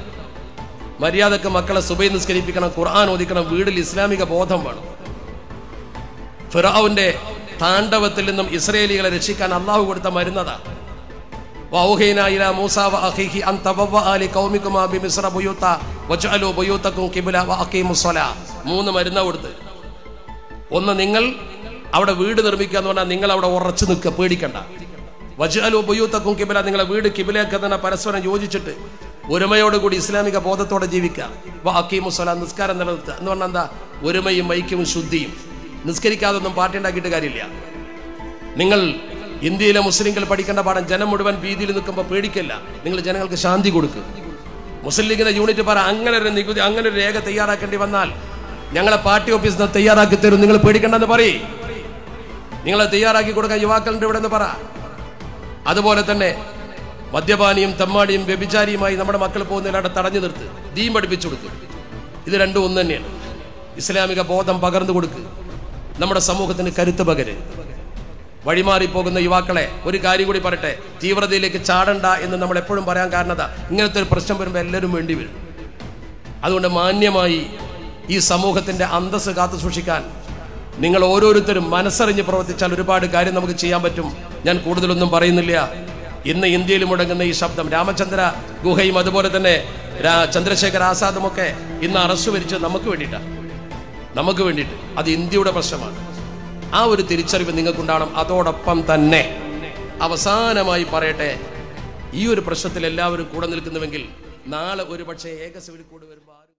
Speaker 1: മര്യാദയ്ക്ക് മക്കളെ സുബൈ നിസ്കരിപ്പിക്കണം ഖുർആൻ ഓദിക്കണം വീടിൽ ഇസ്ലാമിക ബോധം വേണം. ഫിറാവുന്റെ താണ്ഡവത്തിൽ നിന്നും ഇസ്രയേലികളെ രക്ഷിക്കാൻ അള്ളാഹു കൊടുത്ത മരുന്നതാ. മൂന്ന് മരുന്ന കൊടുത്ത്. ഒന്ന് നിങ്ങൾ അവിടെ വീട് നിർമ്മിക്കുക എന്ന് പറഞ്ഞാൽ നിങ്ങൾ അവിടെ ഉറച്ചു നിൽക്കുക പേടിക്കണ്ട. വജഅലു ഉപയൂത്തക്കും കിബില നിങ്ങളെ വീട് കിബിലയൊക്കെ തന്നെ പരസ്പരം യോജിച്ചിട്ട് ഒരുമയോടുകൂടി ഇസ്ലാമിക ബോധത്തോടെ ജീവിക്കുക. നിസ്കാരം നിലനിർത്തുക. എന്ന് പറഞ്ഞാൽ എന്താ? ഒരുമയും ഐക്യവും ശുദ്ധിയും. നിസ്കരിക്കാതെ ഒന്നും പാർട്ടി ഉണ്ടാക്കിയിട്ട് കാര്യമില്ല. നിങ്ങൾ ഇന്ത്യയിലെ മുസ്ലിങ്ങൾ പഠിക്കേണ്ട പാഠം ജനം മുഴുവൻ ഭീതിയിൽ നിൽക്കുമ്പോൾ പേടിക്കല്ല. നിങ്ങൾ ജനങ്ങൾക്ക് ശാന്തി കൊടുക്കുക മുസ്ലിം ലീഗിന്റെ യൂണിറ്റ് പറ അങ്ങനെ ഒരു നികുതി അങ്ങനെ ഒരു രേഖ തയ്യാറാക്കേണ്ടി വന്നാൽ ഞങ്ങളെ പാർട്ടി ഓഫീസിൽ നിന്ന് തയ്യാറാക്കി തരും. നിങ്ങൾ പേടിക്കണ്ടെന്ന് പറയും. നിങ്ങളെ തയ്യാറാക്കി കൊടുക്കാൻ യുവാക്കളുണ്ട് ഇവിടെ എന്ന് പറ. അതുപോലെ തന്നെ മദ്യപാനിയും തമ്മാടിയും വ്യഭിചാരിയുമായി നമ്മുടെ മക്കൾ പോകുന്നതിലവിടെ തടഞ്ഞു നിർത്ത്. ദീം പഠിപ്പിച്ചു കൊടുക്കുക ഇത് രണ്ടും ഒന്ന് തന്നെയാണ്. ഇസ്ലാമിക ബോധം പകർന്നു കൊടുക്കുക നമ്മുടെ സമൂഹത്തിന് കരുത്ത് പകര്. വഴിമാറി പോകുന്ന യുവാക്കളെ ഒരു കാര്യം കൂടി പറയട്ടെ. തീവ്രതയിലേക്ക് ചാടണ്ട എന്ന് നമ്മൾ എപ്പോഴും പറയാൻ കാരണത ഇങ്ങനത്തെ ഒരു പ്രശ്നം വരുമ്പോൾ എല്ലാവരും വേണ്ടി വരും. അതുകൊണ്ട് മാന്യമായി ഈ സമൂഹത്തിന്റെ അന്തസ് കാത്തു സൂക്ഷിക്കാൻ നിങ്ങൾ ഓരോരുത്തരും മനസ്സറിഞ്ഞ് പ്രവർത്തിച്ചാൽ ഒരുപാട് കാര്യം നമുക്ക് ചെയ്യാൻ പറ്റും. ഞാൻ കൂടുതലൊന്നും പറയുന്നില്ല. ഇന്ന് ഇന്ത്യയിൽ മുടങ്ങുന്ന ഈ ശബ്ദം രാമചന്ദ്ര ഗുഹയും അതുപോലെ തന്നെ ചന്ദ്രശേഖർ ആസാദും ഒക്കെ ഇന്ന് അറസ്റ്റ് വരിച്ചത് നമുക്ക് വേണ്ടിയിട്ടാണ്. നമുക്ക് വേണ്ടിയിട്ട് അത് ഇന്ത്യയുടെ പ്രശ്നമാണ്. ആ ഒരു തിരിച്ചറിവ് നിങ്ങൾക്കുണ്ടാവണം. അതോടൊപ്പം തന്നെ അവസാനമായി പറയട്ടെ ഈ ഒരു പ്രശ്നത്തിൽ എല്ലാവരും കൂടെ നിൽക്കുന്നുവെങ്കിൽ നാളെ ഒരു പക്ഷേ ഏക സിവിൽ കൂടെ ആരും